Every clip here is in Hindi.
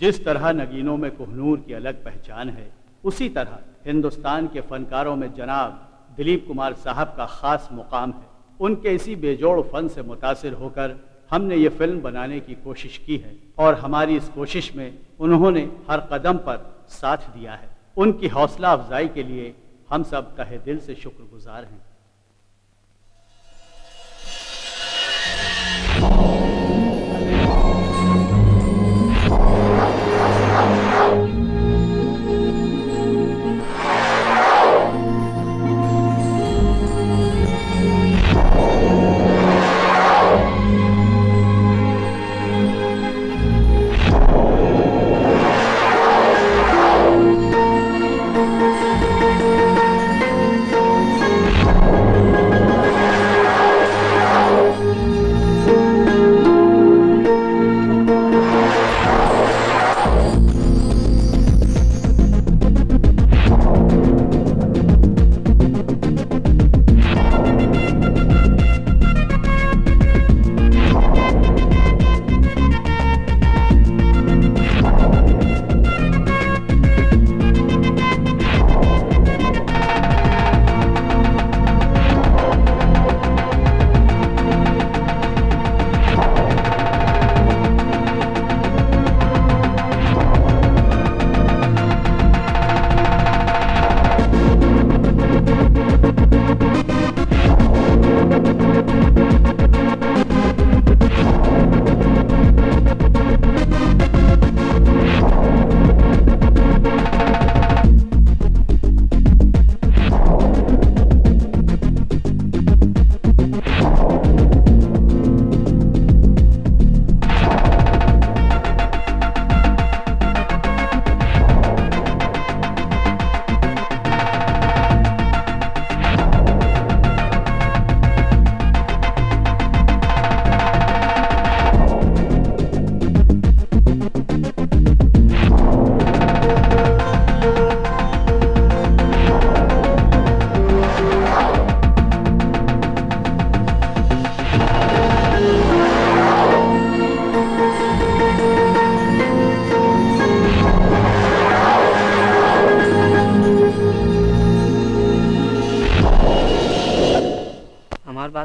जिस तरह नगीनों में कोहनूर की अलग पहचान है, उसी तरह हिंदुस्तान के फनकारों में जनाब दिलीप कुमार साहब का खास मुकाम है। उनके इसी बेजोड़ फन से मुतासर होकर हमने ये फ़िल्म बनाने की कोशिश की है और हमारी इस कोशिश में उन्होंने हर कदम पर साथ दिया है। उनकी हौसला अफजाई के लिए हम सब तहे दिल से शुक्रगुजार हैं।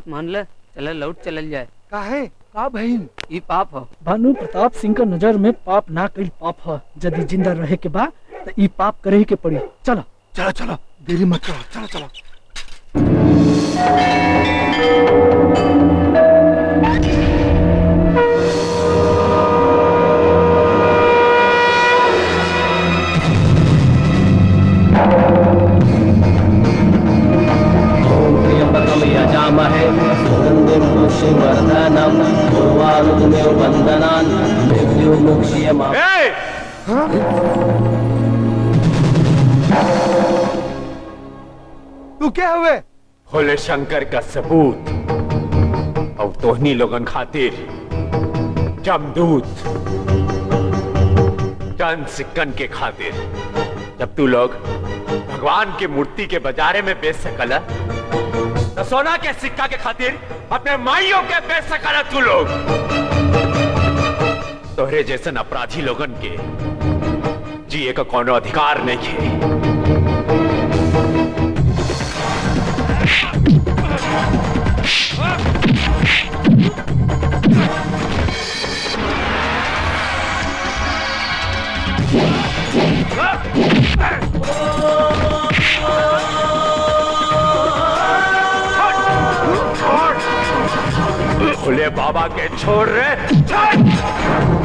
मान ले चले लौट चल जाए। काहे? का बहन? ई पाप हो। भानु प्रताप सिंह का नज़र में पाप ना कई पाप है। यदि ज़िंदा रहे के बाद तो ई पाप करे के पड़ी। चलो। चलो चलो देरी मत करो। चलो चलो। सुगन्धिं वन्दनान् मृत्युमुक्षीयमा तू क्या हुए? भोले शंकर का सबूत। और तोहनी लोगन खातिर जमदूत। टन सिक्कन के खातिर। जब तू लोग भगवान की मूर्ति के बाजारे में बेच सकला सोना के सिक्का के खातिर अपने माइयों के बेच तू लोग। तोहरे जैसन अपराधी लोगन के जिए का कोनो अधिकार नहीं है। बाबा के छोड़ रहे मार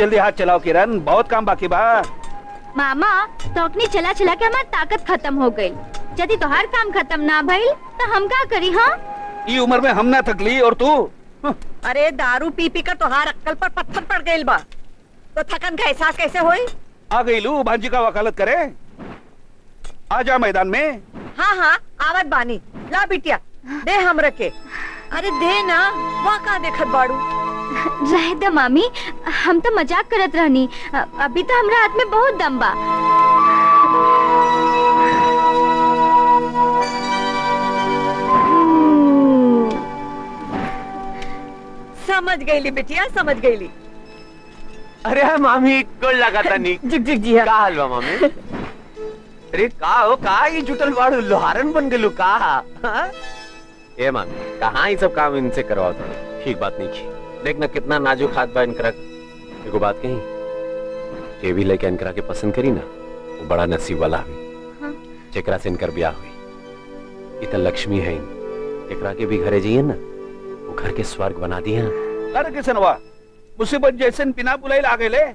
जल्दी हाथ चलाओ किरण। बहुत काम बाकी बा। मामा तोकनी चला चला के हमार ताकत खत्म हो गई। यदि तोहार काम खत्म ना भइल तो हम का करी हाँ? ई उम्र में हम ना थकली और तू? अरे दारू पी पी कर तोहार अक्कल पर पत्थर पड़ गई बा। तो थकन का एहसास कैसे होई? आ गई लू भांजी का वकालत करे। आ जा मैदान में। हाँ हाँ आवत बानी। ला बिटिया दे हम रखे अरे दे ना वहाँ का देखत बाड़ू। रह दे मामी। हम तो मज़ाक करत रहनी। अभी तो हमरा हाथ में बहुत दम बा। समझ गईली बिटिया समझ गईली। अरे हाँ, मामी को लगा था नहीं। जिग जिग जी का हलवा मामी? अरे का हो का ये जुटल बाड़ू लोहारन बन गेलू का? हाँ? ए मामी कहाँ ये सब काम इनसे करवाओ थोड़ा? ठीक बात नहीं की देख ना कितना नाजुक हाथ बा इनकरा। के। बात कही? जे भी लेके इनकरा के पसंद करी ना? वो बड़ा नसीब वाला हुई। जेकरा से इनकर ब्याह हुई। ये तो लक्ष्मी है इन। जेकरा के भी घरे जाइए ना? वो घर के स्वर्ग बना दिए ना अरे मुसीबत जैसे बिना बुलाई आ गए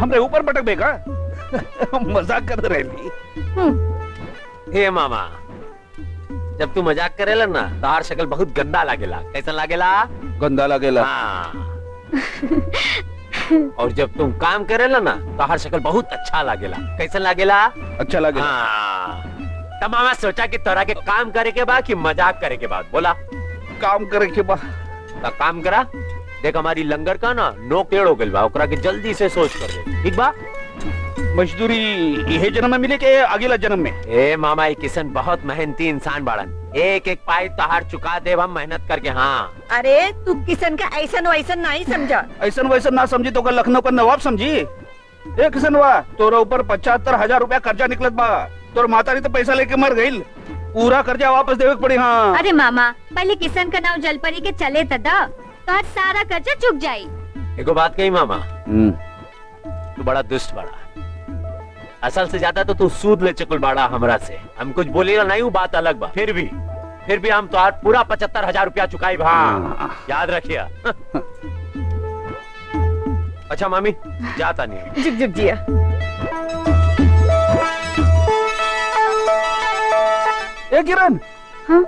हमरे ऊपर पटक बेगा मज़ाक कर रही हे मामा जब तू मज़ाक करेला ना तार शक्ल बहुत गंदा लागेला। कैसा लागेला? गंदा लगेला। हाँ। और जब तुम काम करेला ना तार शक्ल बहुत अच्छा लागेला। कैसा लागेला? अच्छा लगेला। हाँ। तब मामा सोचा कि तोरा के काम करे के बाद कि मज़ाक करे के बाद बोला। काम करे के बाद। तो काम करा। देख हमारी लंगर का ना नो पेड़ हो गइल बा ओकरा के जल्दी से सोच कर दे। ठीक बा? मजदूरी यही जन्म में मिले के अगला जन्म में? ए मामा ये किशन बहुत मेहनती इंसान बाड़न। एक एक पाई तहार चुका दे हम मेहनत करके हाँ। अरे तू किशन का ऐसन वैसन नहीं समझा। ऐसा वैसा ना समझी तो कल लखनऊ का नवाब समझी? ए किसनवा तोरा ऊपर पचहत्तर हज़ार रूपया कर्जा निकलत बा। तोर माता तो पैसा लेके मर गई पूरा कर्जा वापस देवे के पड़ी हाँ। अरे मामा पहले किशन का नाव जलपरी के चले तदा तो सारा कर्जा चुक जाये एगो बात कही मामा? हम्म, तू बड़ा दुष्ट बड़ा। असल से ज़्यादा तो तू सूद ले चुकल बाड़ा हमरा से। हम कुछ बोले नहीं वो बात अलग बा। फिर भी। फिर भी हम तो आज पूरा पचहत्तर हज़ार रुपया चुकाई भा हाँ। याद रखिए अच्छा मामी जाता नहीं। जिग जिग जिया। ए किरण! हाँ,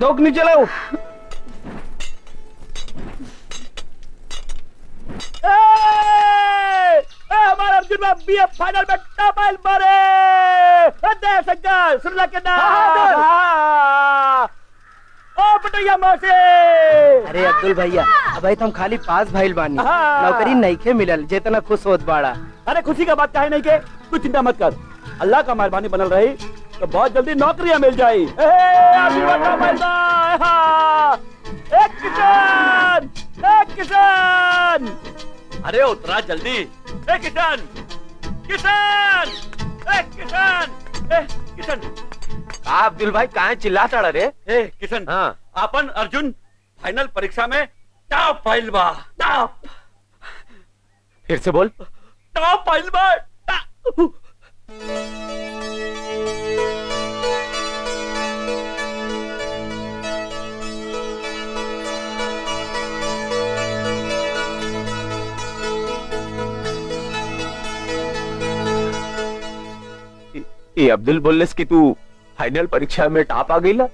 दोक नीचे लाओ। हमारा अर्जुन में बीएफ फाइनल में डबल मारे। शंकर के नाम ओ अरे अब्दुल भैया अब तो हम खाली पास भाईल बानी। हाँ। नौकरी नईखे मिलल जेतना खुश होत बाड़ा। अरे खुशी का बात काहे नहीं के तू चिंता मत कर। अल्लाह का मेहरबानी बनल रही तो बहुत जल्दी नौकरियाँ मिल जाई। का है, हाँ। एक किसान एक किसान। अरे उतरा जल्दी। ए किसान किसान ए किसान ए किसान का अब्दुल भाई कहाँ चिल्लाता रे ए किशन हाँ। अपन अर्जुन फाइनल परीक्षा में टॉप फ़ाइल बा। टॉप फिर से बोल। टॉप फ़ाइल बा। ये अब्दुल बोलने कि तू फाइनल परीक्षा में टॉप आ गई ला?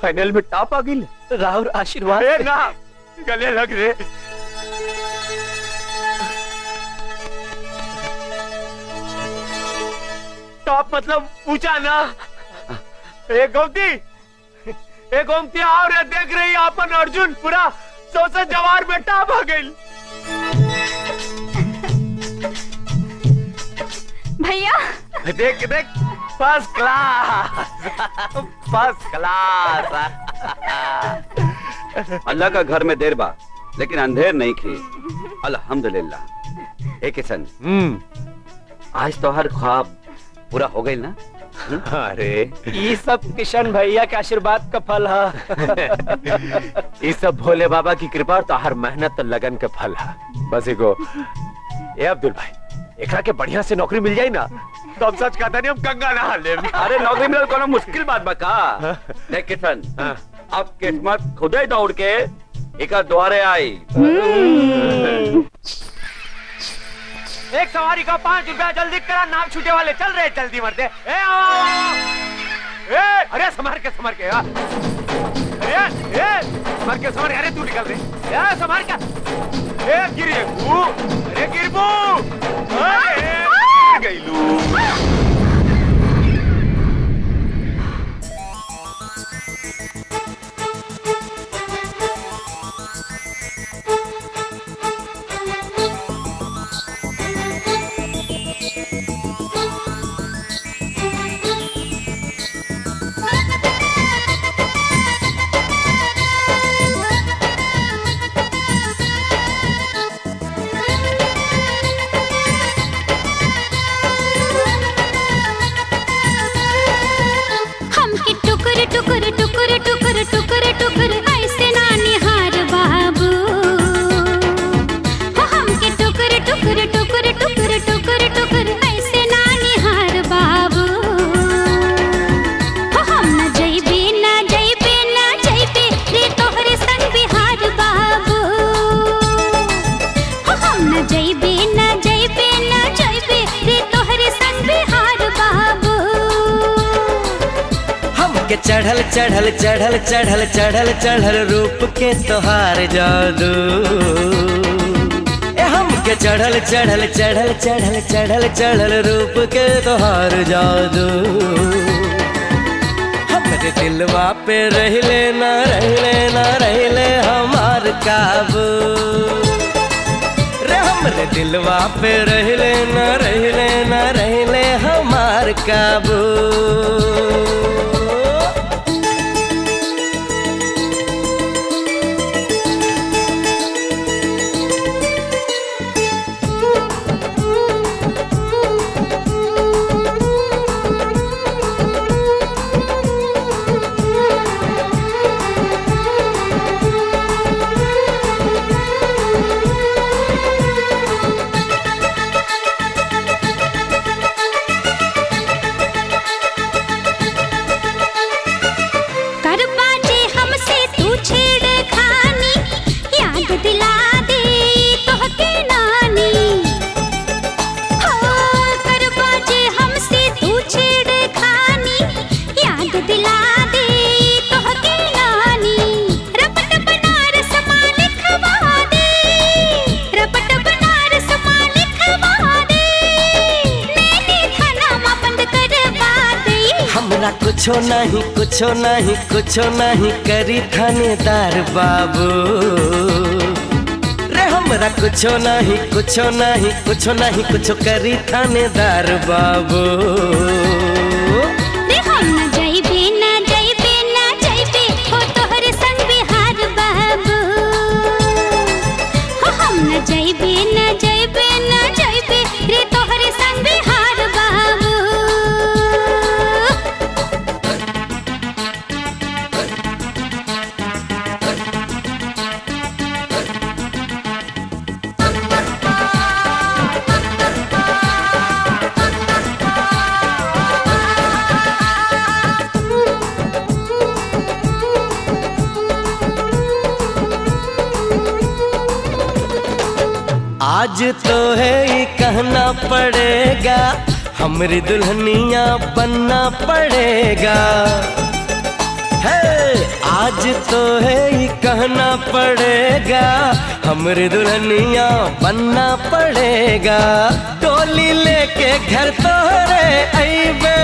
फाइनल में टॉप आ गई राहुल आशीर्वाद ना गले लग रे। टॉप मतलब ऊँचा ना। एक गोमती एक गोमती ये देख रही अपन अर्जुन पूरा। सौ से जवार आ गई। भैया। देख देख first class first class Allah का घर में देर बा लेकिन अंधेर नहीं खी। अल्हम्दुलिल्लाह। ए किशन। हम्म। आज तो हर ख्वाब पूरा हो गई ना? अरे। ये सब किशन भैया के आशीर्वाद का फल है। ये सब भोले बाबा की कृपा और तो हर मेहनत लगन का फल है। बस एगो। ए अब्दुल भाई एकरा के बढ़िया से नौकरी मिल जाई ना? तो हम सच कहता नहीं हम गंगा नहा ले अरे नौकरी मिलल कोनो मुश्किल बात बा का? देख किशन अब किस्मत खुद ही दौड़ के एक द्वारे आई। एक सवारी का पाँच रुपया जल्दी करा नाम छूटे वाले चल रहे जल्दी मरते ए। ए अरे संभार के संभार के आ। अरे ए संभार के संभार के अरे तू निकल रही। ए संभार के। ए गिरे अरे गिरबू गईलू टुकुर टुकर टुकुर हमके चढ़ल चढ़ल चढ़ल चढ़ल चढ़ल चढ़ल रूप के तोहार जादू। ए हमके चढ़ल चढ़ल चढ़ल चढ़ल चढ़ल चढ़ल रूप के तोहार जादू। हमरे दिलवा पे रहले ना रहले ना, रहले हमार काबू। रे हमरे दिलवा पे रहले ना रहले ना, रहले हमार काबू। कुछो नहीं कुछो नहीं, कुछ नहीं करी थानेदार बाबू। रे हमरा कुछ नहीं कुछ नहीं कुछ नहीं, कुछ करी थानेदार बाबू। तो है ये कहना पड़ेगा हमरी दुल्हनिया बनना पड़ेगा। है आज तो है ये कहना पड़ेगा हमरी दुल्हनिया बनना पड़ेगा। डोली लेके घर तोहरे अइबे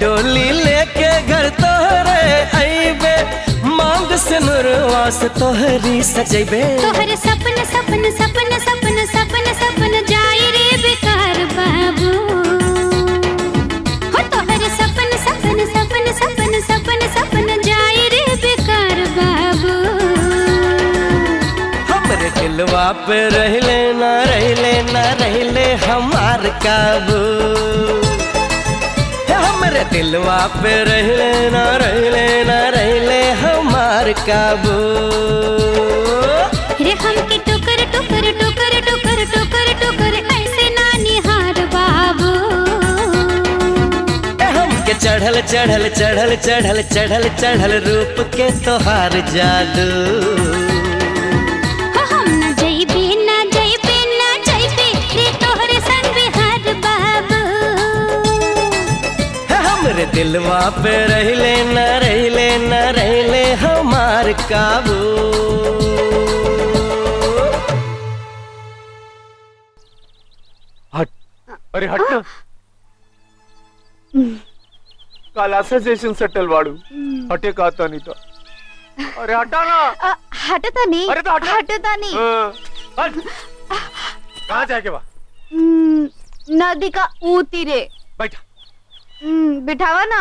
डोली लेके घर तोहरे अइबे मांग से नुरवा से तोहरी सजैबे तोहरे सपन सपन सपन सपन सपन तोहर किलवा पे रह लेना रह लेना रह ले हमार काबू। हमारे दिलवा पे रह लेना रह लेना रह ले हमार काबू। टुकर टुकर टुकर टुकर टुकर टुकर ऐसे ना निहार बाबू। चढ़ल चढ़ल चढ़ल चढ़ल चढ़ल चढ़ल रूप के तोहार जादू। हमरे दिलवा पे रहले न रहले न रहले हमार काबू। हट। अरे हट ना। काला से सेटल वाड़ू। हटे का तो नहीं तो अरे हटा ना। हटता नहीं। अरे तो हटा। हटता नहीं। हाँ, हट। कहाँ जाएगे हम्म, नदी का ऊ तीरे बैठा हम्म, बिठावा ना।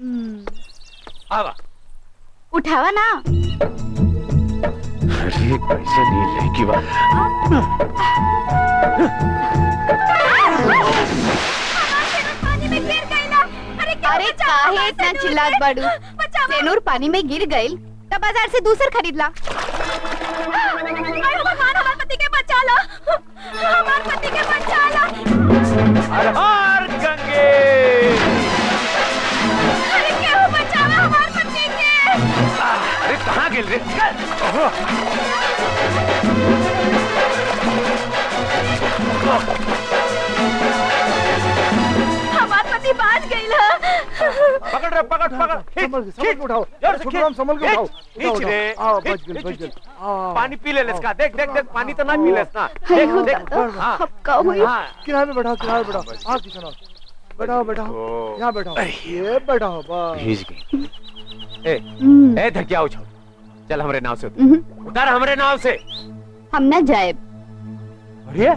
हम्म, आवा। उठावा ना। अरे कैसे नहीं लेगी बा अरे काहे इतना चिल्लात बाड़ू? सेनूर पानी में गिर गइल तब बाज़ार से दूसर खरीद ला हमार पति के बचा लो हमार पति के बचाला। हर हर गंगे। अरे केहू बचावा हमार पति के अरे कहाँ गिल रे? हमार पकड़ रे पकड़ पकड़। संभल के संभल के उठाओ ज़ोर से राम संभल के उठाओ खींच। रे। आओ, बच खींच, बच। खींच। आओ। पानी पी ले इसका देख देख देख पानी तो ना पी ले इसका देख देख। हाँ। अब का हुई? हाँ। किनारे में बैठाओ किनारे में बैठाओ। आ किशन आओ। बैठाओ बैठाओ। ओ। यहाँ बैठाओ। ये बैठाओ बस। भीज गई ए हम्म, ए धकिया उछाओ चल हमरे नाव से उतर। हम्म, उतर हमरे नाव से। हम ना जाए। अरे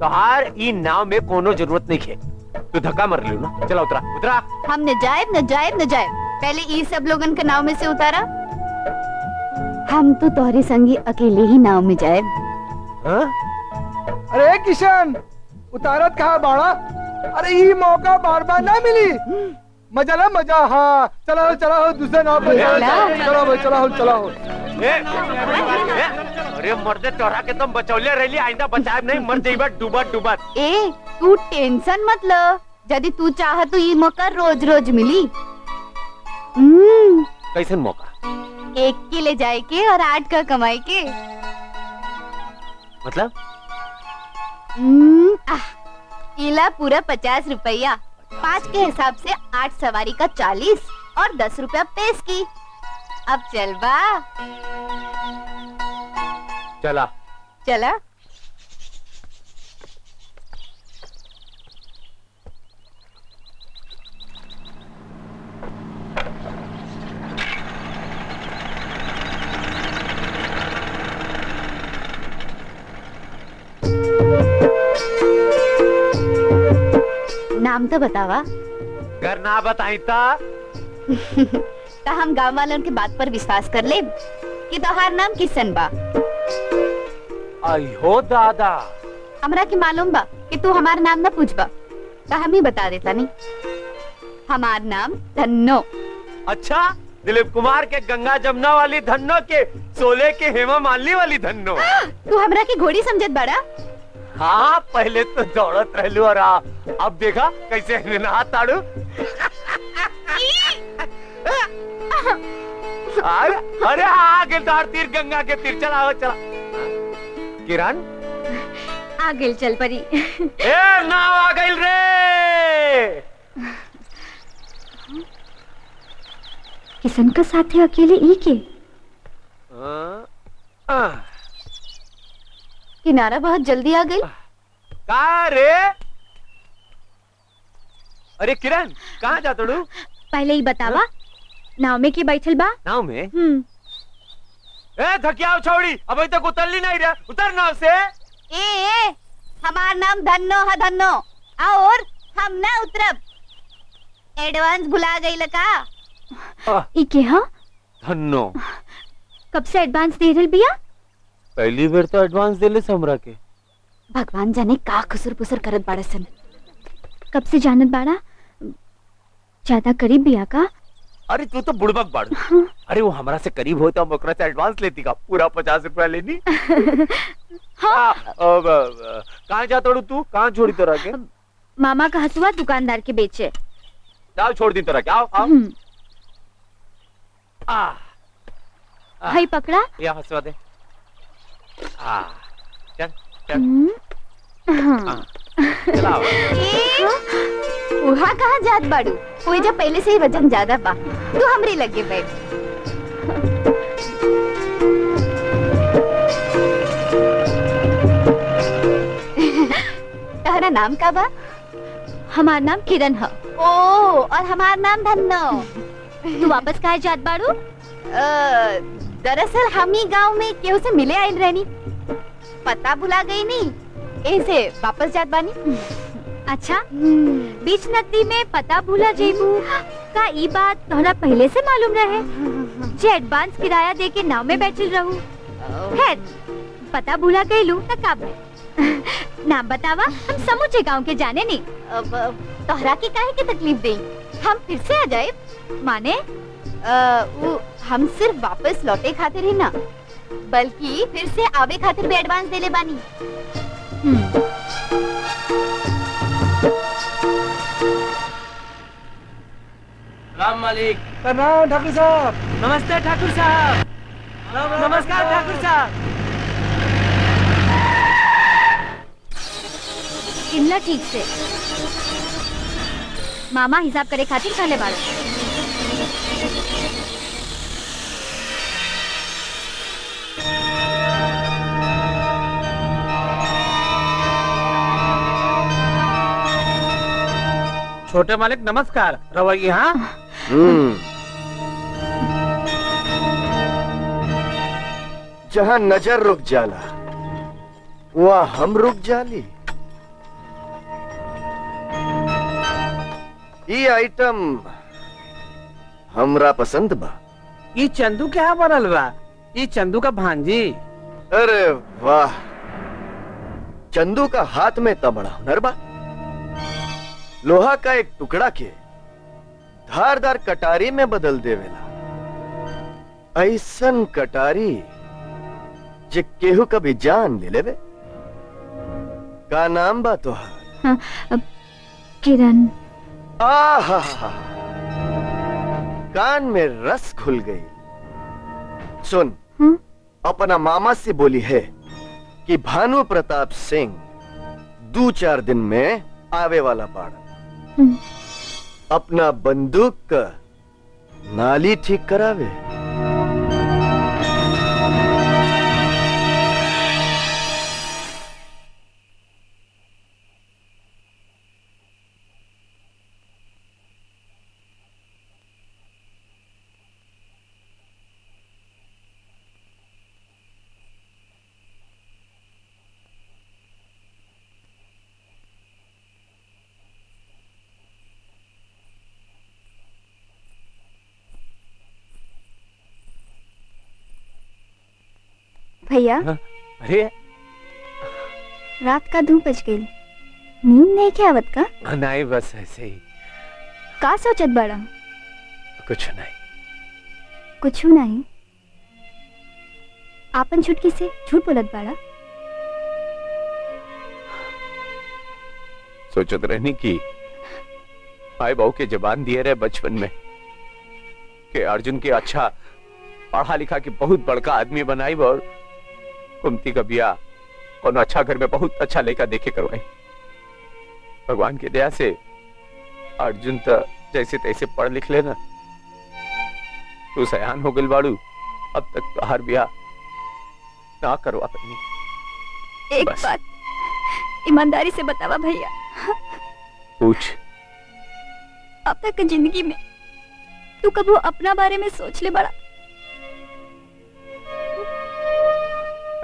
तोहार ई नाव में कोनो ज़रूरत नहीं है। तू धक्का मार लियो ना? चला उतरा। उतरा। हम न जाए न जाए न जाए। पहले ई सब लोगन के नाव में से उतारा। हम तो तोहरे संगी अकेले ही नाव में जाए। हाँ? अरे किशन उतारत कहा बाड़ा? अरे ये मौका बार बार ना मिली। मज़ा ना मज़ा। हाँ चला हो चला हो दूसरे नाव पर। चला चला। चला हो चला हो चला हो। ए, ए, अरे मर्दे तोरा के तुम बचौले रहली आइंदा बचाए नहीं मर जाइबा डूबत डूबत ए तू टेंशन मत ल। यदि तू चाह तो ये मौका रोज रोज मिली। हम्म, कैसन मौका? एक के ले जाए के और आठ का कमाए के मतलब? हम्म, इला पूरा पचास रुपया। पाँच के हिसाब से आठ सवारी का चालीस और दस रुपया पेश की। अब चल बा। चला। चला। नाम तो बतावा। घर ना बताई ता। ता हम गाँव वालों के बात पर विश्वास कर ले। कि तोहार नाम किशन बा आई हो दादा। हमरा के मालूम बा कि तू हमार नाम ना पूछबा ता हम ही बता देता नहीं हमार नाम धन्नो। अच्छा दिलीप कुमार के गंगा जमुना वाली धन्नो के सोले के हेमा मालिनी वाली धन्नो। तू हमरा की घोड़ी समझत बड़ा? हाँ पहले तो दौड़त रहलू और आ, अब देखा कैसे नहा ताड़ू अरे अरे हाँ गेल तार तीर गंगा के तीर चला आओ, चला। किरण? आगे चल परी। ए नाव आ गइल रे। किशन का साथ है अकेले ई के हाँ, किनारा बहुत जल्दी आ गई। का रे? अरे किरण कहाँ जा पहले ही बतावा नाव में के बैठल बा? नाव में? हम्म। ए थकिया छोड़ी अभी तक उतरली नहीं रे उतर नाव से। ए, ए हमार नाम धन्नो है धन्नो। और हम ना उतरब। एडवांस भुला गई का? ई के हाँ? धन्नो। कब से एडवांस दे रहल बिया? पहली बार तो एडवांस देले हमरा के। भगवान जाने का खुसर पुसर करत बाड़ा सन कब से जानत बाड़ा? ज़्यादा करीब बिया का? अरे तू तो बुड़बक बाड़ू। अरे वो हमरा से करीब होता हम से एडवांस लेती का पूरा पचास रुपया लेनी? हाँ। अब, कहाँ जा तड़ू तू? कहाँ छोड़ी तोरा के? मामा का हसुआ दुकानदार के बेचे। जाओ छोड़ दी तोरा क्या आओ आओ। हम्म, आ आ, भाई पकड़ा। या हंसवा दे। आ चल चल। हम्म, हाँ। हाँ, चलाओ वहाँ कहाँ जात बाड़ू? कोई जब पहले से ही वज़न ज़्यादा बा तू हमरे लगे बैठ। तहरा नाम का बा? हमार नाम किरण है। ओ और हमार नाम धन्नो। तू वापस कहा जात बाड़ू? दरअसल हम ही गाँव में केहू से मिले आइल रहनी। पता भुला गई नहीं ऐसे वापस जात बानी। अच्छा? बीच नदी में पता भूला जेबू? का ई बात तोहरा पहले से मालूम रहे? जे एडवांस किराया दे के नाव में बैठल रहू। खैर पता भूला गईलू त का? नाम बतावा हम समूचे गाँव के जाने नहीं तोहरा की काहे के तकलीफ़ देई हम फिर से आ जाए माने अ, वो हम सिर्फ़ वापस लौटे खातिर ही ना बल्कि फिर से आवे खातिर भी एडवांस देले बानी। राम मालिक। प्रणाम ठाकुर साहब। नमस्ते ठाकुर साहब। नमस्कार ठाकुर साहब। इमला ठीक से। मामा हिसाब करे खातिर खाले बाड़ा छोटे मालिक नमस्कार। रवैया हाँ? हम्म। जहाँ नज़र रुक जाला वहाँ हम रुक जाली। ये आइटम हमरा पसंद बा। ये चंदू क्या बनल बा। ये चंदू का भांजी। अरे वाह। चंदू का हाथ में तबड़ा बड़ा हुनर बा। लोहा का एक टुकड़ा के धारदार कटारी में बदल देवेला ऐसन कटारी जे केहू कभी जान ले लेवे। का नाम बा तोहार? किरण। आहा कान में रस खुल गई। सुन अपना मामा से बोली है कि भानु प्रताप सिंह दो चार दिन में आवे वाला बाड़ा। अपना बंदूक का नाली ठीक करावे। भैया। अरे। रात का धूप बज गई। नींद नहीं क्या आवत का? नहीं बस ऐसे ही। का सोचत बड़ा? कुछ नहीं। कुछ नहीं। आपन छुटकी से झूठ बोलत बाड़ा? सोचत रहनी की भाई बहू के जबान दिए रहे बचपन में कि अर्जुन के अच्छा पढ़ा लिखा के बहुत बड़का आदमी बनाई और कुमती का बिया कोनो अच्छा घर में बहुत अच्छा लेकर देखे करवाई भगवान की दया से अर्जुन तो जैसे तैसे पढ़ लिख लेना। तू सयान हो गल बाड़ू अब तक तो हर ब्याह ना करवा पानी एक बस। बात ईमानदारी से बतावा भैया। पूछ। अब तक ज़िंदगी में तू कबो अपना बारे में सोच ले बड़ा।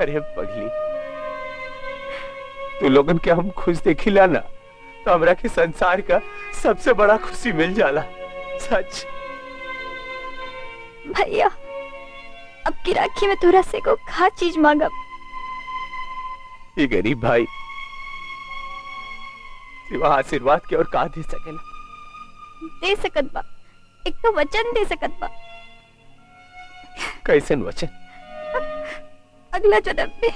अरे पगली तू लोगन के हम खुश देखिला ना तो हमरा के संसार का सबसे बड़ा खुशी मिल जाला सच। भैया अब की राखी में तोरा से को खा चीज़ मांगब। ये गरीब भाई सिवा आशीर्वाद के और का दे सकेला। दे सकत बा एक तो वचन दे सकत बा। कैसे वचन? अगला जन्म में।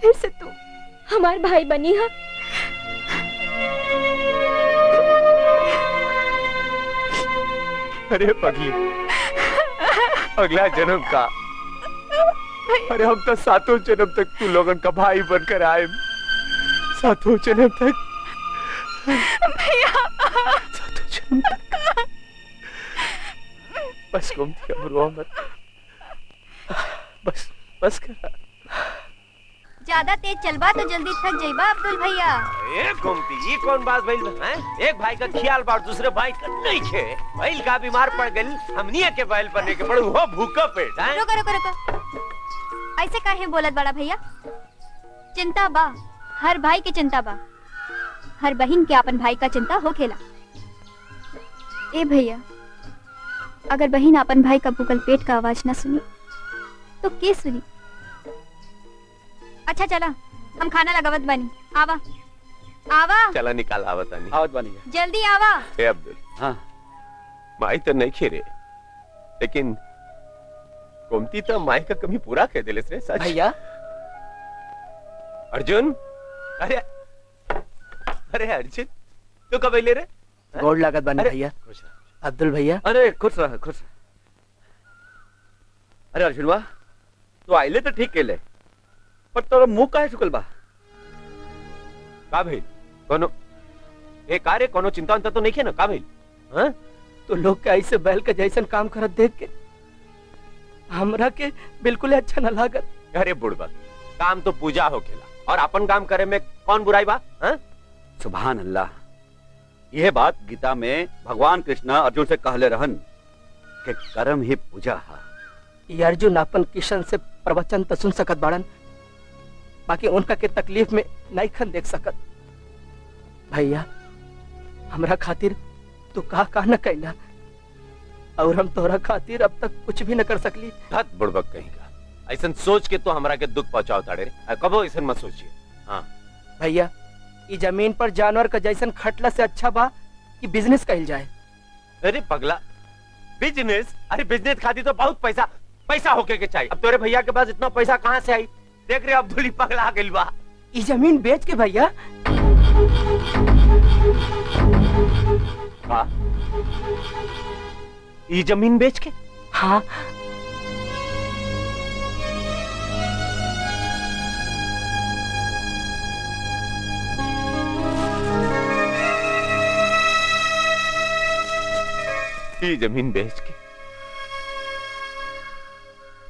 फिर से तू हमारे भाई बनी हा? अरे पगली अगला जन्म का? अरे हम तो सातों जन्म तक तू लोगन का भाई बनकर आए। सातों जन्म तक? सातों जन्म तक? बस घूमती अब रो मत बस। बस कर। ज़्यादा तेज चलबा तो जल्दी थक जाइबा अब्दुल भैया। ए गोमती ये कौन बात भइल हैं? एक भाई का ख्याल बार दूसरे भाई का नहीं खे भइल का बीमार पड़ गइल हमनिए के बैल बने के पड़ू हो भूखा पेट हैं? रुको रुको रुको। ऐसे काहे बोलत बड़ा भैया? चिंता बा हर भाई के चिंता बा। हर बहन के अपन भाई का चिंता हो खेला ए भैया अगर बहन अपन भाई का भूखल पेट का आवाज़ ना सुनी तो के सुनी। अच्छा चला हम खाना लगावत बनी। आवा। आवा। चला निकाल आवत आनी आवत बनी। जल्दी आवा। ए अब्दुल। हाँ। माई तो नहीं खेरे। लेकिन गोमती तो माई का कमी पूरा कह दिले रे सच। भैया। अर्जुन अरे अरे अर्जुन तू कब ले रे? गोड़ लागत बनी भैया। अब्दुल भैया। अरे खुश रह खुश अरे अर्जुन वाह तू आइले तो ठीक केले पर तोरा मुँह काहे सुकल बा? का भइल कोनो ए कार्य कोनो चिंता उंता तो नहीं है ना? का भइल हाँ? तो लोग के ऐसे बैल के जैसन काम करत देख के हमरा के बिल्कुल अच्छा ना लागत। अरे बुढ़बा काम तो पूजा हो खेला। और अपन काम करे में कौन बुराई बा? हाँ? सुभान अल्लाह। यह बात गीता में भगवान कृष्ण अर्जुन से कहले रहन कि कर्म ही पूजा है। ये अर्जुन अपन किशन से प्रवचन तो सुन सकत बाड़न बाकी उनका के तकलीफ़ में नहीं खन देख सकत। भैया हमरा खातिर तू का का न कैला और हम तोरा खातिर अब तक कुछ भी न कर सकली। हद बुड़बक कहीं का ऐसा सोच के तो हमरा के दुख पहुंचाओ ताड़े कबो ऐसा मत सोचिए। हाँ। भैया ई ज़मीन पर जानवर का जैसन खटला से अच्छा बा कि बिज़नेस कइल जाए। अरे पगला बिज़नेस अरे बिज़नेस खाती तो बहुत पैसा पैसा होके के चाहिए। अब तोरे भैया के पास इतना पैसा कहाँ से आई? देख रहे अब्दुल पगला बा। ज़मीन बेच के भैया। ये ज़मीन बेच के? हाँ। ये ज़मीन बेच के।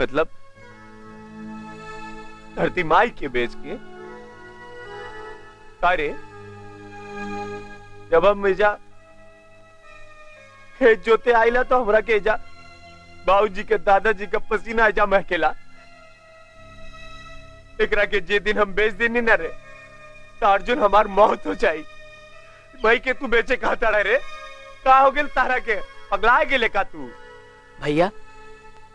मतलब धरती माई के बेच के अरे जब हम मिर्ज़ा खेत जोते आइला तो हमरा के एजा बाबूजी के दादाजी का पसीना एजा महकेला। एकरा के जे दिन हम बेच देनी ना रे तो अर्जुन हमार मौत हो जाई। भाई के तू बेचे रहे रे, का हो गेल तारा के? पगला गेले का तू? भैया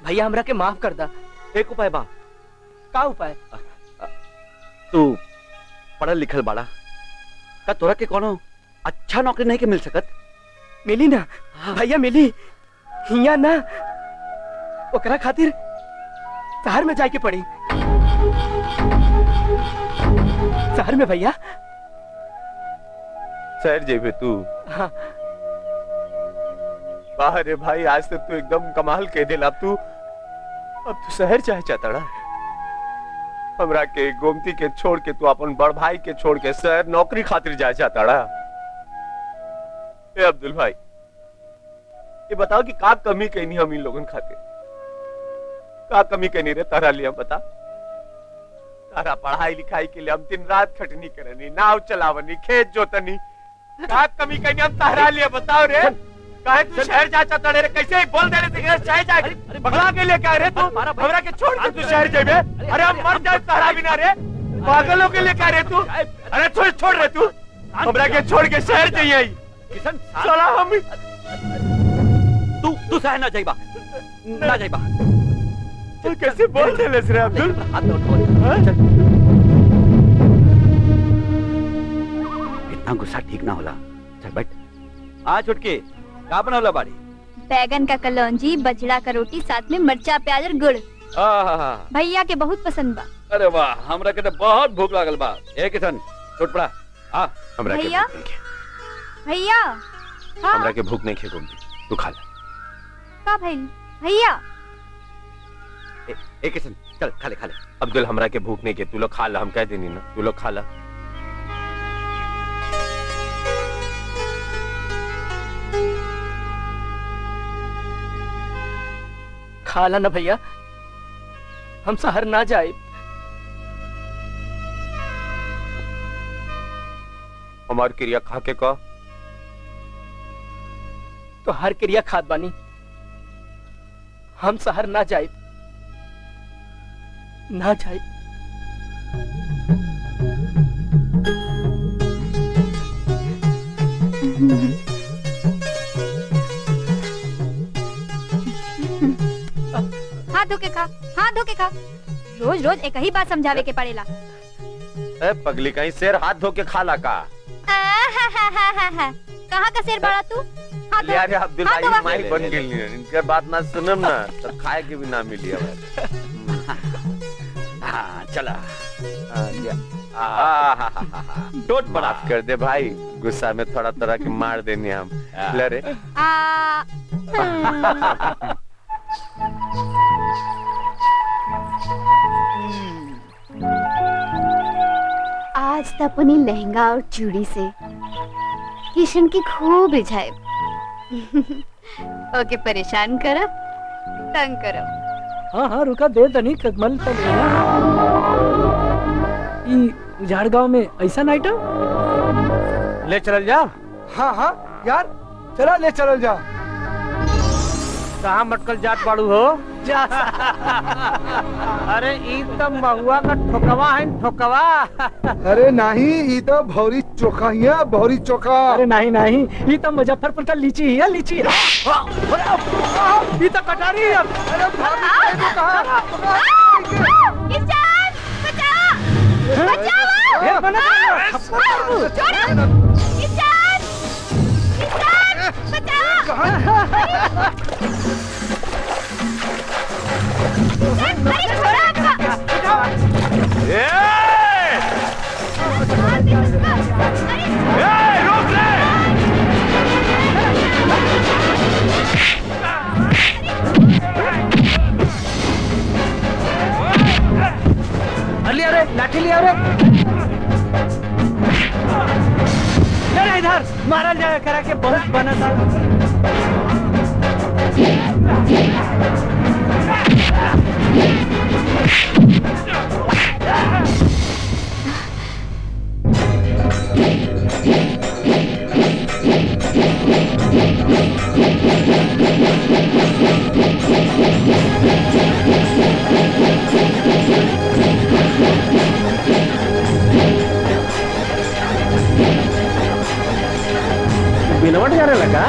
भैया हमरा के माफ़ कर दा। एक उपाय बा का उपाय? तू पढ़ल लिखल बाड़ा। का तोरा के कोनो अच्छा नौकरी नहीं के मिल सकत? मिली ना? भैया मिली। हिया ना। ओकरा खातिर शहर में जाके पड़ी। शहर में भैया। शहर जेबे तू। हाँ। बाहर भाई आज तक तू एकदम कमाल कह दिल। तू अब तू शहर चाहे चाहता हमरा के गोमती के छोड़ के तू अपन बड़ भाई के छोड़ के शहर नौकरी खातिर जाए चाहता ए अब्दुल भाई, ये बताओ कि का कमी कहनी हम इन लोगन खातिर? का कमी कहनी रे तारा लिया बता? तारा पढ़ाई लिखाई के लिए हम दिन रात खटनी करनी, नाव चलावनी, खेत जोतनी। का कमी कहनी हम तारा लिया बताओ रे? काहे तू शहर जा चाहता रे कैसे ही बोल दे रे तेरे चाहे जाए बगला के लिए क्या रे तू हमरा के छोड़ के तू शहर जेबे अरे हम मर जाए तारा बिना रे। पागलों के लिए क्या रे तू। अरे छोड़ छोड़ रे तू। हमरा के छोड़ के शहर जाइए। किशन साला हम तू तू शहर ना जाइबा। ना जाइबा। तू कैसे बोल दे रे अब्दुल? इतना गुस्सा ठीक ना होला। चल बैठ। हाँ छुटकी का बनौला बाड़ी? बैगन का कलौंजी बजड़ा का रोटी साथ में मिर्चा प्याज और गुड़। भैया के बहुत पसंद बा। अरे वाह हमरा के तो बहुत भूख लागल बा। ए किशन छुट पड़ा। आ हमरा के भैया? भैया? हाँ। हमरा के भूख नहीं खे गोमती तू खा ले। का भाई भैया? ए, ए किशन चल खा ले खा ले। अब्दुल हमरा के भूख नहीं के तू लोग खा ला हम कह देनी ना। तू लोग खा ला। खाला ना भैया। हम शहर ना जाए। हमार क्रिया खा के का तो हर क्रिया खाद बानी। हम शहर ना जाए। ना जाए। हाथ धो के खा हाथ धो के खा। रोज रोज एक ही बात समझावे के पड़ेला। ए पगली कहीं शेर हाथ धो के खा ला का। कहाँ का शेर बड़ा तू? यार अब्दुल भाई माई बन गेल इनके बात ना सुनम ना तो खाए के भी ना मिली अब। हाँ चला। हाँ। टोट माफ़ कर दे भाई गुस्सा में थोड़ा तरह के मार देनी हम। ले आज तो अपनी लहंगा और चूड़ी से किशन की खूब रिझाए ओके परेशान करब तंग करब हाँ हाँ रुका दे तनी कमल तो ई उजाड़ गाँव में ऐसा आइटम ले चल जा। हाँ हाँ यार चला ले चल जा। कहाँ मटकल जात बाड़ू हो? अरे ई तो महुआ का ठोकवा है ठोकवा। अरे नहीं ये तो भौरी चोखा ही है भौरी चोखा। अरे नहीं नहीं ये तो मुजफ्फरपुर का लीची है लीची। है ये तो कटारी है। अरे बचाओ लाठी लिया रे ले इधर मारल जाए करा के बहुत बना था వినమంటారా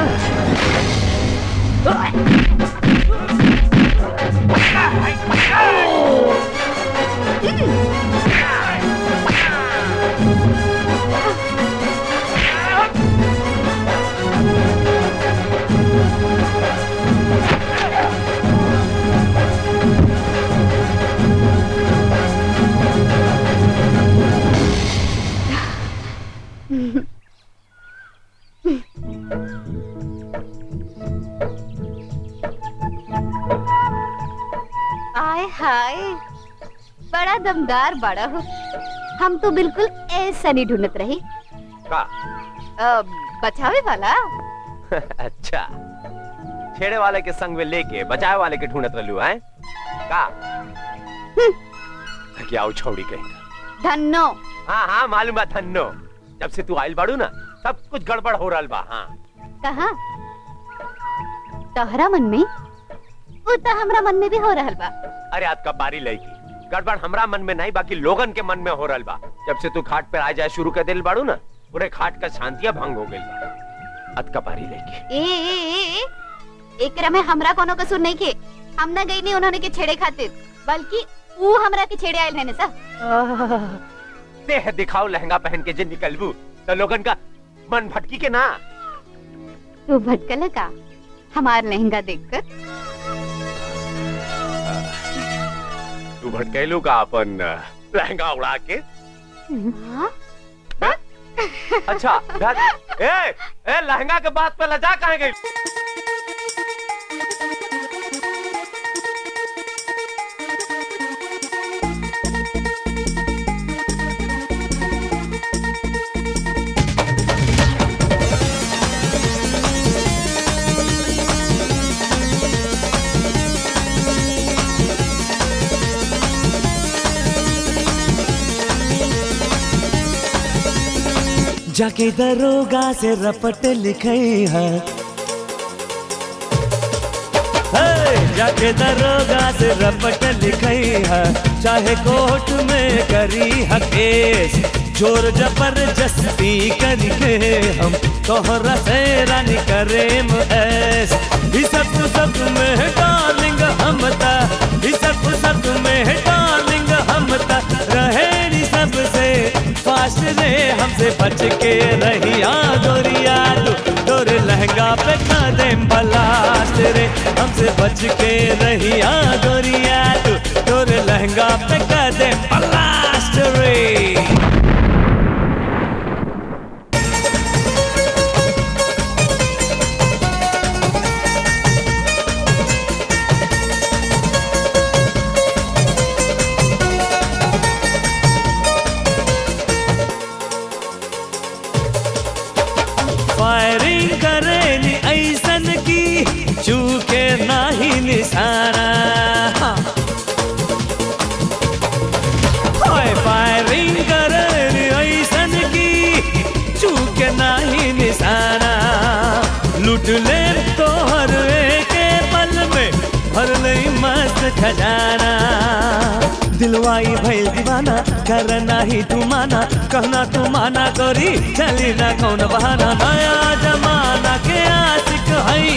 जा बड़ा दमदार बड़ा हो। हम तो बिल्कुल ऐसा नहीं ढूंढत रही। का? अ, बचावे वाला? अच्छा। छेड़े वाले के संग में लेके बचाए वाले के ढूंढत रहलू हैं? का? क्या छौड़ी कहीं धन्नो। हाँ हाँ मालूम बा धन्नो। जब से तू आइल बाड़ू ना सब कुछ गड़बड़ हो रहा बा हाँ। कहा? तोहरा मन में? वो तो हमरा मन में भी हो रहा बा। अरे आज कब बारी लगी? गड़बड़ हमरा मन में नहीं बाकी लोगन के मन में हो रहा बा। जब से तू खाट पर आ जाए शुरू कर दिल बाड़ू ना पूरे खाट का शांतिया भंग हो गई बा। अत का बारी लगी ए, ए, ए, ए एकरा में हमरा कोनो कसूर नहीं के। हम ना गई नहीं उन्होंने के छेड़े खातिर बल्कि वो हमरा के छेड़े आयल रहने सा देह दिखाओ लहंगा पहन के जे निकलबू तो लोगन का मन भटकी के ना? तू भटकल का? हमार लहंगा देखकर? तू भटकेलू का अपन लहंगा उड़ा के हाँ? अच्छा ए, ए लहंगा के बात पे लजा कहाँ गई? जाके दरोगा से रपट लिखे है। जाके दरोगा से रपट लिखे है। चाहे कोर्ट में करी है केस ज़ोर ज़बरदस्ती करके हम। तोहरा से रानी करेम ऐस इस सब सब में डार्लिंग हम ता इस सब सब में डार्लिंग हम ता। फास्ट रे हमसे बच के रहिया गोरिया तू तोर लहंगा पे ना दे बलाश रे। हमसे बच के रहिया गोरिया तू तोर लहंगा पे दिलवाई भइल दीवाना कर नाही तू माना कहना तू माना करी चली ना कौन बहाना। नया जमाना के आशिक हई,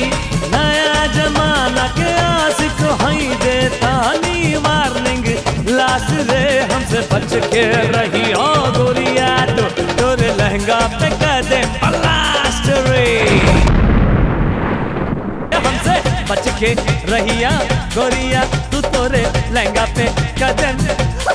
नया जमाना के आशिक हई देता वार्निंग, लाश रे हमसे बच के रही। ओ गोरिया तो तोरे लहंगा पे कदे ब्लास्ट रे। हमसे बच के रहिया, गोरिया तोरे लहंगा पे कदम।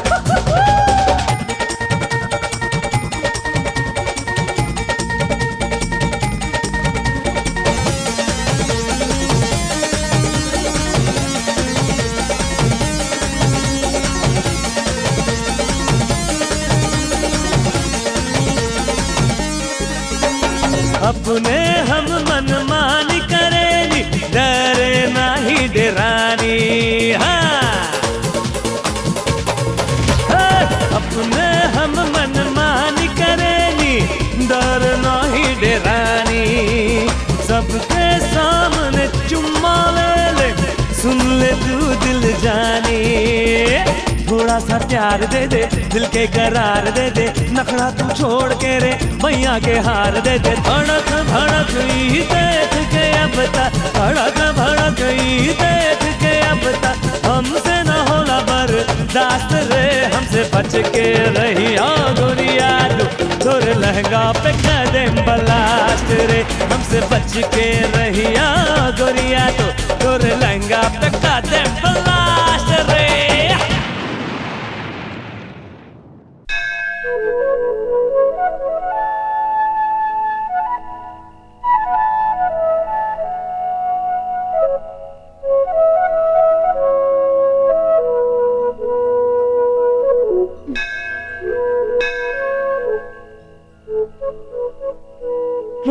सबके सामने चुम्मा ले ले। सुन ले तू दिल जानी। थोड़ा सा प्यार दे दे, दिल के करार दे दे। नखड़ा तू छोड़ के रे, मैया के हार दे दे। धड़क भड़क ही देख के अब तक धड़क भड़क ही देख के अब तक हमसे न होला बर्दाश्त रे, हमसे बच के रही गोरिया तू तोर लहंगा पे कदम बलास्ट रे, हमसे बच के रही आ गोरिया तू तोर लहंगा पे कदम बलास्ट रे।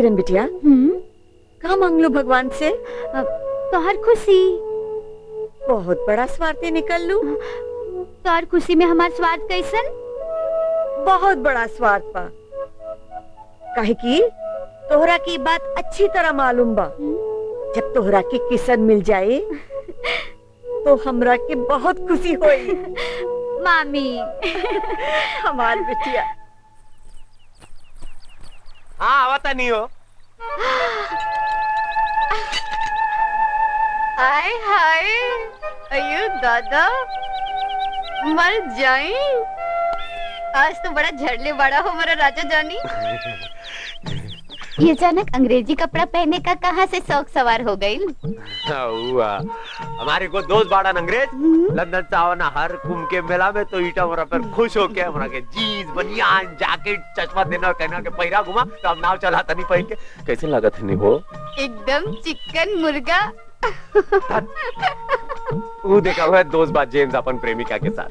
किरण बिटिया। कहा मांग लो भगवान से? तोहर खुशी। बहुत बड़ा स्वार्थी निकल लू तोहर खुशी में हमार स्वार्थ कैसन? बहुत बड़ा स्वार्थ बा काहे की तोहरा की बात अच्छी तरह मालूम बा। जब तोहरा के किसन मिल जाए तो हमरा के बहुत खुशी होई। मामी। हमार बिटिया। हाँ आवता नहीं हो हाय हाय। अयो दादा। मर जाए। आज तो बड़ा झड़ले बड़ा हो मेरा राजा जानी। ये अचानक अंग्रेज़ी कपड़ा पहनने का कहाँ से शौक सवार हो गई? हमारे को दोस्त बाड़न अंग्रेज़ लंदन से आओ हर कुंभ के मेला में तो ईटा हमरा पर खुश होके हमरा के जीन्स बनियान जैकेट चश्मा देना कहना के पहिरा घुमा तो हम नाव चला तनी पहन के। कैसे लागत है हो? एकदम चिकन मुर्गा। वो देखा हुआ है दोस्त बात जेम्स अपन प्रेमिका के साथ।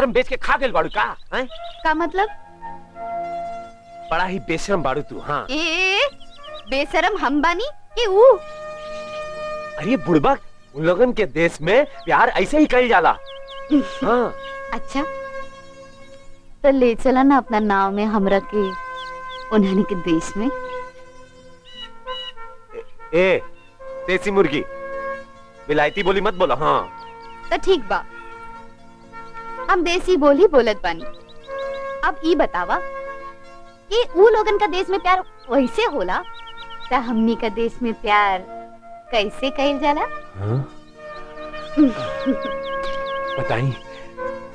लाश शर्म बेच के खा गेल बाड़ू का? हैं? का मतलब? बड़ा ही बेशरम बाड़ू तू हाँ। ए बेशरम हम बानी कि ऊ। अरे बुड़बक उन लोगन के देश में प्यार ऐसे ही कही जाला। हाँ। अच्छा। तो ले चला ना अपना नाव में हमरा के उन्होंने के देश में। ए देसी मुर्गी। विलायती बोली मत बोला हाँ। तो ठीक बा। हम देसी बोली बोलत बानी। अब ई बतावा कि ऊ लोगन का देश में प्यार वैसे होला त हमनी का देश में प्यार कैसे कइल जाला? हाँ? बताई।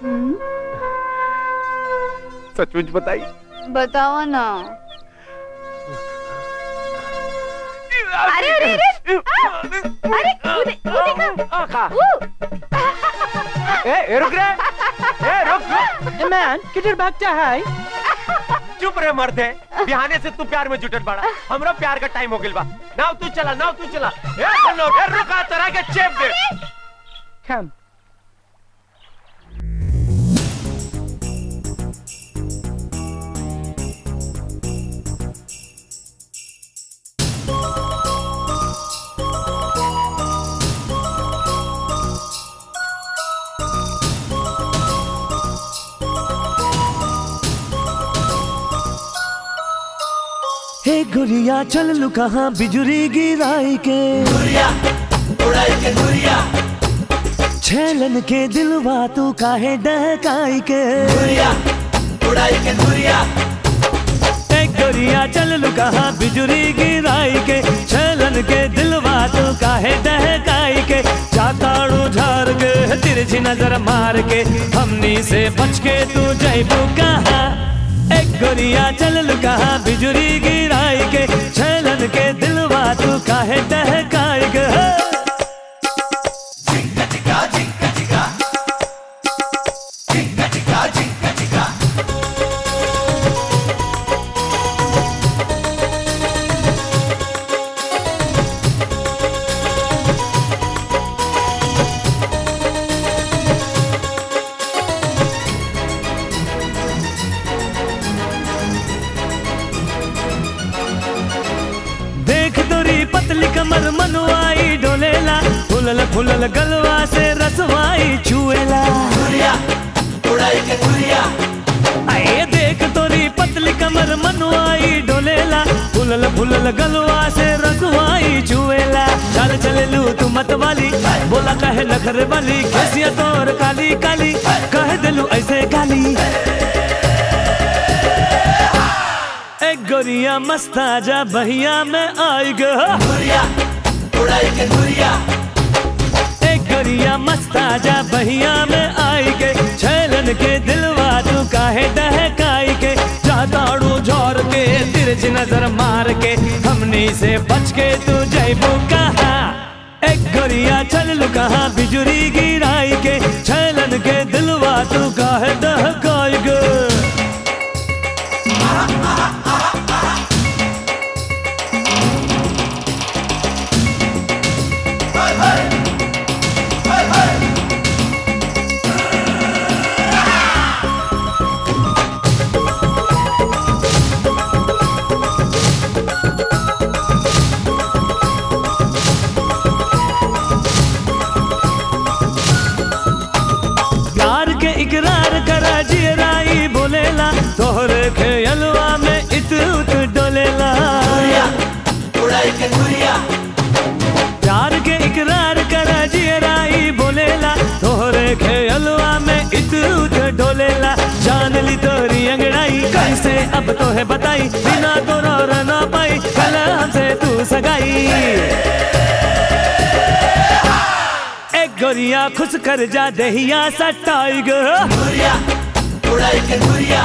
हम्म, सचमुच बताई। बताओ ना। अरे अरे अरे। अरे वो देखा वो ए, रुक रे। ए रुक रुक। मैन किधर भागता है? चुप रे है। बिहाने से तू प्यार में जुटल बड़ा। हमरा प्यार का टाइम हो गइल बा। नाव तू चला नाव तू चला। ए बनो ए रुका तरह के चेप दे। Come. हे गुरिया चल लू कहाँ बिजुरी गिराई के? गुरिया उड़ाई के गुरिया छेलन के दिलवा तू काहे डहकाई के? गुरिया उड़ाई के गुरिया चल लू कहाँ बिजुरी गिराई के? छेलन के दिलवा तू काहे डहकाई के? चाताड़ू झार के तिरछी नज़र मार के हमनी से बच के तू जैबू कहाँ? एक गोरिया चल कहा बिजुरी गिराई के छलन के दिलवा तू काहे तह के फुलल गलवा से रसवाई छुएला। आए देख तोरी पतली कमर मनुआई डोलेला। फुलल फुलल गलवा से रसवाई छुएला। चल चले लू तू मत वाली बोला कहे नखरे वाली कैसिया तोर काली काली कह दिलू ऐसे एक गोरिया मस्ता जा बहिया में आई गुरिया उड़ाई के गुरिया एक गोरिया मस्ता जा बहिया में आई के। छलन के दिलवा तू काहे डहकाई के। जाताड़ू झोर के तिरछ नज़र मार के। हमने से बच के तू जैबू कहा। एक गोरिया चल लू कहा बिजुरी गिराई के। छलन के दिलवा तू काहे डहकाई गो गुरिया प्यार के इकरार करा जियराई बोलेला। तोहरे खेलवा में डोलेला जान ली तोरी अंगड़ाई कैसे अब तो है बताई? बिना तोरा रहना पाई कल हमसे तू सगाई। एक गोरिया खुश कर जा दहिया सटाई गो उड़ाई के गुरिया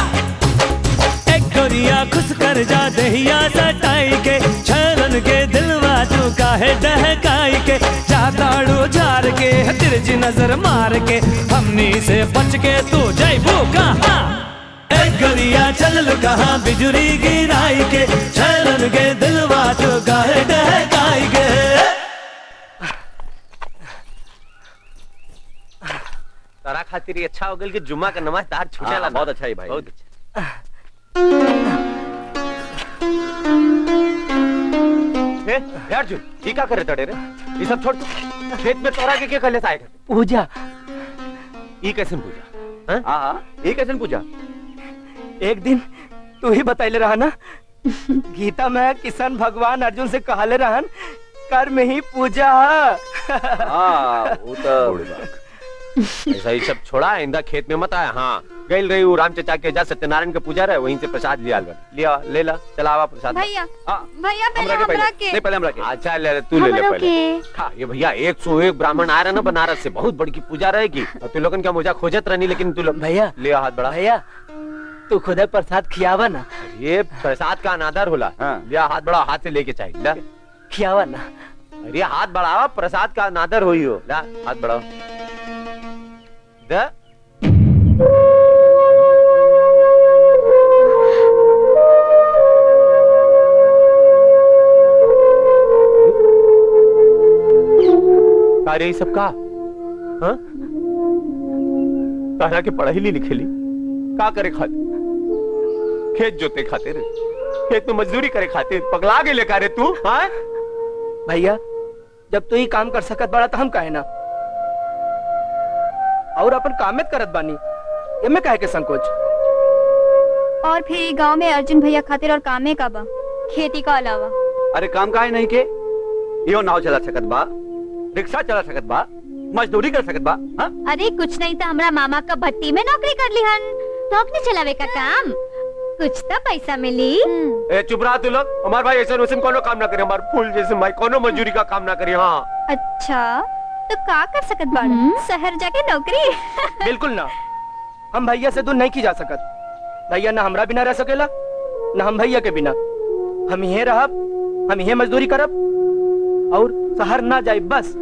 गोरिया खुश कर जा दहिया सटाई के छलन के दिलवा तू काहे डहकाई के। जाताड़ू झार के तिरछी नज़र मार के हमनी से बच के तू जैबू कहा। एक गोरिया चल कहा बिजुरी गिराई के छलन के दिलवा तू काहे डहकाई के। तारा खातिर अच्छा हो गल कि जुम्मा का नमाज़ तार छूटेला। हाँ, बहुत अच्छा है भाई। बहुत अच्छा। क्या कर रहे रे? ये सब छोड़ खेत में तोरा के क्या आएगा पूजा। ये कैसे पूजा? हाँ? हाँ ये कैसे पूजा? एक दिन तू ही बताइले रहा ना गीता में किशन भगवान अर्जुन से कहले रहन कर में ही पूजा। हाँ वो तो ऐसा ही सब छोड़ा इंदा खेत में मत आया। हाँ गई रही हूँ राम चचा के जा सत्यनारायण के पूजा रहे वहीं से प्रसाद लिया अलवर लिया ले ला चला आवा प्रसाद भैया हाँ, भैया पहले हमरा के हमरा के। नहीं पहले हमरा के अच्छा ले ले तू ले ले पहले। खा ये भैया एक सौ एक ब्राह्मण आ रहे ना बनारस से बहुत बड़ी की पूजा रहेगी। और तू लोगन क्या मुझे खोजत रहनी लेकिन तू लोग भैया ले हाथ बड़ा। भैया तू खुद प्रसाद खियावा ना। ये प्रसाद का अनादर होला। लिया हाथ बड़ा हाथ से लेके चाहिए खियावा ना। अरे हाथ बढ़ावा प्रसाद का अनादर हुई हो। ला हाथ बढ़ाओ। दे अरे सब का हाँ? तारा के पढ़ाई लिखेली। का करे खातिर खेत जोते खातिर खेत में मजदूरी करे खातिर पगला गेले का रे तू? हाँ? भैया, जब तू तो ही काम कर सकत बड़ा तो हम काहे ना? और अपन काम में करत बानी। एमे काहे के संकोच? और फिर गाँव में अर्जुन भैया खातिर और कामे का बा? खेती का अलावा। अरे काम काहे नहीं के? यो नाव चला सकत बा रिक्शा चला सकत बा मजदूरी कर सकत बा हाँ? अरे कुछ नहीं तो हमारा मामा का भट्टी में नौकरी कर ली हन। तो चलावे का काम। कुछ तो पैसा मिली। ए चुप रहा तू लोग। हमारे भाई ऐसा कोनो काम ना करे हमारे फूल जैसे भाई कोनो मजदूरी का काम ना करे हाँ। अच्छा। तो का कर सकत बाड़ा? शहर जाके नौकरी? बिल्कुल ना। हम भैया से दूर नहीं की जा सकत। भैया ना हमरा बिना रह सकेला ना हम भैया के बिना। हम यहीं रहब हम यहीं मजदूरी करब और शहर ना जाए बस।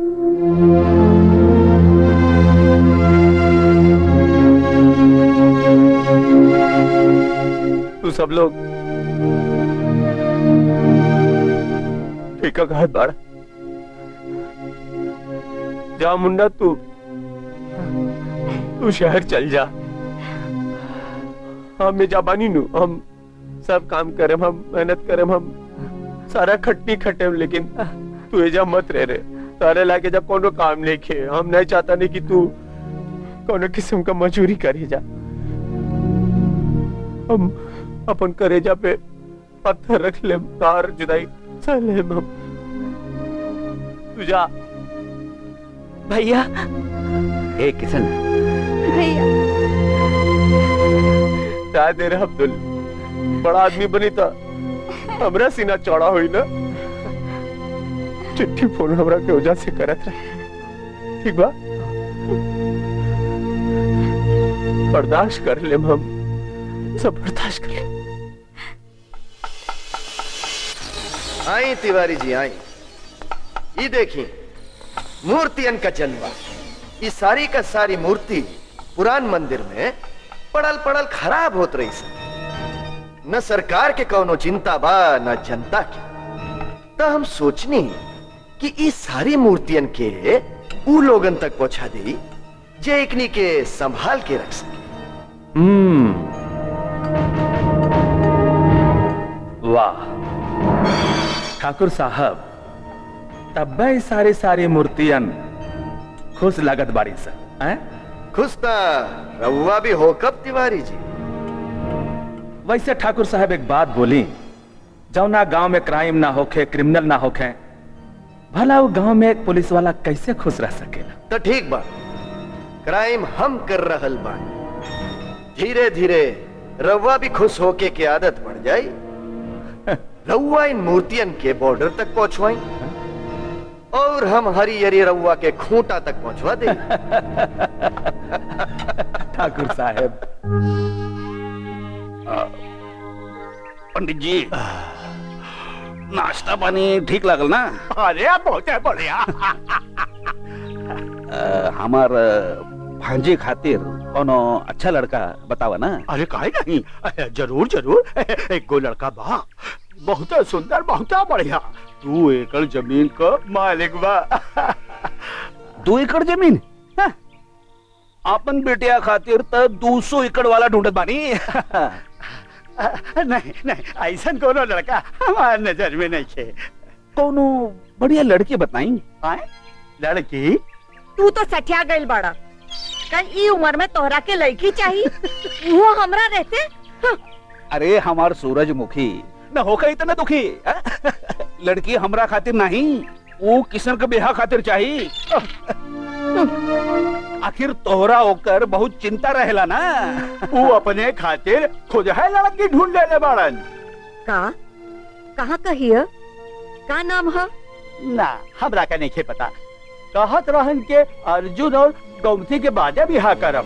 तू सब लोग ठीक है बाड़ा? जा मुन्ना, तू। तू शहर चल जा। हम में जाबानी नु, हम सब काम करे, हम मेहनत करे, हम सारा खट्टी खटे लेकिन तू एजा मत रह रे। तारे लाके जब कोनो काम खे हम नहीं चाहता नहीं कि तू कोनो किस्म का मजूरी करे जा। हम अपन करेजा पे पत्थर रख ले, तार जुदाई चले हम। तू जा। भैया। ए किशन। भैया। रहे अब्दुल बड़ा आदमी बनी था। हमरा सीना चौड़ा हुई ना। चिट्ठी फ़ोन हमरा के वजह से करत रहे। ठीक बा? बर्दाश्त कर ले हम। सब बर्दाश्त कर ले आई तिवारी जी आई। ये देखी। मूर्तियन का जलवा ये सारी का सारी मूर्ति पुरान मंदिर में पड़ल पड़ल खराब होत रही सा न सरकार के कौनो चिंता बा, न जनता के। तो हम सोचनी कि ई सारी मूर्तियन के ऊ लोगन तक पहुँचा दी, जे एकनी के संभाल के रख सके। हम्म। वाह। ठाकुर साहब तब्बे सारी सारी मूर्तियन खुश लागत बारी सा हैं? खुश ता रउआ भी हो कब तिवारी जी? वैसे ठाकुर साहब एक बात बोली जौना गाँव में क्राइम ना होखे क्रिमिनल ना होखे भला वो गाँव में एक पुलिस वाला कैसे खुश रह सकेला? तो ठीक बा क्राइम हम कर रहल बा धीरे धीरे रउआ भी खुश होके के आदत पड़ जाई। रउआ इन मूर्तियन के बॉर्डर तक पहुंचवाई। और हम हरी हरी रउआ के खूंटा तक पहुंचवा दे ठाकुर साहब। पंडित जी नाश्ता पानी ठीक लगल ना? अरे बहुत बढ़िया। हमार भांजे खातिर कोनो अच्छा लड़का बतावा ना? अरे काहे नहीं? ज़रूर ज़रूर। एक गो लड़का बा बहुत सुंदर बहुत बढ़िया। तू एकड़ ज़मीन का मालिक बा। दो एकड़ ज़मीन? अपन बेटिया खातिर तो दो सौ एकड़ वाला ढूंढत बानी। नहीं नहीं ऐसा कोनो लड़का हमारे नज़र में नहीं है कोनो बढ़िया लड़की बताई? लड़की? तू तो सठिया गई बाड़ा। कल ई उम्र में तोहरा के लड़की चाहिए वो हमरा रहते। अरे हमार सूरजमुखी। न होकर इतना दुखी लड़की हमरा खातिर नहीं वो किशन के बेहा खातिर चाहिए आखिर तोहरा होकर बहुत चिंता रहेला ना। वो अपने खातिर खुद है लड़की ढूंढ लेने बारन का? कहा कहिए का नाम है? ना हमरा का नहीं पता। कहत रहन के अर्जुन और गौमती के बाजा बिहा करब।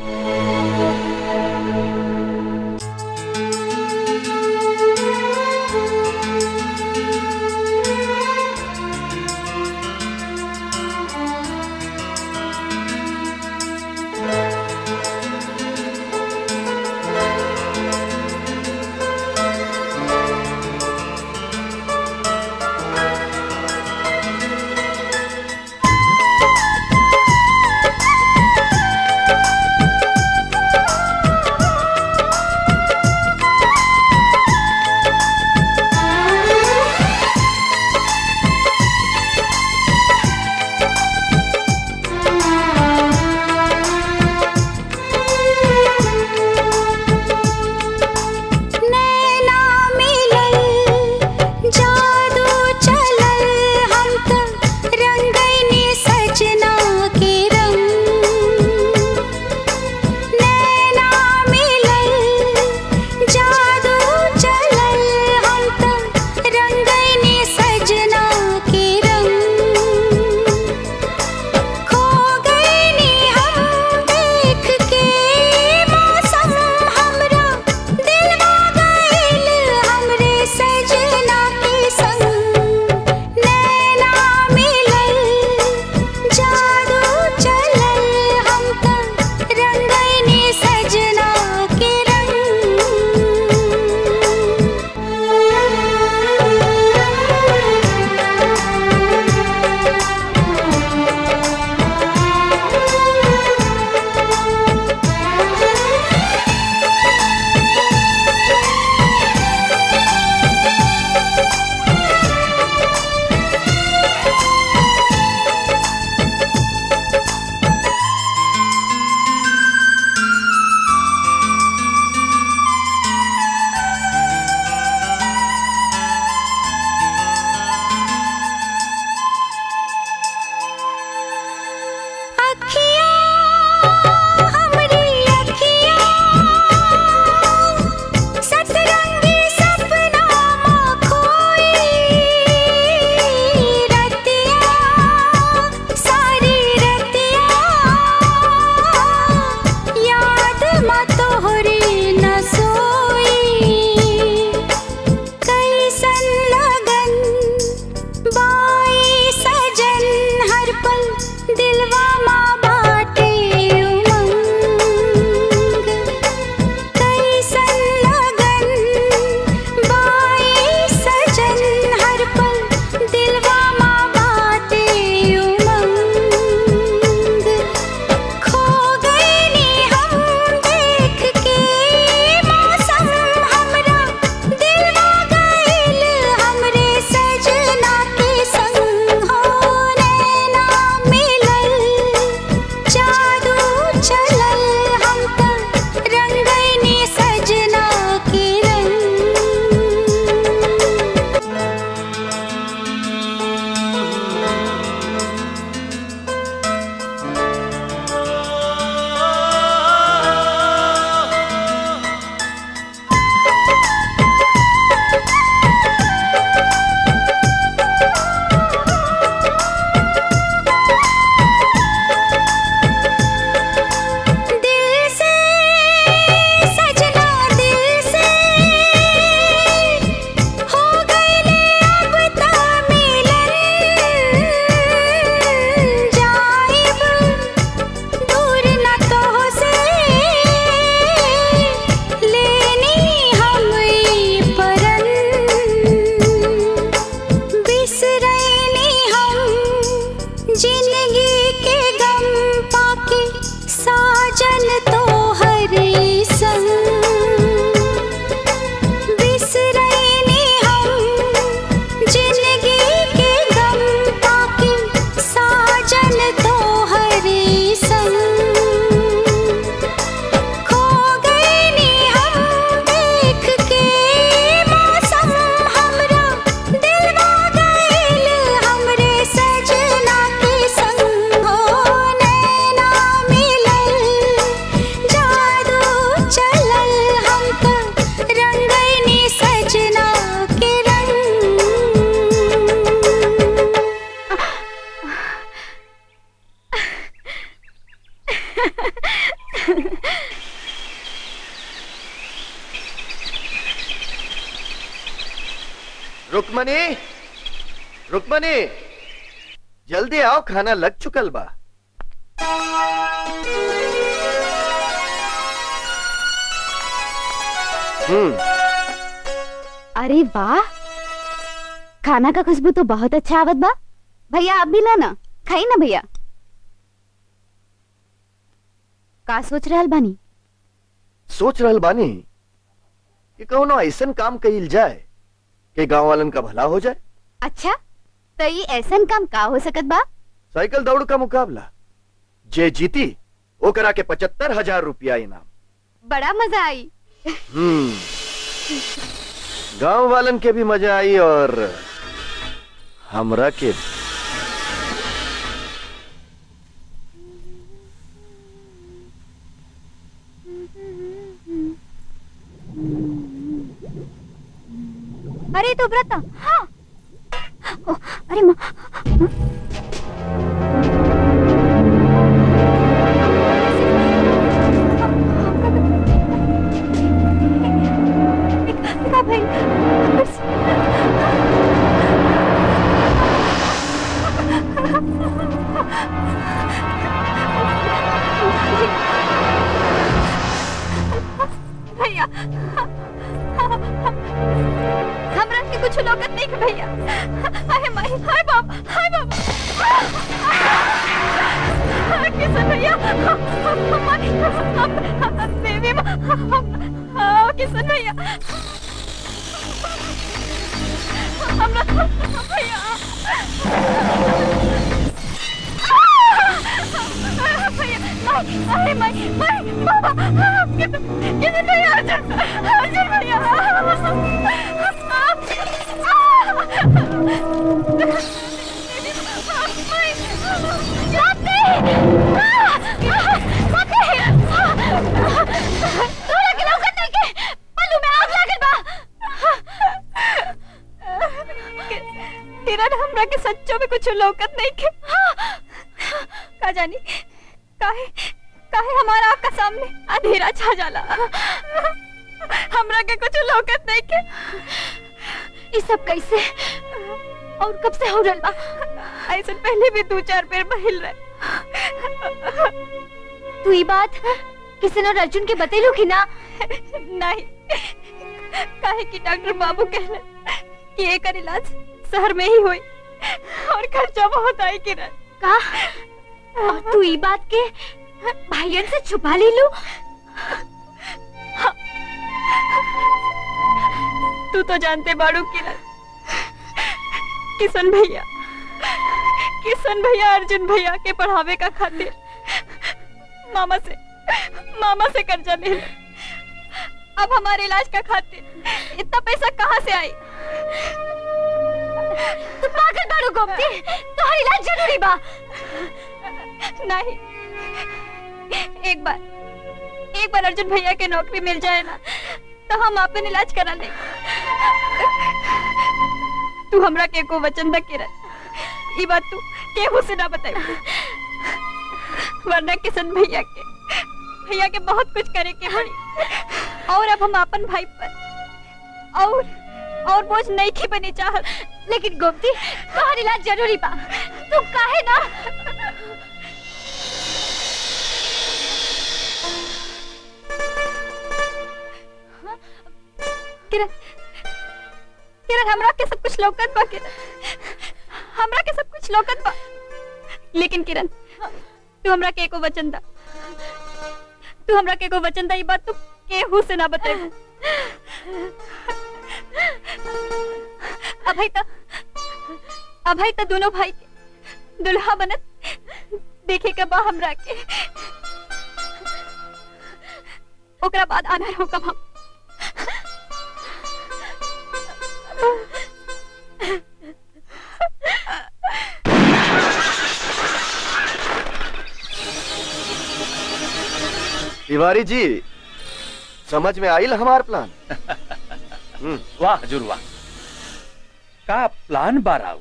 खाना लग चुकल बा। हम्म। अरे वाह। खाना का खुशबू तो बहुत अच्छा आवत बा। भैया आप भी ला ना। खाई ना भैया? का सोच रहल बानी? सोच रहल बानी कि कौनो ऐसन काम कइल जाए कि गाँव वालन का भला हो जाए। अच्छा तो ये ऐसन काम का हो सकत बा? साइकिल दौड़ का मुकाबला। जे जीती वो करा के पचहत्तर हज़ार रुपया इनाम। बड़ा मज़ा आई। हम्म। गाँव वालन के भी मज़ा आई और हमरा के भी। हमरा के कुछ लौकत नहीं के ये सब कैसे? और कब से हो रहा बा ऐसे पहले भी दो चार पेड़ बहिल रहे। तू ये बात किसी ने अर्जुन के बतेलू कि ना? नहीं। काहे कि डॉक्टर बाबू कहले कि एक इलाज शहर में ही हुई और खर्चा बहुत आई किरण का? और तू ये बात के भाईयन से छुपा ले लू तू तो जानते बाड़ू किरण किशन भैया। किशन भैया अर्जुन भैया के पढ़ावे का खातिर। मामा से मामा से कर्जा ले। अब हमारे इलाज का खातिर इतना पैसा कहाँ से आई? तू पागल बाड़ू गोमती तुम्हारा इलाज ज़रूरी बा। नहीं, एक बार एक बार अर्जुन भैया के नौकरी मिल जाए ना तो हम अपन इलाज करा ले तू हमरा के को वचन द किरण ई बात तू केहू से ना बताई। वरना किशन भैया के भैया के बहुत कुछ करे के पड़ी। और अब हम अपन भाई पर और और बोझ नहीं की बनी चाहत। लेकिन गोमती तुम्हारा इलाज ज़रूरी बा। तू काहे ना? किरण। हमरा के सब कुछ लौकत बा, किरण। हमरा के सब कुछ लौकत बा। लेकिन किरण, तू हमरा के एको वचन दा। तू हमरा के एको वचन दा, ई बात तू केहू से ना बताई अभय त अभय त दोनों भाई के दुल्हा बनत, देखे के बा हमरा के। ओकरा बाद आना हो कब हम। तिवारी जी समझ में आइल हमार प्लान हम्म, वाह हजूर वाह। का प्लान बाराऊ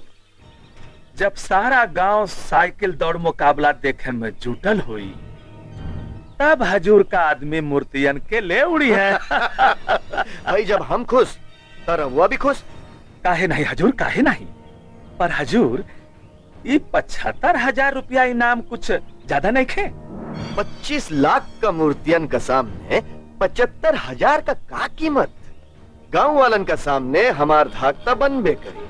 जब सारा गाँव साइकिल दौड़ मुकाबला देखे में जुटल हुई तब हजूर का आदमी मूर्तियन के ले उड़ी है। भाई जब हम खुश तो रहुआ भी खुश। काहे नहीं हजूर काहे नहीं। पर हजूर ये पचहत्तर हज़ार रुपया इनाम कुछ ज़्यादा नहीं खे। पच्चीस लाख का मूर्तियन का सामने पचहत्तर हज़ार का का कीमत। गाँव वालन का सामने हमार धाकता बन बे करी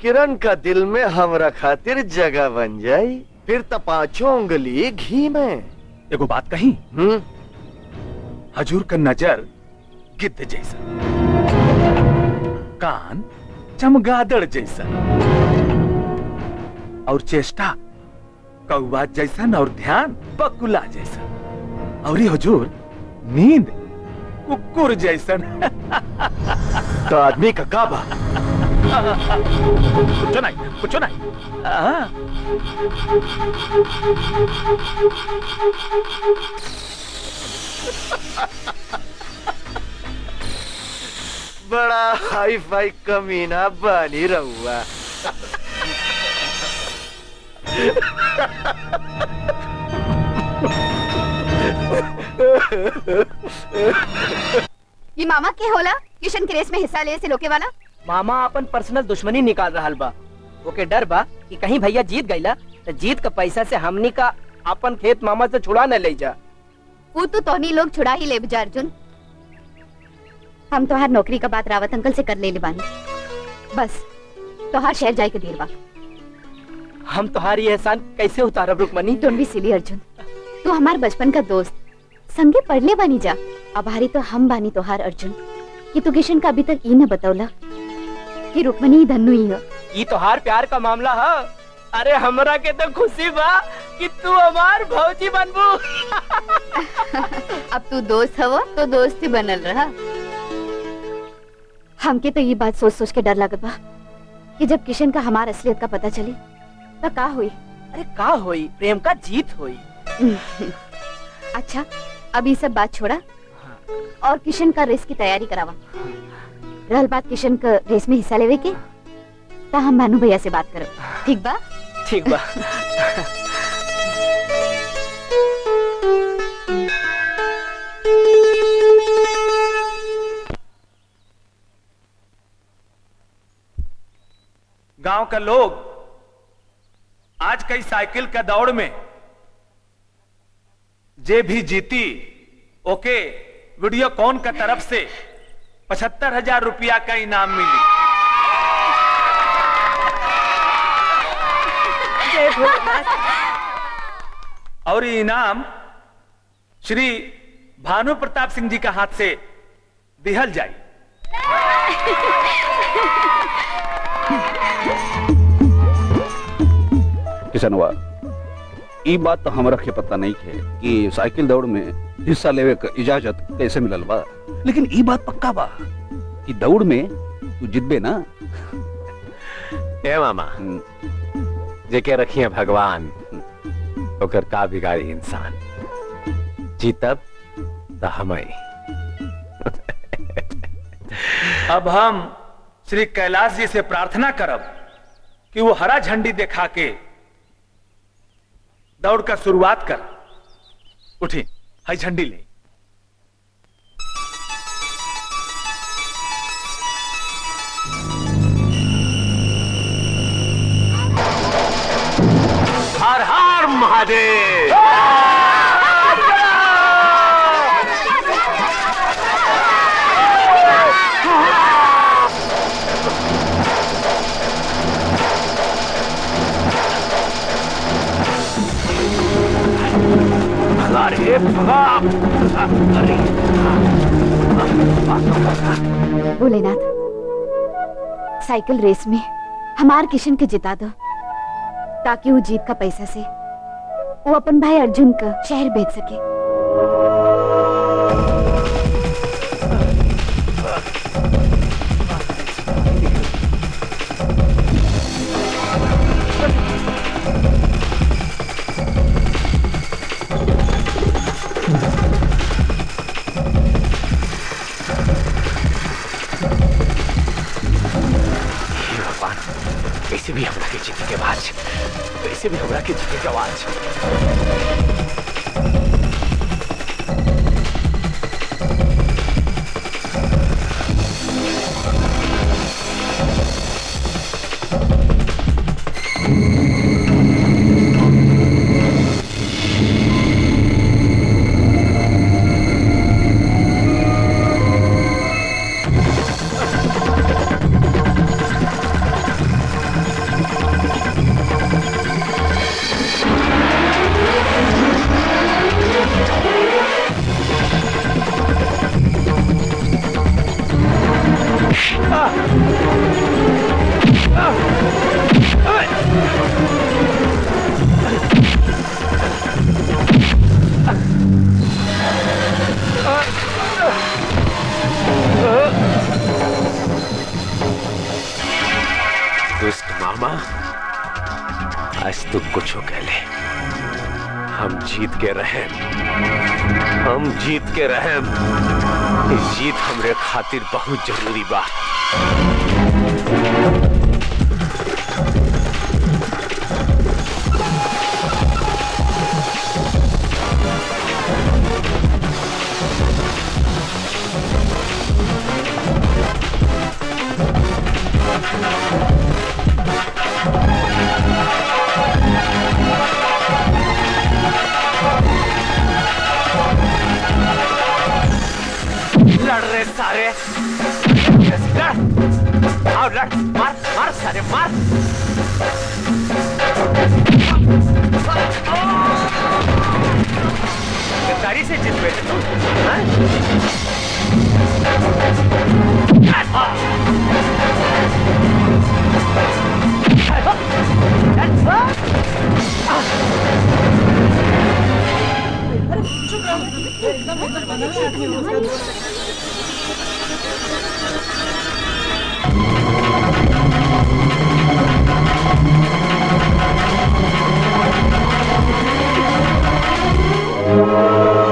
किरण का दिल में हमरा खातिर जगह बन जाई फिर त पाँचों उंगली घी में। एगो बात कही? हम्म। हजूर का नज़र गिद्ध जैसा। कान चमगादड़ जैसा और चेष्टा कौवा जैसा और ध्यान बकुला जैसा और हजूर नींद कुकुर जैसन। तो आदमी का काबा। कुछ नहीं कुछ नहीं हाँ। बड़ा हाई फाई कमीना बनी रहुआ। ये मामा के होला? किशन के रेस में हिस्सा ले से लोके वाला? मामा अपन पर्सनल दुश्मनी निकाल रहा बा। ओके डर बा कि कहीं भैया जीत गईला तो जीत का पैसा से हमनी का अपन खेत मामा से छुड़ा न ले जा। वो तो तोहनी लोग छुड़ा ही ले जा अर्जुन। हम तोहार नौकरी का बात रावत अंकल से कर ले ले बानी बस तोहार शहर जाए के देर बा हम तुम्हारी एहसान कैसे उतारब Rukmini? Don't be silly Arjun तू हमार बचपन का दोस्त संगे पढ़ ले बानी जा। अब हारी तो हम बानी तोहार अर्जुन कि तू किशन का अभी तक ई न बतौला कि रुक्मनी ही धन्नु ही है ये तोहार प्यार का मामला है। अरे हमरा के तो खुशी बा कि तू हमार भौजी बनबू। अब तू दोस्त हवा तो दोस्त ही बनल रहा। हमके तो ये बात सोच सोच के डर लगत बा कि जब किशन का हमार असलियत का पता चली तो का हुई? अरे का होई? प्रेम का जीत होई। अच्छा अब ये सब बात छोड़ा और किशन का रेस की तैयारी करावा। रहल बात किशन का रेस में हिस्सा लेवे के तो हम भानु भैया से बात करो। ठीक बा? ठीक बा। गाँव का लोग आज कई साइकिल का दौड़ में जे भी जीती, ओके, वीडियो कॉन का तरफ़ से पचहत्तर हज़ार रुपया का इनाम मिली। और ये इनाम श्री भानु प्रताप सिंह जी का हाथ से दिहल जाए किसनवा ई बात तो हमरा के पता नहीं है कि साइकिल दौड़ में हिस्सा लेवे का इजाज़त कैसे मिलल बा। लेकिन ई बात पक्का बा कि दौड़ में तू जितबे ना। ए मामा जेके रखिए भगवान ओकर का बिगाड़ी इंसान। जीतब तो हम अब हम श्री कैलाश जी से प्रार्थना करब कि वो हरा झंडी दिखा के दौड़ का शुरुआत कर। उठी हई झंडी ले। हर हर महादेव! भोलेनाथ, साइकिल रेस में हमार किशन के जिता दो, ताकि वो जीत का पैसा से वो अपन भाई अर्जुन का शहर भेज सके। कैसे भी हमरा गद्दारी से जीत बैठे तुम हाँ? सैया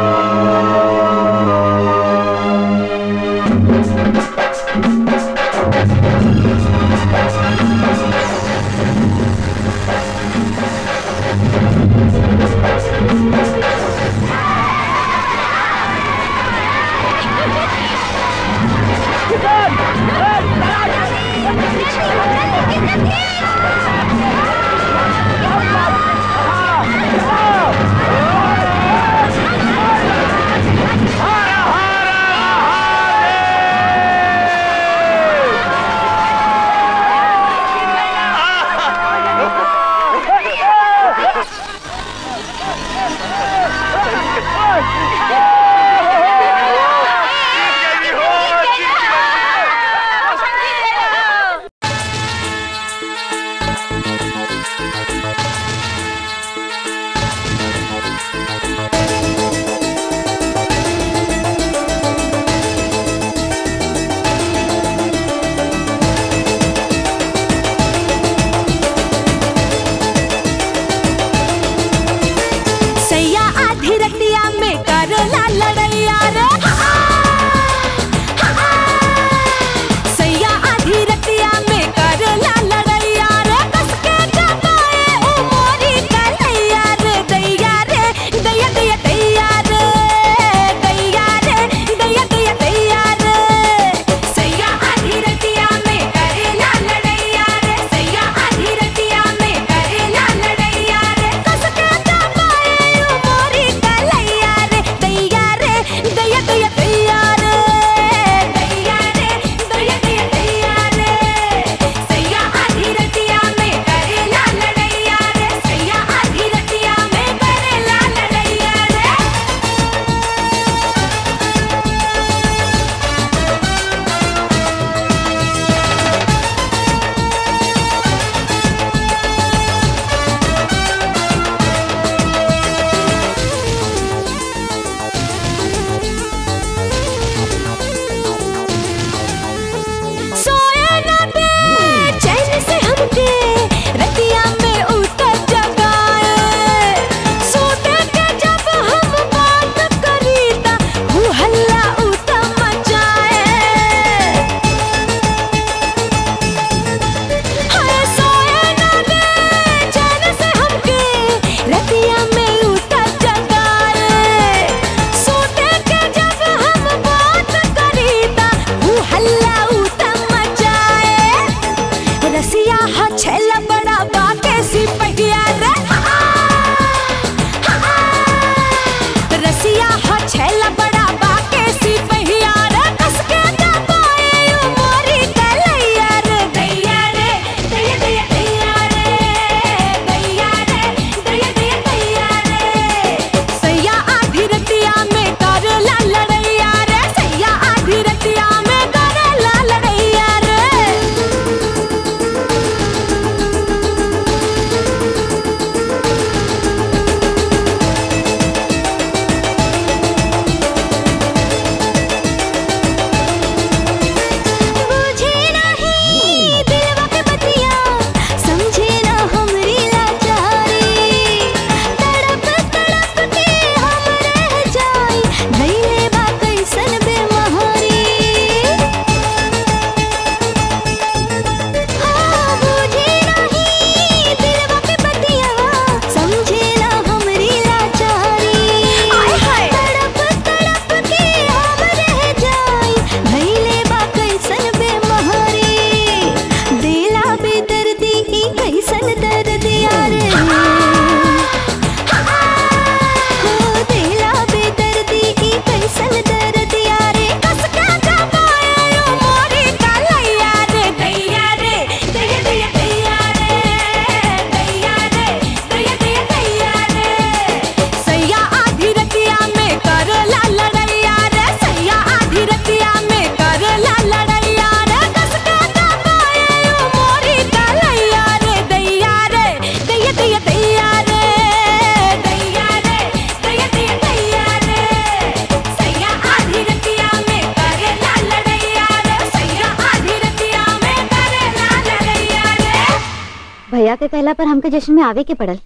के जश्न में आवे के पड़ल।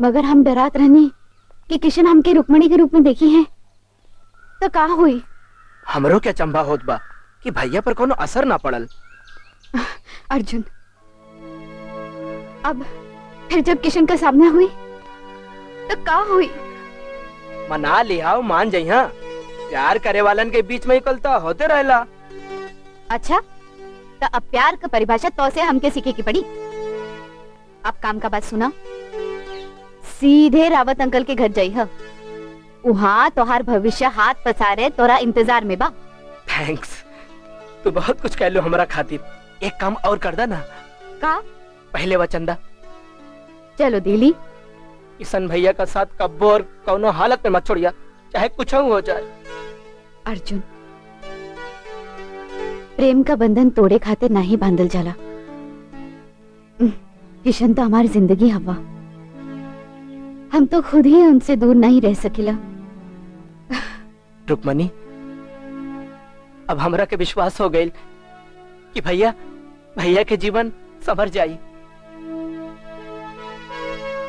मगर हम डरात रहनी कि किशन हमके रुक्मणी के रूप में देखी है। तो का हुई? हमरो क्या चंबा होत बा कि भैया पर कोनो असर ना पड़ल। अर्जुन अब फिर जब किशन का सामना हुई तो का हुई? मना लिहाओ मान जइहा प्यार करे वालन के बीच में ही कलता होते रहला। अच्छा तो अब प्यार का परिभाषा तो से हमके सीखे की पड़ी। अब काम का बात सुना? सीधे रावत अंकल के घर जाई है। वहाँ तोहार भविष्य हाथ पसारे तोरा इंतज़ार में बा। थैंक्स तू बहुत कुछ कह लो हमारा खातिर। एक काम और कर दा ना? का? पहले वचन दा चलो दिली। किशन भैया का साथ कब्बो और कौनो हालत में मत छोड़िया। चाहे कुछ हो जाए। अर्जुन प्रेम का बंधन तोड़े खातिर नहीं बांधल जाला। किशन तो हमारी ज़िंदगी हवा। हम तो खुद ही उनसे दूर नहीं रह सकिला। रुकमनी अब हमरा के विश्वास हो गई कि भैया भैया के जीवन संभर जाई।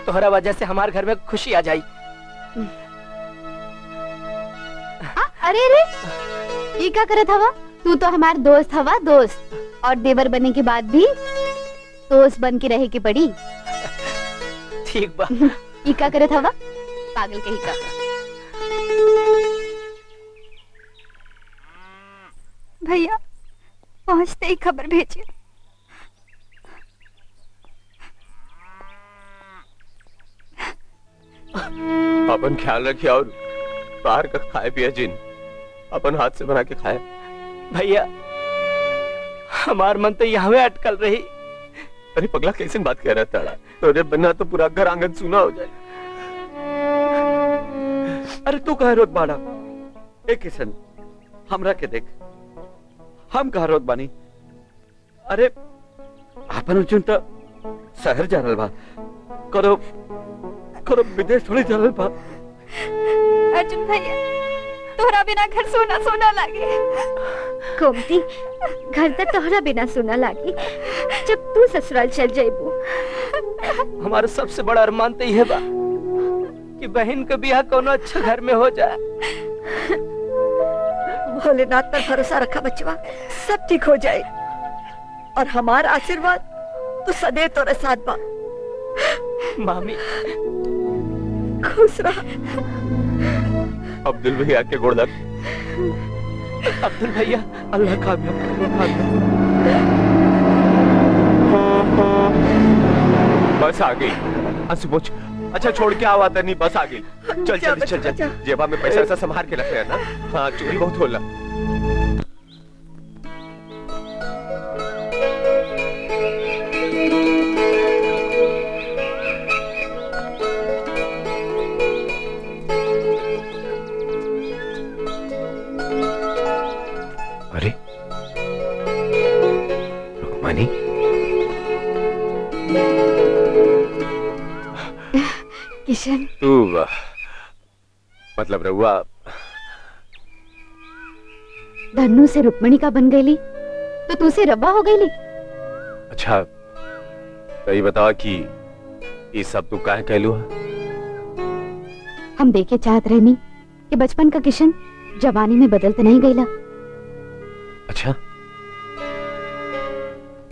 तोहरा वजह से हमारे घर में खुशी आ जाई। आ, अरे रे ये क्या करत हवा? तू तो हमार दोस्त हवा दोस्त। और देवर बने के बाद भी दोस्त बन के रहे के पड़ी ठीक बा क्या करत हवा? पागल कहीं का। भैया पहुँचते ही खबर भेजिए। अपन ख्याल रखिए और बाहर का खाए पिए जिन। अपन हाथ से बना के खाए। भैया हमार मन तो यहाँ अटकल रही। अरे पगला कैसे बात कह रहा ताड़ा तोरे बनना तो पूरा घर आँगन सुना हो जाए अरे तू कह रोत बाड़ा? ए किशन हमरा के देख। हम कह रोत बानी? अरे अपन अर्जुन तो शहर जा रहल बा। करो करो, विदेश थोड़ी जा रहल बा। अर्जुन भैया तोहरा बिना घर सोना सोना लागे। गोमती घर तक तोहरा बिना सुना लागी। जब तू ससुराल चल जाइबू। हमारा सबसे बड़ा अरमान तो यह बा कि बहन के ब्याह कोनो अच्छा घर में हो जाए। भोलेनाथ पर भरोसा रखा बचवा सब ठीक हो जाए। और हमारा आशीर्वाद तो सदैव तोरे साथ बा। मामी। खुश रह। अब्दुल भैया के गोड़ लग अब्दुल भैया अल्लाह कामयाब बस आ गई। अंशु पूछ। अच्छा छोड़ के आवा नहीं बस आ गई। चल जा चल चल चल। जेबा में पैसा ऐसा संभाल के रख ना? हाँ चोरी बहुत होला किशन तू अ, मतलब रहुआ धन्नू से रुक्मणी का बन गई तो तू से रब्बा हो गई अच्छा तो ये बताओ कि ये सब तू काहे कहलू हम देखे चाहत रहनी कि बचपन का किशन जवानी में बदलते नहीं गईला। अच्छा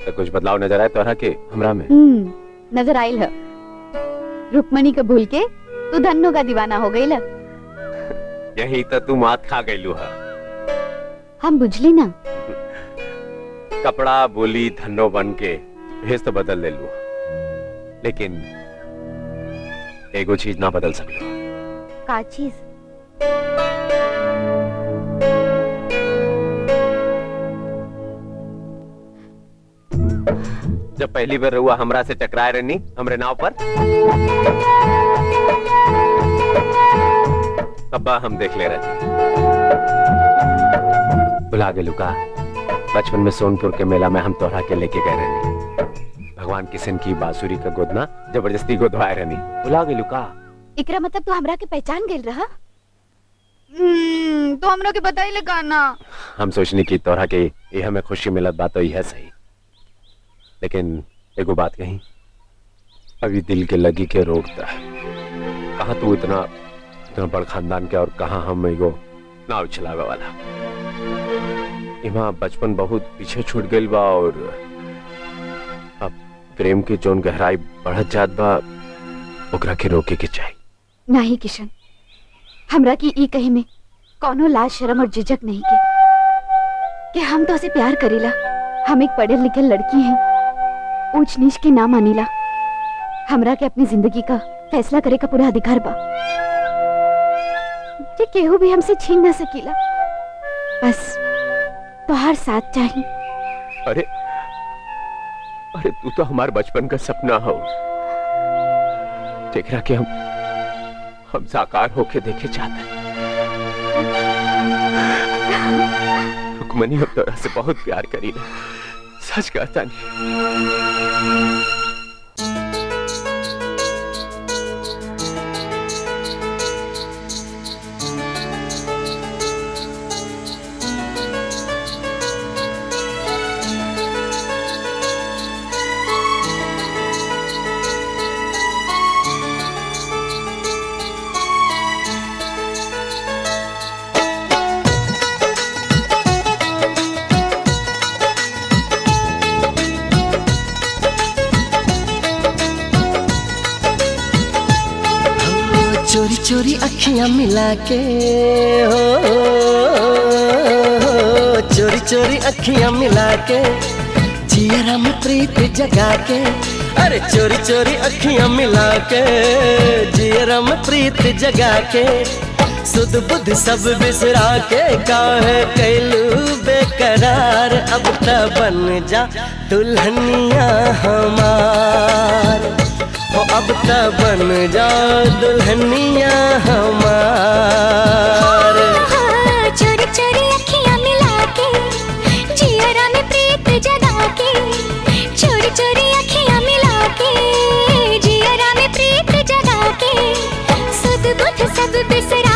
तो कुछ बदलाव नज़र आए तोहरा के हमरा में? हम्म नज़र आयल है। रुक्मणी को भूल के तू धन्नो का दीवाना हो गई यही तो तू मात खा गईलू है हम बुझली ना? कपड़ा बोली धनो बन के भेज तो बदल ले लू लेकिन एगो चीज़ ना बदल सकलो। का चीज़? जब पहली बार रहुआ हमरा से टकराए रहनी हमरे नाव पर। तब्बा हम देख ले रहे। बुला गेलू का बचपन में सोनपुर के मेला में हम तोहरा के लेके गए रहनी। भगवान किशन की बांसुरी का गोदना ज़बरदस्ती गोदवाए रहनी। बुला गेलू का इकरा मतलब तू हमरा के पहचान गेल रहा? हम्म, तो हमरो के बताइले का ना हम सोचनी की तोहरा के ये हमें खुशी मिलत बात तो यह सही। लेकिन एगो बात कही। अभी दिल के लगी के रोकता है। कहा तू इतना इतना बड़ खानदान के और कहा हम एगो नाव चलावे वाला? इमा बचपन बहुत पीछे छूट गइल बा और अब प्रेम के जोन गहराई बढ़त जात बा, ओकरा के रोके के चाहिए नहीं किशन, हमरा की ई कहे में कौनो लाज, शर्म और झिझक नहीं के। कि हम तो उसे प्यार करीला। हम एक पढ़े लिखे लड़की हैं। ऊंच नीच के ना मानीला हमरा के अपनी ज़िंदगी का फैसला करे का पूरा अधिकार बा। ये केहू भी हमसे छीन ना सकीला। बस, तोहार साथ चाहिए अरे अरे, तू तो हमारे बचपन का सपना हो। जेकरा के हम हम साकार होके देखे चाहते हैं। रुकमनी हम तोरा से बहुत प्यार करी ना सच कहता नहीं चोरी अखियाँ मिला के, हो चोरी चोरी अखियाँ मिला के जियरा में प्रीत जगा के। अरे चोरी चोरी अखियाँ मिला के जियरा में प्रीत जगा के। सुध बुध सब बिसरा के, काहे कैलू बेकरार? अब त बन जा दुल्हनिया हमार। हो अब त बन जा दुल्हनिया हमार। चोरी चोरी अखियाँ मिला के, जियरा में प्रीत जगा के, चोरी चोरी अखियाँ मिला के, जियरा में प्रीत जगा के सुध बुध सब बिसरा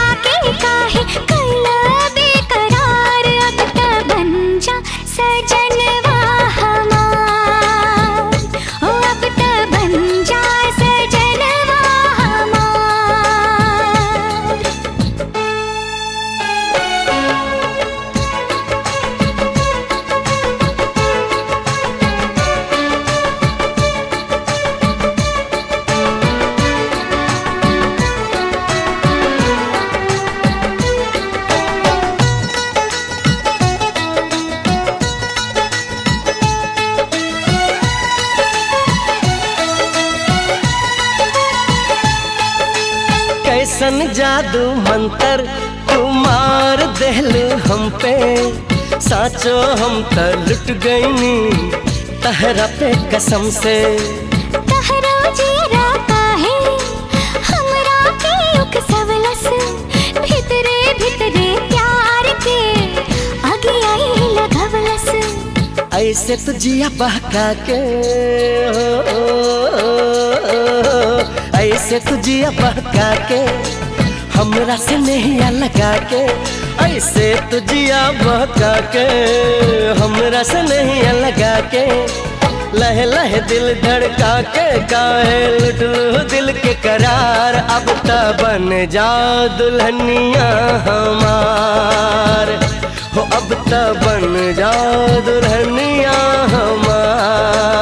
जादू मंतर तू मार देहलू हम पे साचो हम त लुट गईनी तहरा पे कसम से तहरा जीरा काहे हमरा के उक भितरे भितरे प्यार के आगे आई लगवलस ऐसे तो जिया बहका के हो, ऐसे तो जिया बहका के हमरा से नहीं लगा के ऐसे तो जिया बहका के हमरा से नहीं लगा के लह लह दिल धड़का के काहे लुट दिल के करार। अब त बन जा दुल्हनिया हमार। हो, अब त बन जा दुल्हनिया हमार।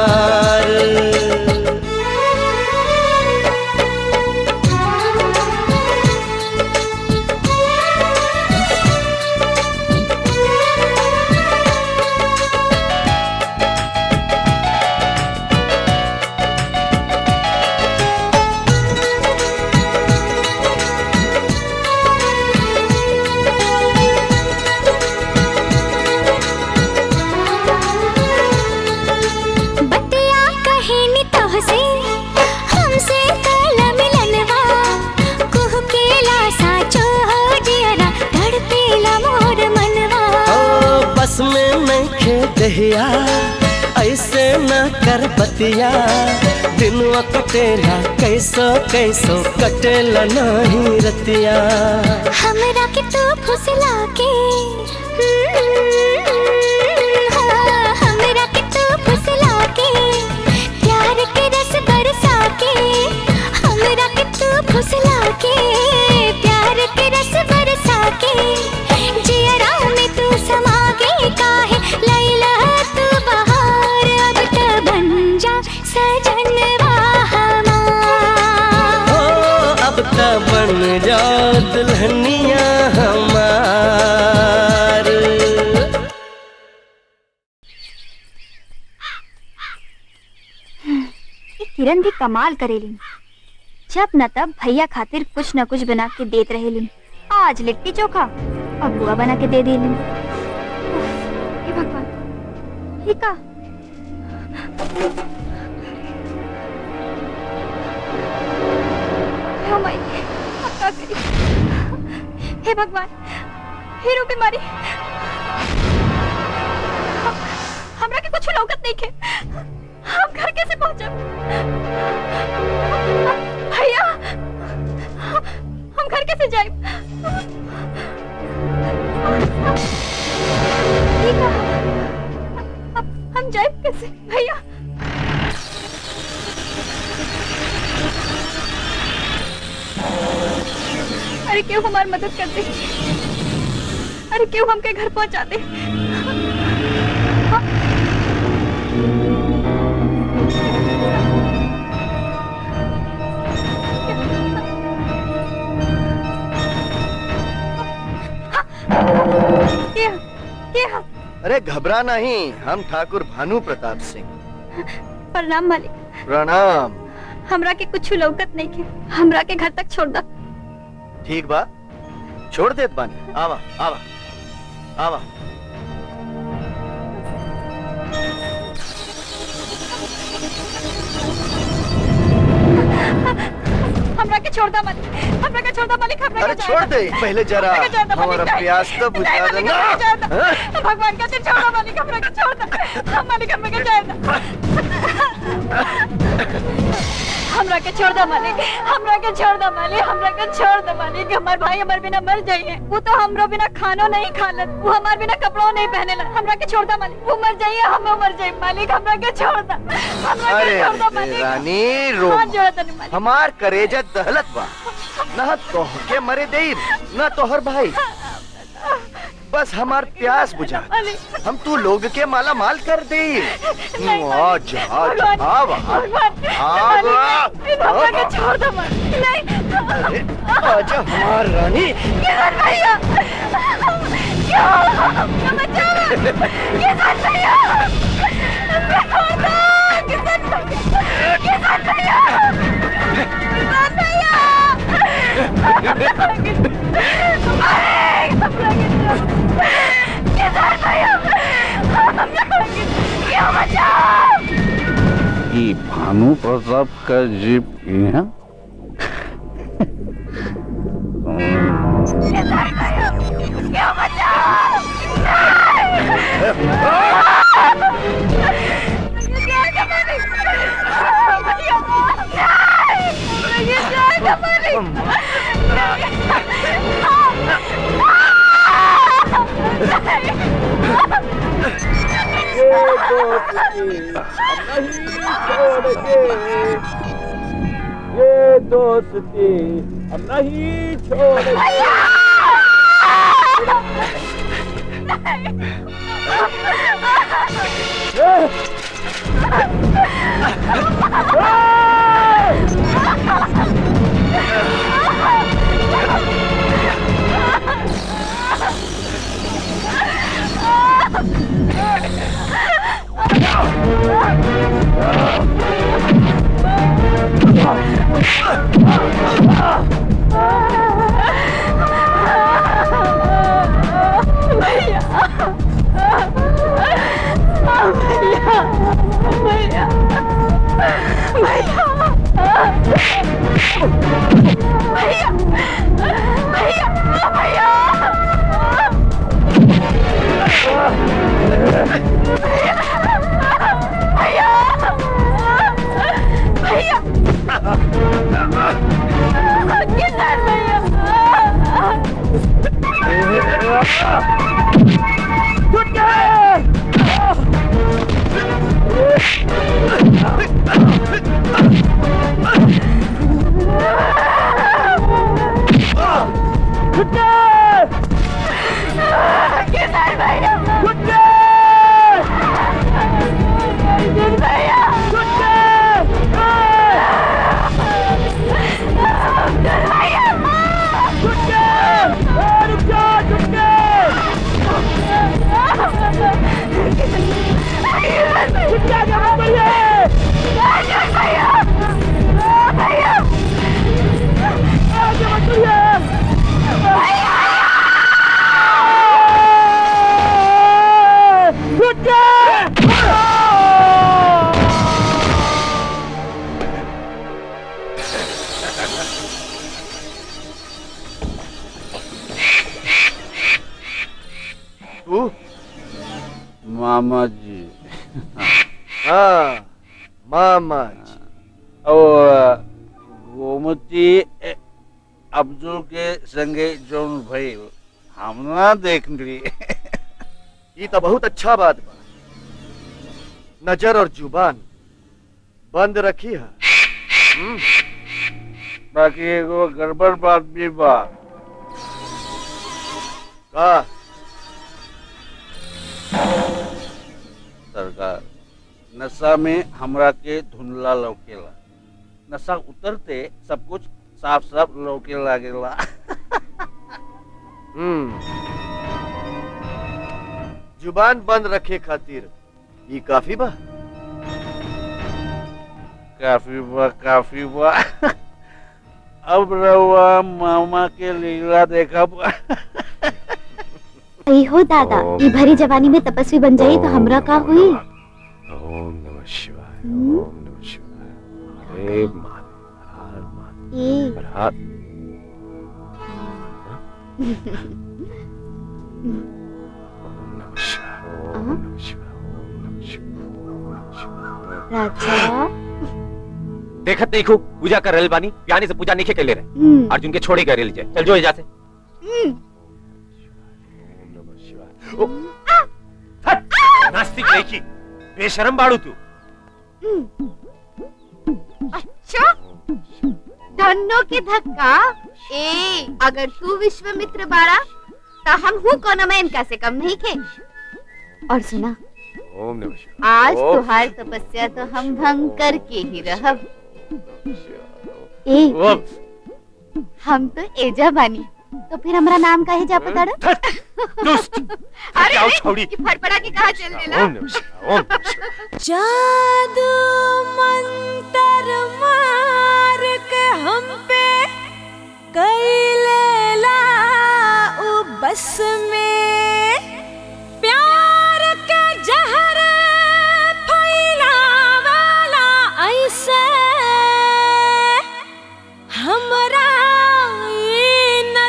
खेदहिया ऐसे न कर बतिया दिन कटेला कैसो कैसो कटेला नहीं रतिया। हमरा के तू तू फुसला के। त बन जा दुल्हनिया हमार। किरण भी कमाल करेली जब न तब भैया खातिर कुछ न कुछ बना के देत रहेली आज लिट्टी चोखा और बुआ बना के दे देली हे भगवान। ये का? का करी हे भगवान, हीरो बीमारी। हम- हमरा के कुछ लौकत नहीं के हम घर कैसे पहुंचब? भैया, हम घर कैसे जाए हम जाए कैसे, भैया? अरे क्यों हमारी मदद कर दे अरे क्यों हमके घर पहुँचा दे ये ये अरे घबरा नहीं हम ठाकुर भानु प्रताप सिंह। प्रणाम मालिक। प्रणाम। हमरा के कुछ लौकत नहीं के हमरा के घर तक छोड़ दा। ठीक बा। छोड़ देत बानी। आवा आवा आवा। हमरा के छोड़ दा मालिक। हमरा के छोड़ दा मालिक हमरा अरे के छोड़ दे। पहले जरा हमरा प्यास तो बुझा दा। भगवान का छोड़ दा मालिक हमरा के छोड़ दा। मालिक हमरा के छोड़ दा। हमरा के छोड़ दा मालिक हमरा के छोड़ दा मालिक हमरा के छोड़ दा मालिक हमार भाई हमार बिना मर जाइए। वो तो हमरो बिना खानो नहीं खालत वो हमार बिना कपड़ों नहीं पहनेला हमरा के छोड़ दा मालिक वो मर जाइए हम मर जाइए। मालिक हमरा के छोड़ दा हमरा अरे के छोड़ दा मालिक। रानी रो हाथ जोड़ दा मालिक हमार करेजा दहलत बा। न तोह के मरे देई न तोहर भाई। बस हमार प्यास बुझा हम तू लोग के माला माल कर दे। आज आज आवा आवा हमरा के छोड़ दा मालिक नहीं। आजा हमार रानी। क्या? बचाओ भैया। Ану, позапка джип. Нет? छोड़ के। ये दोस्ती हम नहीं छोड़ भैया मामा जी हाँ मामा जी और गोमती अब्दुल के संगे जोन भाई हम ना देख ली। ये तो बहुत अच्छा बात बा। नज़र और ज़ुबान बंद रखी है। हम्म, बाकी एगो गड़बड़ बात भी बा। का सरकार। नशा में हमरा के धुंधला लौकेला। नशा उतरते सब कुछ साफ़ साफ़ लौके लागेला। हम्म। ज़ुबान बंद रखे खातिर ये काफ़ी बा। काफ़ी बा काफ़ी बा। अब रहुआ मामा के लीला देखा हो दादा ये भरी जवानी में तपस्वी बन जाई तो हमरा का हुई? ओम नमः शिवाय ओम नमः हे ए। हर। ओम नमः शिवाय देखत नहीं खूब पूजा कर रेल बानी प्यानी से पूजा नहीं के ले रहे। हम्म। अर्जुन के छोड़े कर रेल चल जो एजा से नास्तिक नहीं बेशरम बाड़ू तू अच्छा। धन्नो के धक्का। ए अगर तू विश्वामित्र बाड़ा तो हम हूँ कोनो? में इनका से कम नहीं खे। और सुना ओम आज तुहार तपस्या तो हम भंग करके ही रहब ए हम तो एजा बानी। तो फिर हमरा नाम काहे जा पता अरे जाओ छोड़ी। फड़फड़ा के कहा चल देला? जादू मंतर मार के हम पे कैलेला उ बस में। प्यार के जहर फैलावाला ऐसे। हमरा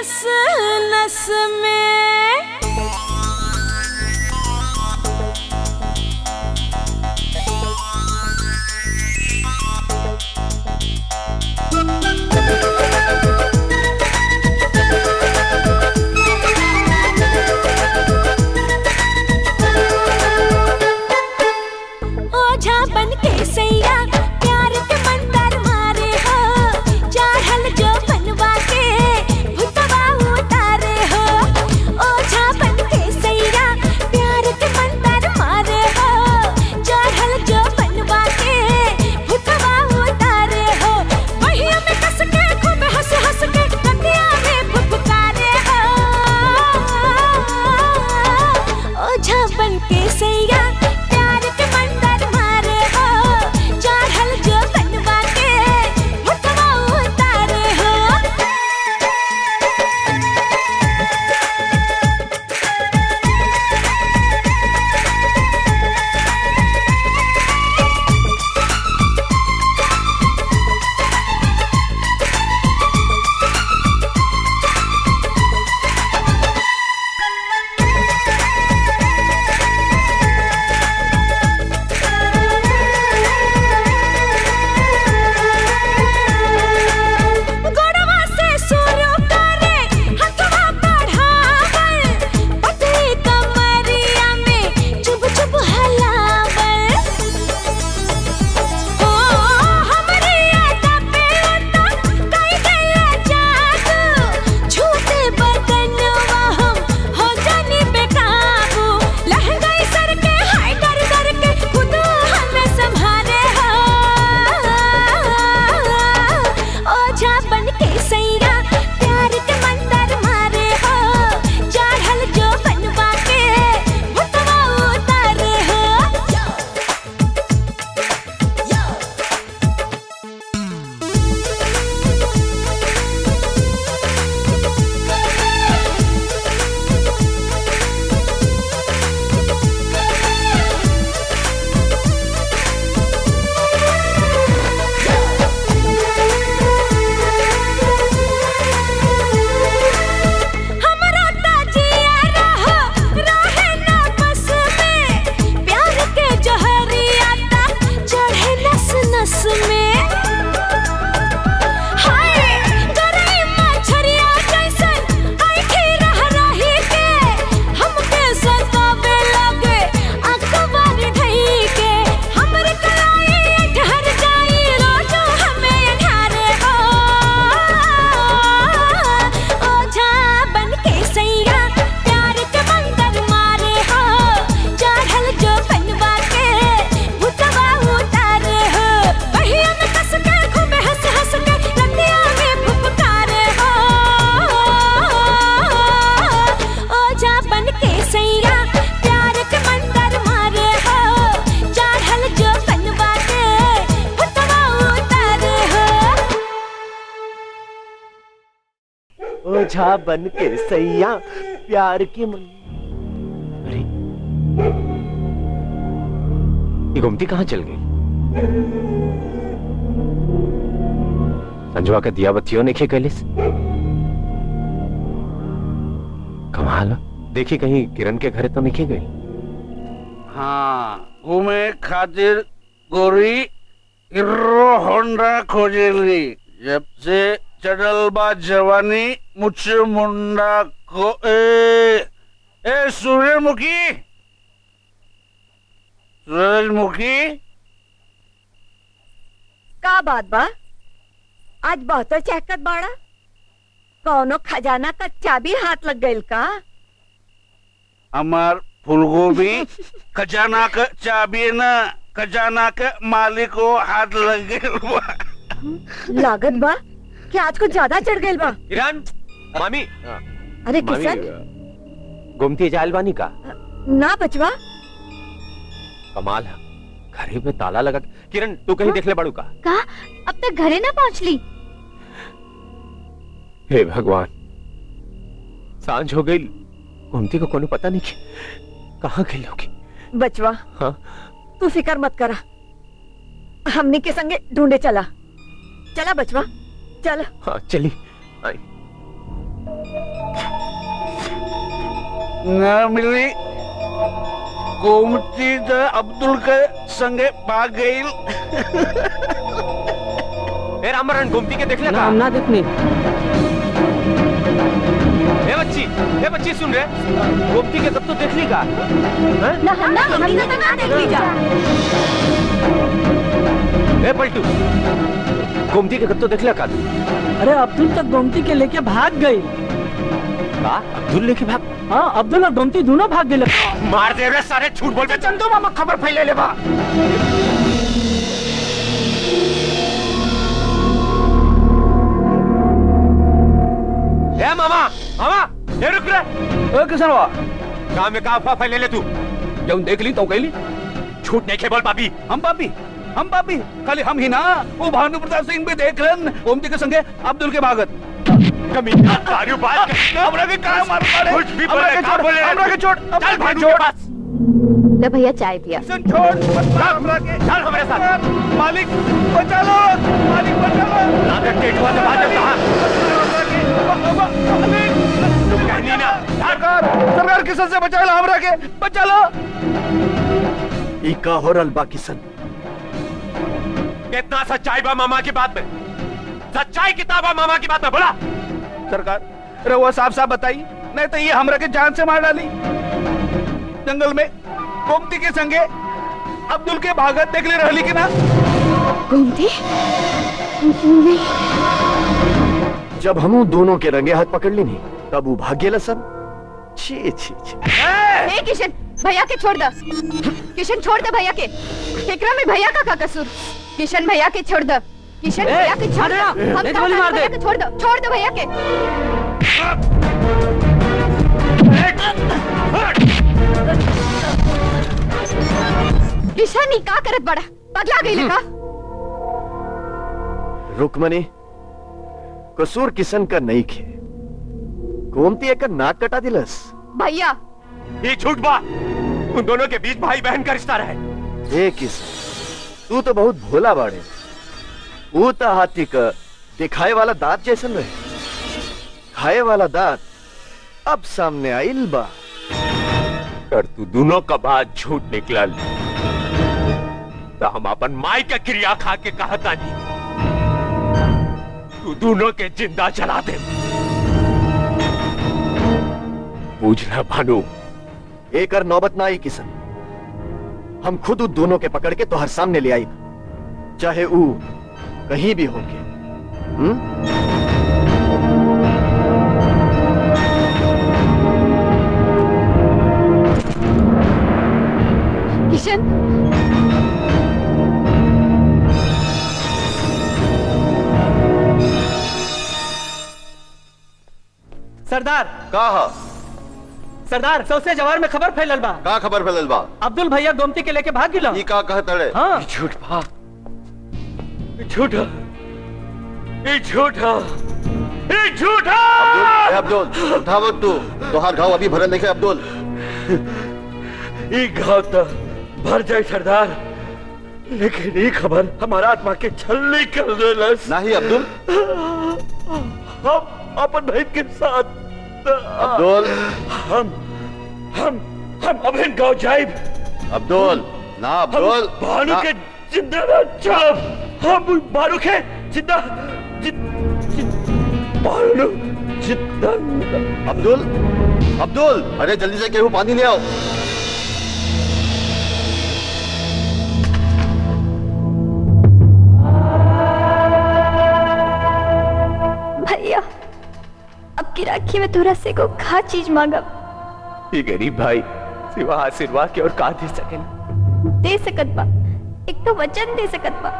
नस नस में ओझा बन के सैया, प्यार की मन अरे, ये गुमती कहाँ चल गई? संजवा के दिया बत्तियों ने कैले कमाल देखी कहीं किरण के घरे तो नहीं गई? हाँ घूमे खातिर गोरी हिर्रो होंडा खोजेली जब से चढ़ल बा जवानी मुझे मुंडा को ए ए सूर्यमुखी सूरजमुखी का बात बा? आज बहुत चहकत बाड़ा। कौनो खजाना का चाबी हाथ लग गइल का? हमार फूलगोभी खजाना का चाबी न खजाना के मालिक को हाथ लग गए लागत बा? कि आज कुछ ज़्यादा चढ़ गइल बा? किरण मामी। अरे मामी, किशन गुमती जालवानी का? ना बचवा। कमाल है। घरे पे ताला लगा किरण तू कहीं देख ले बड़ू का। का? अब तक घरे ना पहुँच ली। हे भगवान। साँझ हो गई। गुमती को कोनो पता नहीं कि कहाँ गई होगी। बचवा। हाँ। तू फिकर मत करा। हमनी के संगे ढूंढे चला। चला बचवा। चल। हाँ चली। मिली गोमती तो अब्दुल के संगे भाग गई ए रामबरन गुमती के देख ले ना हम ना देखनी ए बच्ची ए बच्ची सुन रहे गोमती के तब तो देख ली का हैं? ना हम ना हम ना ना देख ली जा ए पलटू गुमती के कब तो देख लिया का अरे अब्दुल तक गोमती के लेके भाग गई का अब्दुल लेके भाग। हाँ अब्दुल और गोमती दोनों भाग गए मार दे रे सारे झूठ बोल के चंदू मामा खबर फैले ले बा। ए मामा मामा ए रुक रे। ओ किसनवा काम में का अफवाह फैले ले तू? जब देख ली तो कैली झूठ नहीं बोल पापी हम पापी हम पापी खाली हम ही ना वो भानु प्रताप सिंह भी देख रन गोमती के संगे अब्दुल के भागत। कमीना सारी बात हमरा के का मार मारे कुछ भी बोले, के बोले? हमरा के छोड़ चल के छोड़ ले भैया चाय पिया। किशन छोड़ हमरा के। चल हमारे साथ। मालिक बचा लो मालिक बचा लो से भाजो कहाँ? ना सरकार सरकार किशन से बचा लो हमरा के। बचा लो ई का हो रल बा किशन कितना सच्चाई बा मामा की बात में सच्चाई किताब बा मामा की बात में बोला। सरकार रहुआ साफ़ साफ़ बताई नहीं तो ये हमरा के जान से मार डाली। जंगल में गोमती के संगे अब्दुल के भागत देख ले रहली की ना? गोमती? नहीं। जब हम दोनों के रंगे हाथ पकड़ ली नहीं तब वो भाग्य लसन। छी छी छी। हे किशन भैया के छोड़ द। किशन छोड़ दे भैया के। एकरा में भैया का का कसूर? किशन भैया के छोड़ द। किशन भैया के छोड़ दो हम गोली मार दे। के छोड़ दो छोड़ दो भैया के किशन ही का करत बड़ा पगला गई का रुकमनी कसूर किशन का नहीं खे गोमती एक नाक कटा दिलस भैया ये झूठ बा उन दोनों के बीच भाई बहन का रिश्ता रहे ए किशन तू तो बहुत भोला बाड़े वो तो हाथी का दिखाए वाला दांत जैसन रहे खाए वाला दांत अब सामने आइल बा कर तू दोनों का बात झूठ निकला तो हम अपन माई का क्रिया खा के कहता नहीं तू दोनों के ज़िंदा जला दे। पूछना भानु। एक और नौबत ना आई किशन हम खुद दोनों के पकड़ के तोहर सामने ले आई। चाहे ऊ कहीं भी होके हम्म? किशन? सरदार। कहा? सरदार सौसे जवार में खबर फैलल बा। का खबर फैलल बा? अब्दुल भैया गोमती के लेके भाग गिला ई का कहतड़े हाँ। झूठ बा झूठ। ये झूठ। ये झूठा। अब्दुल उठाओ तू। तोहार घाव अभी भरल नहीं है अब्दुल। ई घाव तो भर जाए सरदार। लेकिन ये खबर हमारा आत्मा के छल्ली कर देलस नहीं अब्दुल। हम अपन भाई के साथ। अब्दुल। हम हम हम अभिन गाँव जाइब अब्दुल ना अब्दुल भानु के ज़िंदा ना ज़िंदा अब्दुल अब्दुल अरे जल्दी से केहू पानी ले आओ। भैया अब की राखी में तोरा से को खा चीज़ मांगा। ये गरीब भाई सिवा आशीर्वाद के और का दे सके दे सकत बा एक तो वचन दे सकत बा।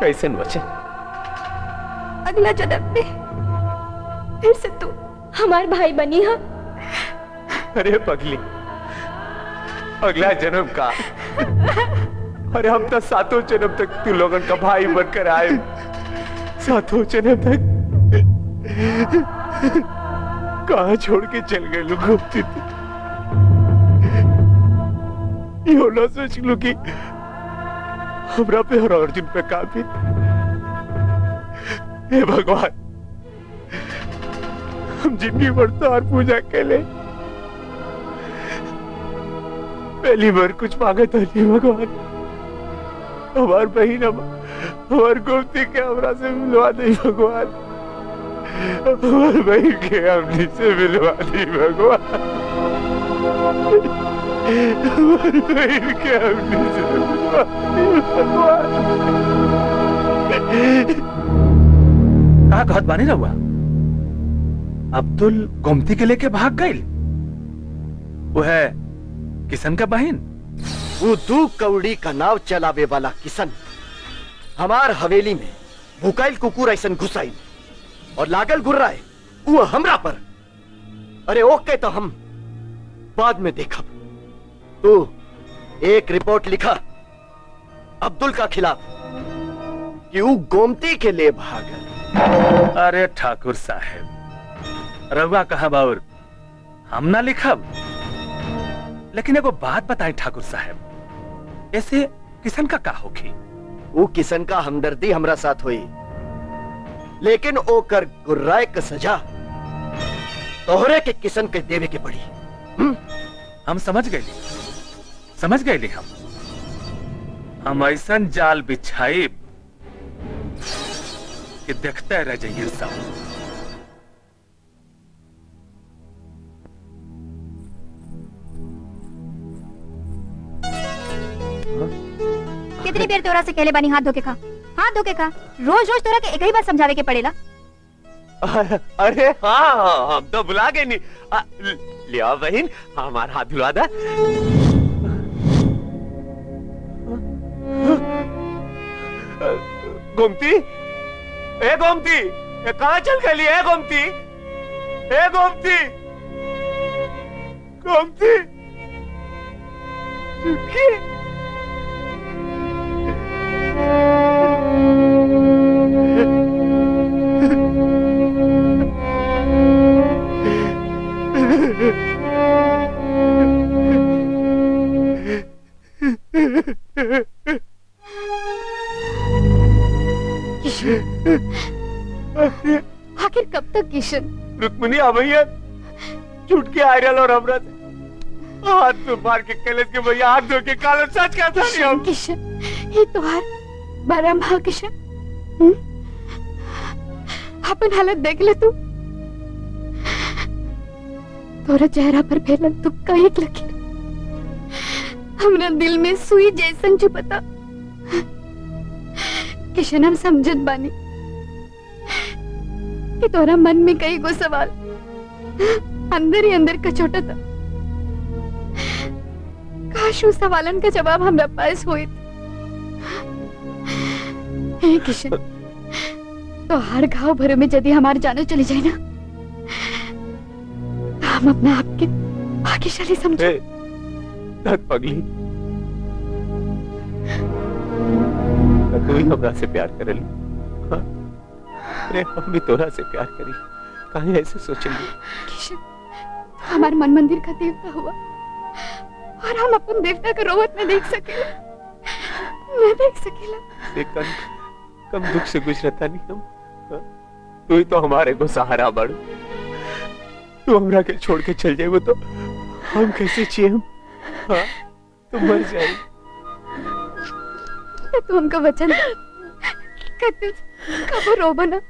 कैसे वचन अगला जन्म में फिर से तू हमार भाई बनी हा? अरे पगली अगला जन्म का? अरे हम तो सातों जन्म तक तू लोगन का भाई बनकर आए। सातों जन्म तक कहा छोड़ के चल गए लोग घूमती थी? यो ना सोच लू कि हमरा पे और अर्जुन पे काफ़ी हे। भगवान, हम तो और पूजा के ले पहली बार कुछ मांगा था नहीं भगवान। हमार बहन हम, हमार गोमती के हमरा से मिलवा दे भगवान। हमार बहन के हमनी से मिलवा दी भगवान। कहा कहत बानी रहुआ अब्दुल गोमती के लेके भाग गई। वो है किशन का बहन। वो दू कौड़ी का नाव चलावे वाला किशन। हमार हवेली में भूकाइल कुकुर ऐसन घुसाई। और लागल गुर्राए वो हमरा पर। अरे ओके तो हम बाद में देखब। तू एक रिपोर्ट लिखा अब्दुल का खिलाफ कि वो गोमती के लिए भागल अरे ठाकुर साहब रहुआ कहा बाउर? हम ना लिखब। लेकिन एगो बात बताएँ ठाकुर साहब ऐसे किशन का का होखी? वो किशन का हमदर्दी हमरा साथ हुई। लेकिन ओकर गुर्राय का सजा तोहरे के किशन के देवे के पड़ी। हम समझ गए समझ गए हम? हम ऐसा जाल बिछाई कि देखते रह जाइए सब। कितनी देर तोरा से कहले बानी हाथ धोके खा? हाथ धोके खा? रोज रोज तोरा के एक ही बार समझावे के पड़ेला। अरे हाँ हाँ हम तो बुला गए नहीं लिया बहन हमारा हाथ धुला दा। गोमती? ए गोमती! कहाँ चल गई ए गोमती? ए गोमती! गोमती! चुपके। आखिर कब तक किशन? रुक्मिनी भैया छूट के आयरल और से हाथ तो मार के कलेस के भैया हाथ धो के काला सच कहता नहीं हम किशन ये तोहार बड़ा भाव किशन। हम्म? अपन हालत देख ले तू। तोरा चेहरा पर फैलल दुख का एक लकीर हमरा दिल में सुई जैसन चुपता। किशन हम समझत बानी कि तोरा मन में कई गो सवाल अंदर ही अंदर कचोटा था काश उस सवालन का जवाब हमरा पास होई हे किशन तो हर घाव भरे में यदि हमारे जानो चली जाए ना तो हम अपने आप के भाग्यशाली समझे। पगली। तो तू ही हमरा से प्यार करेली हाँ? अरे हम भी तोरा से प्यार करी। कहीं ऐसे सोचेंगे? किशन हमारे मन मंदिर का देवता हुआ। और हम अपन देवता का रोवत में देख सकेला। मैं देख सकेला। लेकिन कम दुख से गुजरता नहीं हम। हाँ? तू ही तो हमारे को सहारा बड़ तू हमरा के छोड़ के चल जाए तो। हम कैसे जिए हम? हाँ? तू मर जाए। तो तू हमका वचन दे कि तू कबो रोबो ना?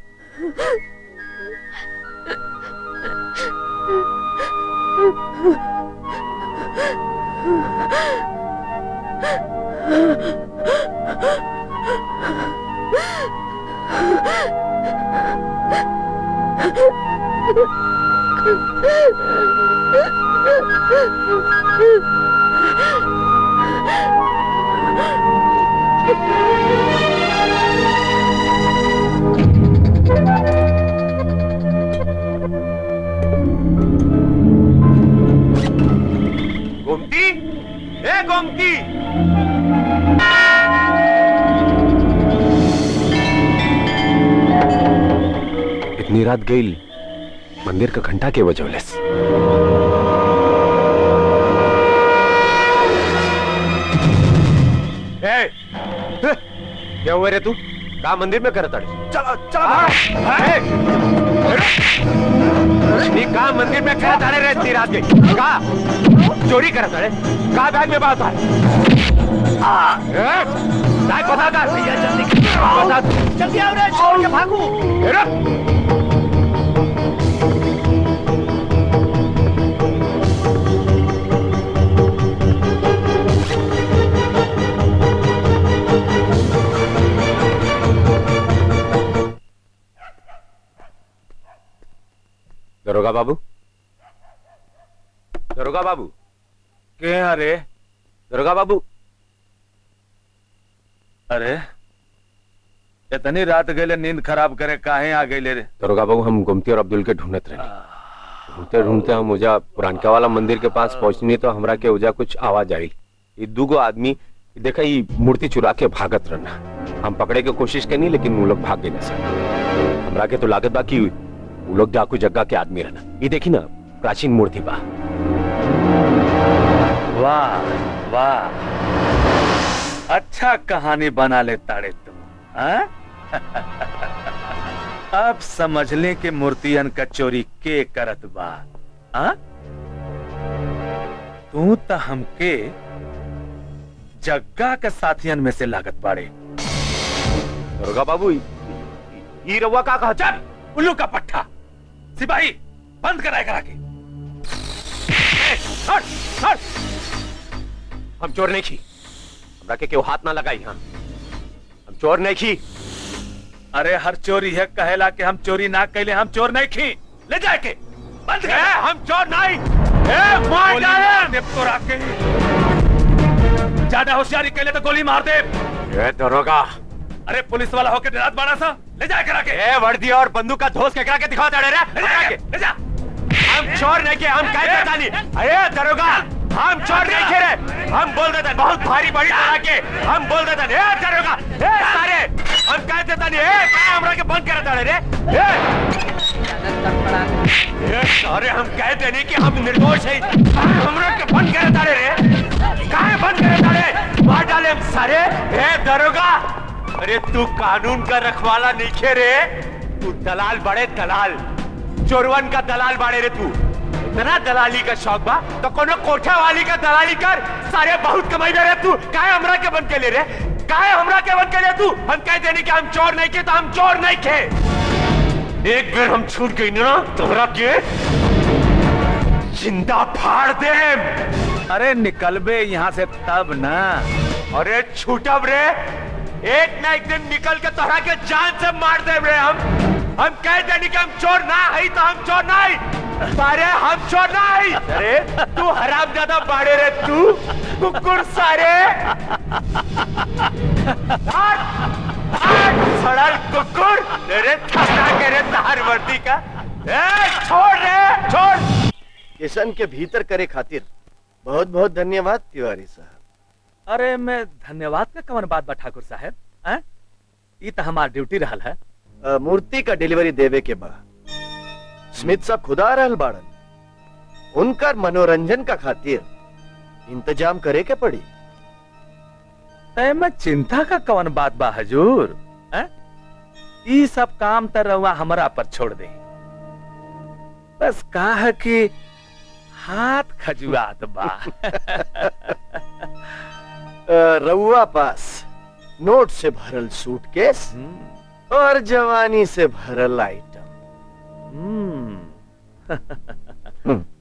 इतनी रात गई मंदिर का घंटा के वजह क्या हुआ रे तू? का मंदिर में करत अड़े चलो चलो। नी का मंदिर में करत अड़े रे इतनी रात के का चोरी करत अड़े का बैग में बात है? आ काय पता का भैया जल्दी। बता जल्दी आओ रे छोड़ के भागू। दरोगा बाबू? दरोगा बाबू? के अरे? दरोगा बाबू? अरे इतनी रात गए नींद खराब करे काहे आ गए रे? दरोगा बाबू हम गुमती और अब्दुल के ढूंढत रहे ढूंढते ढूंढते हम उजा पुरानका वाला मंदिर के पास पहुंचनी तो हमरा के उजा कुछ आवाज़ आई। ये दूगो आदमी देखा ये मूर्ति चुरा के भागत रहना। हम पकड़े के कोशिश करनी लेकिन वो लोग भाग गए हमरा के तो लागत बाकी कि वो लोग डाकू जग्गा के आदमी रहना। ये देखी ना प्राचीन मूर्ति बा। वाह वाह। अच्छा कहानी बना ले ताड़े तुम हाँ? अब समझ ले कि मूर्तियन का चोरी के करत बा हाँ? तू तो हमके जग्गा के साथियन में से लागत बाड़े। दरोगा बाबू ये रवा का कहा चल? उल्लू का पट्टा। सिपाही बंद कराए करा के ए, हट, हट। हम चोर नहीं की हमरा के क्यों हाथ ना लगाई हाँ हम चोर नहीं की अरे हर चोरी है कहेला के हम चोरी ना कहले हम चोर नहीं खी ले जाए के बंद कर। हम चोर नहीं। ए, मार डाले तो राके ज़्यादा होशियारी कैले तो गोली मार दे ए दरोगा अरे पुलिस वाला होके डरात बाड़ा सा। ले जाए करा के। ए वर्दी और बंदूक का धोस के दिखाता रे। ले जा के, ले जा। हम चोर नहीं के हम काय पता नहीं अरे दरोगा हम चोर नहीं के रे। हम बोल देते बहुत भारी बड़ी तरह के हम बोल देते ए दरोगा ए सारे। हम काय देता नहीं ए काय हमरा के बंद करता रे। ए ए सारे हम कह देने कि हम निर्दोष है। हमरा के बंद करता रे। काहे बंद करता रे मार डाले हम सारे। ए दरोगा अरे तू कानून का रखवाला नहीं खे रे। तू दलाल बड़े दलाल। चोरवन का दलाल बाड़े रे तू। इतना दलाली का शौक बा तो कोनो कोठा वाली का दलाली कर। सारे बहुत कमाई दे रे तू। काहे हमरा के बन के ले रे? काहे हमरा के बन के ले तू? हम कह देने कि हम चोर नहीं के तो हम चोर नहीं खे। एक बार हम छूट गई ना तोहरा के ज़िंदा फाड़ दे अरे निकलबे यहाँ से तब ना। अरे छूटब रे। एक ना एक दिन निकल के तोहरा के जान से मार दे रे हम। हम कह देनी कि हम चोर ना है तो हम चोर नहीं सारे हम चोर नहीं अरे, तू हराम ज़्यादा बाड़े रे, तू। कुकुर सारे। सड़ल कुकुर। तेरे थाना के रे तार वर्दी का। ए, छोड़ रे, छोड़। किशन के भीतर करे खातिर बहुत बहुत धन्यवाद तिवारी साहब। अरे मैं धन्यवाद का कवन बात बा ठाकुर साहब। हैं? ई तो हमार ड्यूटी रहल है। मूर्ति का डिलीवरी देवे के बाद स्मिथ साहब खुदा रहल बाड़न। उनकर मनोरंजन का खातिर इंतज़ाम करे के पड़ी। में चिंता का कवन बात बा हजूर? ई सब काम त रउआ हमरा पर छोड़ दे। बस का है कि हाथ खजुआत बा। रउआ पास। नोट से भरल सूटकेस और जवानी से भरल आइटम।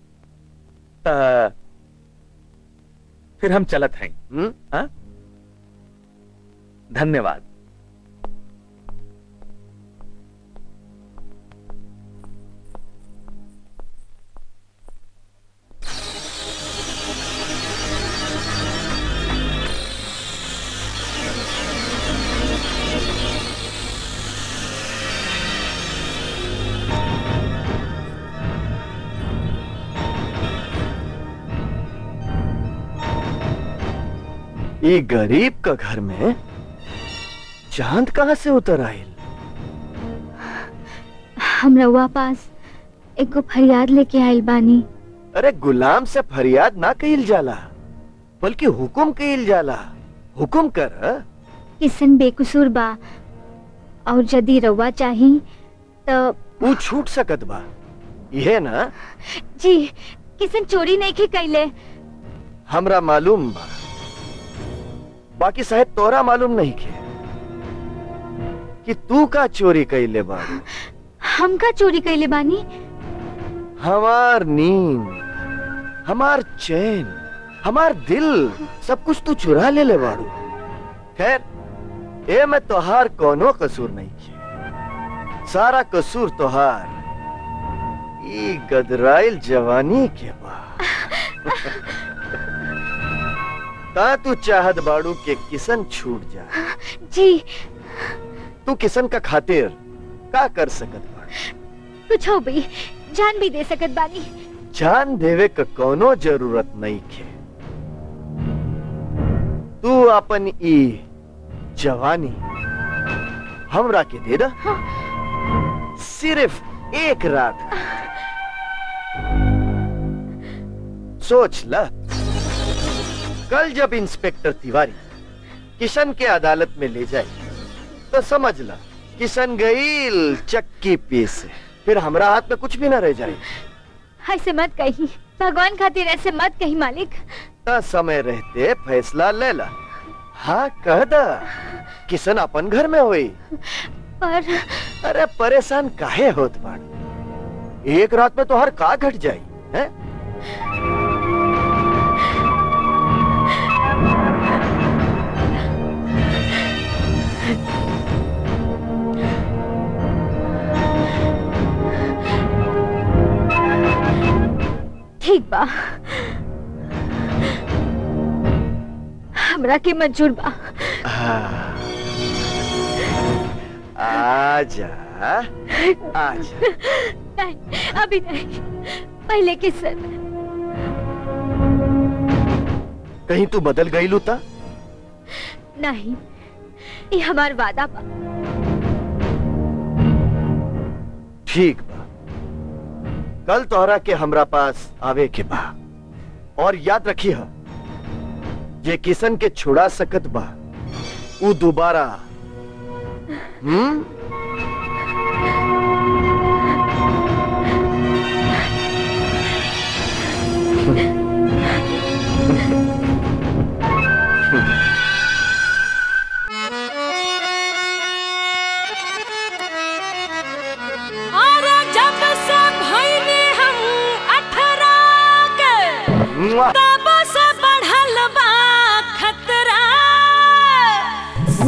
त फिर हम चलत हैं। हाँ? धन्यवाद। ये गरीब का घर में चाँद कहाँ से उतर आयल हम रउआ पास एगो फरियाद लेके आइल बानी। अरे गुलाम से फरियाद ना कईल जाला बल्कि हुकुम कईल जाला। हुकुम कर? किसन बेकसूर बा और यदि रउआ चाही तो ऊ छूट सकत बा। यह ना? जी किसन चोरी नहीं की कैले हमरा मालूम बा। बाकी शायद तोरा मालूम नहीं के कि तू का चोरी कैले बाड़ू हम का चोरी कैले बानी? हमार नींद हमार चैन हमार दिल सब कुछ तू चुरा ले ले बाड़ू खैर ए में तोहार कोनो कसूर नहीं है सारा कसूर तोहार ई गदराइल जवानी के बा ता तू चाहत बाड़ू के किसन छूट जा। जी। तू किसन का खातिर का कर सकत कुछ हो भी जान भी दे सकत बानी। जान देवे का कोनो ज़रूरत नहीं खे। तू अपन ई जवानी हमरा के दे दा। हाँ। सिर्फ़ एक रात। सोच ला। कल जब इंस्पेक्टर तिवारी किशन के अदालत में ले जाए तो समझ ला किशन गईल चक्की पीस फिर हमरा हाथ में कुछ भी ना रह जाए। ऐसे मत कही। भगवान खातिर ऐसे मत कही मालिक। त समय रहते फैसला ले ला। हाँ कह दा किशन अपन घर में हुई। पर अरे परेशान काहे होत बाड़? एक रात में तो हर का घट जाई है? ठीक बा। हमरा के मंजूर बा। आजा। आजा। नहीं अभी नहीं। पहले किसन कहीं तू बदल गई लूता? नहीं ये हमार वादा बा। ठीक बा। कल तोहरा के हमरा पास आवे के बा। और याद रखी हा ये किशन के छुड़ा सकत बा दोबारा हम्म?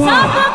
सब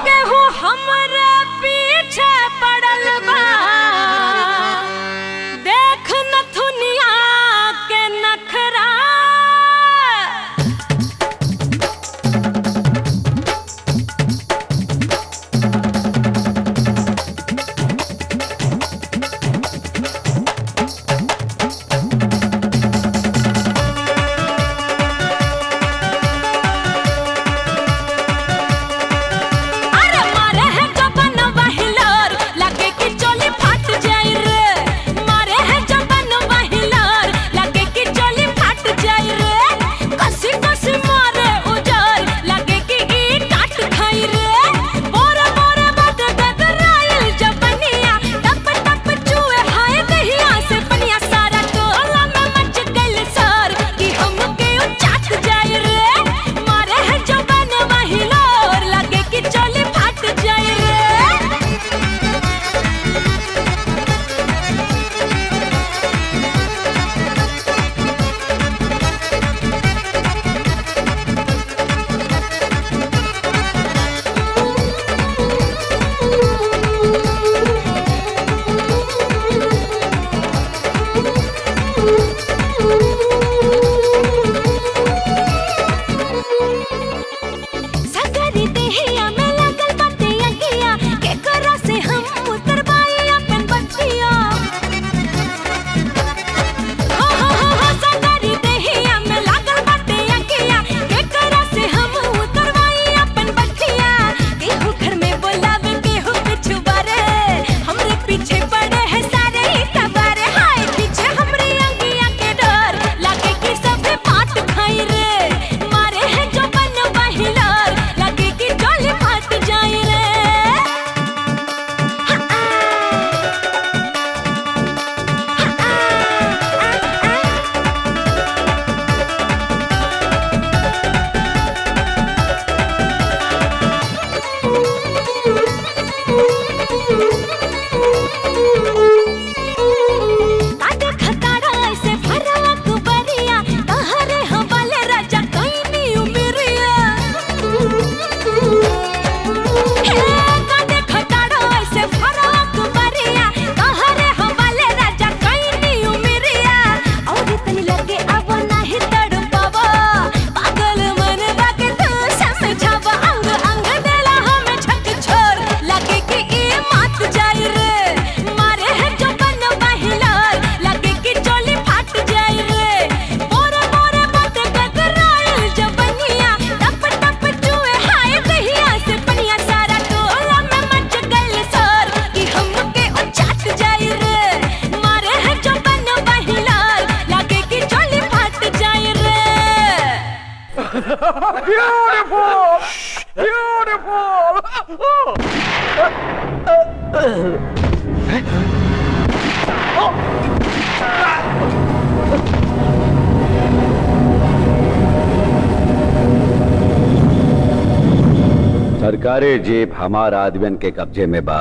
हमार आदमियन के कब्जे में बा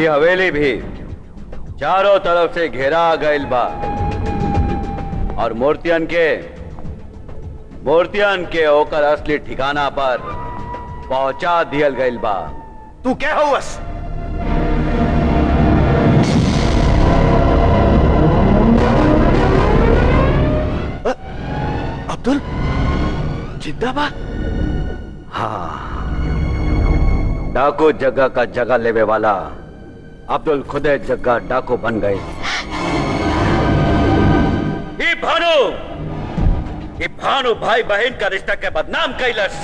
ये हवेली भी चारों तरफ़ से घेरा गइल बा। और मूर्तियन के मूर्तियन के ओकर असली ठिकाना पर पहुँचा दियल गइल बा। तू क्या हुआस जिंदाबाद। हाँ। डाकू जगह का जगह लेवे वाला अब्दुल खुदे जगह डाकू बन गए। ये भानु ये भानु भाई बहन का रिश्ता के बदनाम कैलस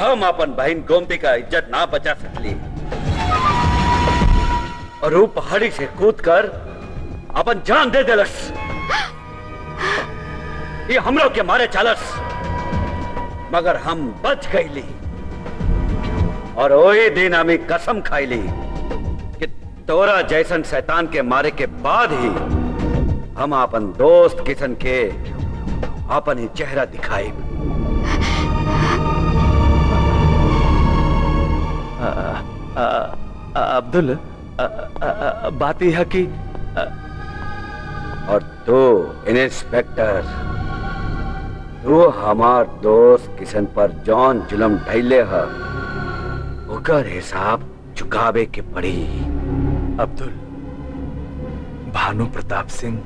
हम अपन बहन गोमती का इज़्ज़त ना बचा सकली। और वो पहाड़ी से कूद कर अपन जान दे दिलस। ये हमलोग के मारे चालस। मगर हम बच गईली। और वही दिन हमें कसम खाईली कि तोरा जैसन शैतान के मारे के बाद ही हम अपन दोस्त किशन के अपन ही चेहरा दिखाए अब्दुल बात यह है कि और तू इंस्पेक्टर तू हमार दोस्त किशन पर जौन जुलम ढैले है ओकर हिसाब चुकावे के पड़ी। अब्दुल भानु प्रताप सिंह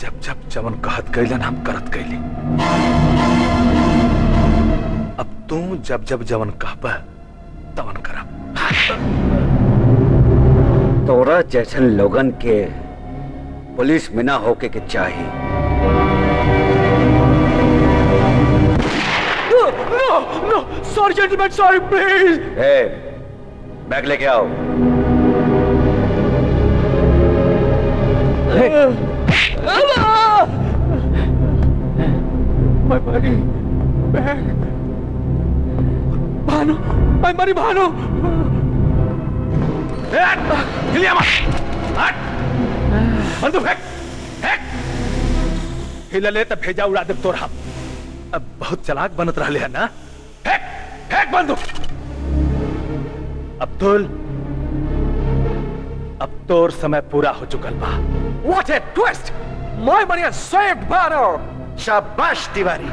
जब जब जमन कहत गईलन हम करत गईली अब तू जब जब जवन कहबा तवन करब। तोरा जैसन लोगन के पुलिस में ना होके के चाहिए सॉरी जेंटलमैन सॉरी प्लीज़ ए, बैग लेके आओ My buddy, back. Bhanu, my buddy Bhanu. हिलिया मत हट बंदूक फेंक फेंक हिलले त भेजा उड़ा दे तोरा अब बहुत चलाक बनत रहले है ना फेंक फेंक बंदूक। अब्दुल अब तोर समय पूरा हो चुकल बा a twist! My money has saved Bhanu. शाबाश तिवारी।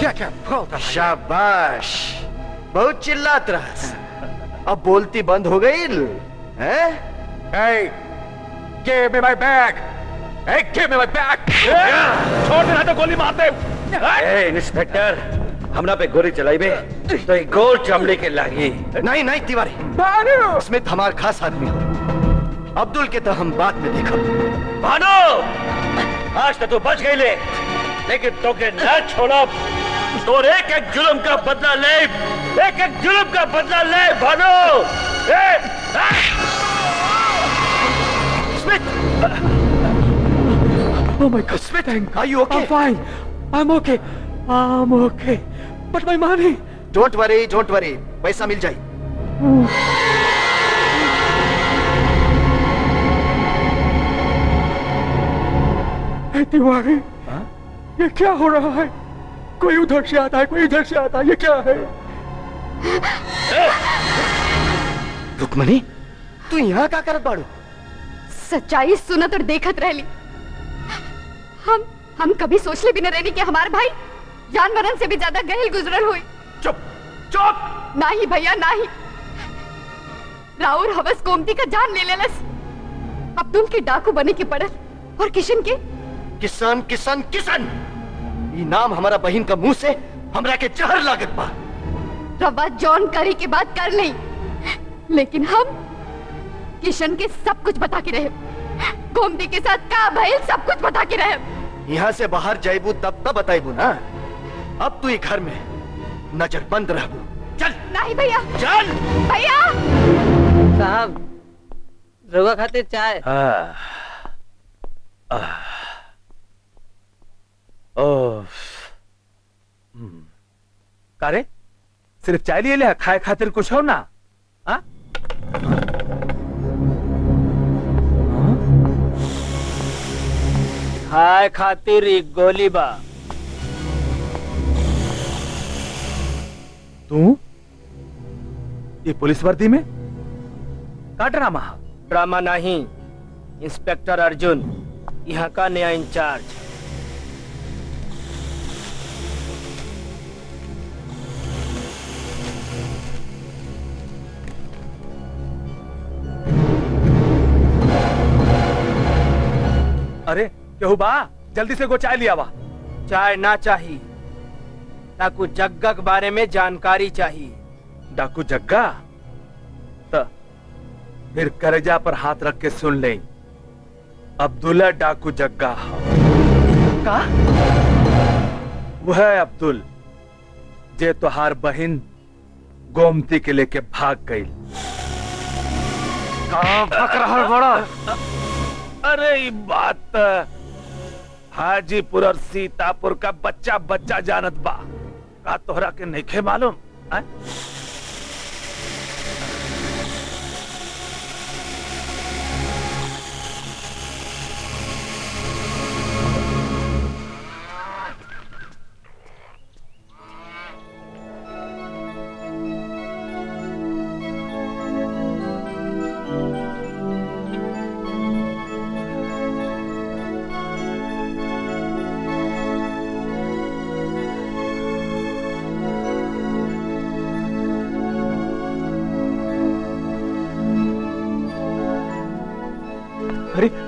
क्या क्या बोलता शाबाश। बहुत चिल्लात रहा। अब बोलती बंद हो गई हैं? Hey, give me my bag. Hey, give me my bag. छोड़ देना तो गोली मार दे ए, इंस्पेक्टर हमरा पे गोली चलाई बे तो एक गोल चमड़ी के लागी। नहीं नहीं तिवारी। भानु! स्मिथ हमार खास आदमी हो। अब्दुल के तो हम बाद में देखो। भानु! आज तो तू बच गई ले लेकिन तो के न छोड़ा। तो एक एक जुल्म का बदला ले एक एक जुल्म का बदला ले भानु! ए, आ! Oh my God, Smith, are you okay? I'm fine. I'm okay. I'm okay. But my money. Don't worry don't worry पैसा मिल जाए। हे तिवारी। ये क्या हो रहा है? कोई उधर से आता है कोई इधर से आता है ये क्या है? रुकमणी तू यहाँ का करत बाड़ू? सच्चाई सुनत और देखत रहली। हम हम कभी सोचले भी न रहनी कि हमारे भाई जानवरन से भी ज़्यादा गहल गुजरल हुई। चुप चुप। नाही भैया नाही। राउर हवस कोमती का जान ले लेलस। अब्दुल के डाकू बने के पड़ल। और किशन के? किसान किसान किसान ये नाम हमारा बहन का मुँह से हमरा के जहर लागत बा। रवा जॉन करी के बात कर ली लेकिन हम किशन के सब कुछ बता के रहे। गोमती के साथ का भइल सब कुछ बता के रहे। यहाँ से बाहर जाइबू तब तब बताइबू ना। अब तू ये घर में नज़र बंद रहबू। चल। नहीं भैया। चल। भैया। साहब रउआ खातिर चाय। आह, आह, ओह, हम्म, का रे सिर्फ़ चाय लिए ले खाए खातिर कुछ हो ना? हाँ? खाए खातिर एक गोली बा। तू? ये पुलिस वर्दी में? का ड्रामा ड्रामा नहीं इंस्पेक्टर अर्जुन यहाँ का नया इंचार्ज। अरे केहू बा जल्दी से गो चाय लिया बा चाय ना चाहिए डाकू जग्गा के बारे में जानकारी चाहिए डाकू जग्गा? त फिर करेजा पर हाथ रख के सुन ले। अब्दुल्ला डाकू जग्गा। का? वह है अब्दुल जे तोहार बहन गोमती के लेके भाग गई। कहाँ भक रहा बड़ा? अरे बात त हाजीपुर और सीतापुर का बच्चा बच्चा जानत बा का तोहरा के नहीं मालूम हैं?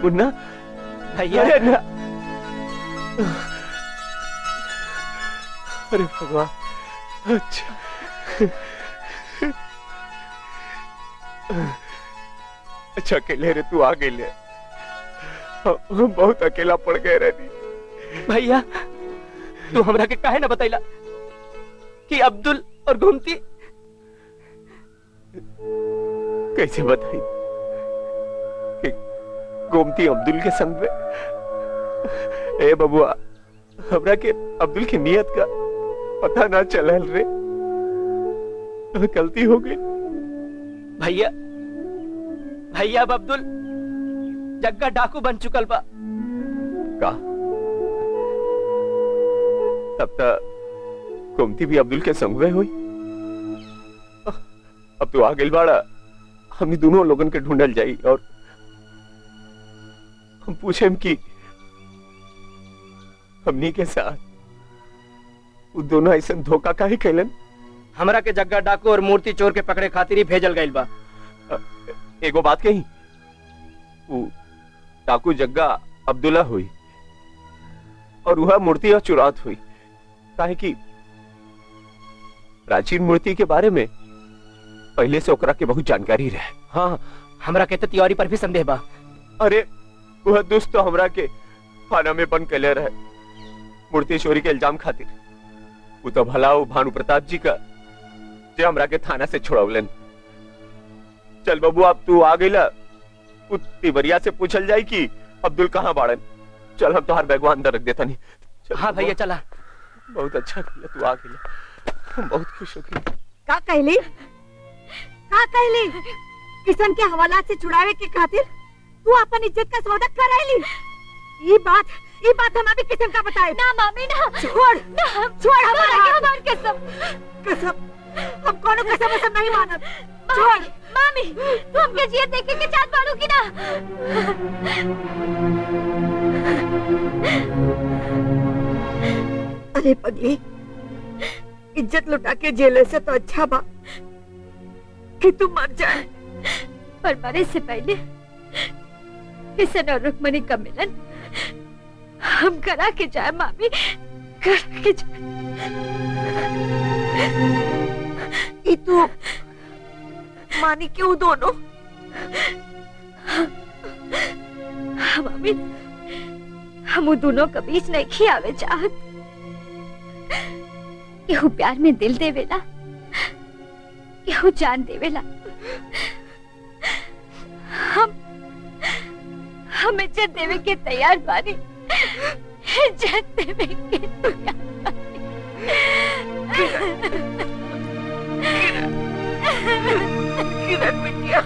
मुन्ना। भैया। अरे ना। अरे भगवान। अच्छा। अच्छा अकेले रे तू आ गई ले हम बहुत अकेला पड़ गए रहनी भैया तू हमरा के काहे ना बतैला कि अब्दुल और घूमती? कैसे बताई? गोमती अब्दुल के संग में। ए बबुआ, हमरा के अब्दुल की नियत का पता ना चलल रे। गलती हो गई। भैया भैया अब अब्दुल जग्गा डाकू बन चुकल बा। का? तब तक गोमती भी अब्दुल के संग में हुई। अब तो आ गई बाड़ा। हमने दोनों लोगन के ढूंढल जाई और हम पूछे कि। हमनी के साथ। वो दोनों ऐसा धोखा काहे कैलन हमरा के जग्गा डाकू और मूर्ति चोर के पकड़े खातिर ही भेजल गइल बा। एगो बात कही? वो डाकू जग्गा अब्दुल्ला हुई और वह मूर्ति और चुरात हुई। काहे कि प्राचीन मूर्ति के बारे में पहले से ओकरा के बहुत जानकारी रहे। हाँ हमरा के तो तिवारी पर भी संदेह बा। अरे वह दुष्ट तो हमरा के थाना में बंद कैले रहे। मूर्ति चोरी के इल्ज़ाम खातिर। वो तो भला वो भानु प्रताप जी का जे हमरा के थाना से छोड़वलन। चल बाबू अब तू आ गईला उ तिवरिया से पूछल जाई कि अब्दुल कहाँ बाड़न। चल हम तोहार बैगवा अंदर रख देता नहीं हाँ भैया चला। बहुत अच्छा किया तू आ गईला हम बहुत खुश हो गए। का कहली? का कहली? किशन के हवालात से छुड़ावे के खातिर? तू अपन इज़्ज़त का सौदा कराइली ये बात ये बात हम अभी किशन का बताए? ना मामी ना। छोड़ ना। छोड़ हमारा हाथ। हमार कसम। कसम। हम कोनो कसम कसम नहीं मानब? छोड़। मामी तू हमके जिए देखे के बाड़ू की ना? अरे पगली इज़्ज़त लुटा के जेल से तो अच्छा बा कि तू मर जाए। पर मरे से पहले किशन और रुक्मणी का मिलन। हम करा के जाए मामी। करा के जाए। तू मानी क्यों दोनों? हाँ मामी हम दोनों के बीच नहीं खियावे चाहत। केहू प्यार में दिल देवेला केहू जान देवेला हम हम इज़्ज़त देवे के तैयार बानी इज़्ज़त देवे के तैयार किरण बिटिया?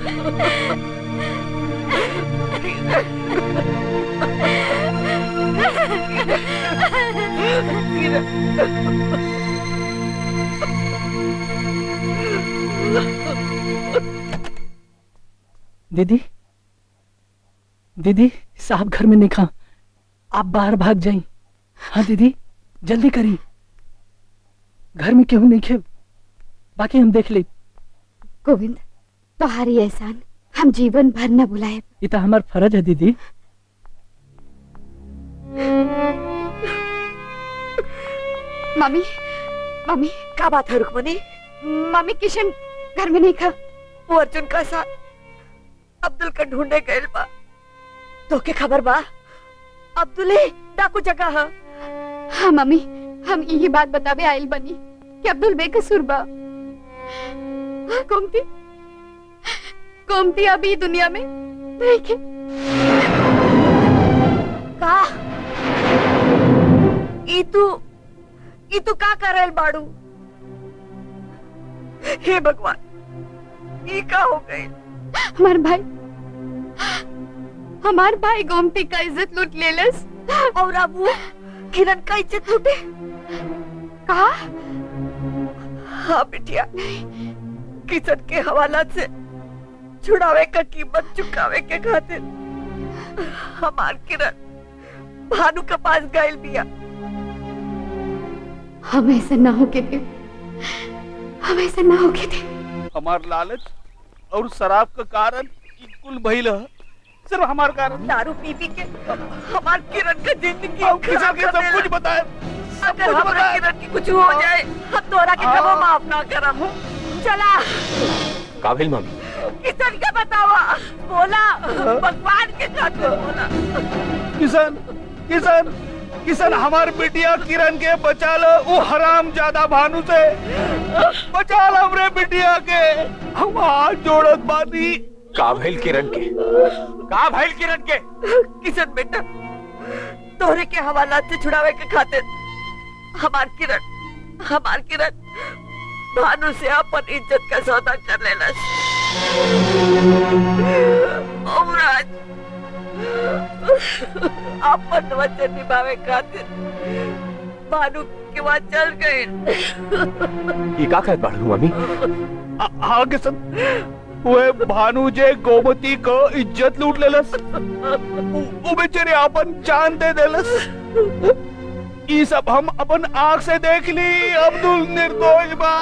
दीदी दीदी साहब घर में नहीं खा। आप बाहर भाग जाई। हाँ दीदी जल्दी करी घर में क्यों नहीं खे बाकी हम देख ले। गोविंद तुम्हारी एहसान हम जीवन भर न बुलाए ये तो हमार फ़र्ज़ है दीदी। मम्मी मम्मी क्या बात है रुक्मणी? मम्मी किशन घर में नहीं खा। वो अर्जुन का साथ अब्दुल का ढूंढे गए बा तो के खबर बा। अब्दुल डाकू जगह है। हाँ मम्मी हम यही बात बतावे आयल बनी कि अब्दुल बेकसूर बा। गोमती। गोमती अभी दुनिया में नहीं के? का ई तू ई तू का करल बाड़ू? हे भगवान ई का हो गए हमार भाई। हमार भाई गोमती का इज़्ज़त लूट लेलस। और अब वो किरण का इज़्ज़त लूटे? कहा? हाँ बिटिया किशन के हवाला से छुड़ावे का कीमत चुकावे के खातिर हमार किरण भानु के पास गए बिया हम ऐसा ना हो के दे हम ऐसा ना हो के दे हमार लालच और शराब का कारण कुल भइल ह। सिर्फ़ हमार कारण। दारू पी पी के हमार किरण का ज़िंदगी खराब कर सब कुछ बताए। अगर हमारा किरण की कुछ हो जाए हम तोरा के कबो माफ़ ना करम चला। काबिल मामी। किशन के बतावा। बोला। भगवान के खातिर बोला। किशन किशन किशन हमार बिटिया किरण के बचा लो। वो हराम ज़्यादा भानु से। बचा लो हमरे बिटिया के। हम हाथ जोड़त बानी काबिल किरण के। का भइल किरण के। किशन बेटा तोहरे के हवाला से छुड़ावे के खातिर हमार किरण हमार किरण भानु से अपन इज़्ज़त का सौदा कर लेना ओमराज अपन वचन निभावे खातिर भानु के वहाँ चल गए ये का कहत बाड़ू मामी हाँ किशन वे भानुजे गोमती को इज़्ज़त लूट लेलस वो बेचारे अपन जान दे देलस। ई सब हम अपन आँख से देख ली, अब्दुल निर्दोष बा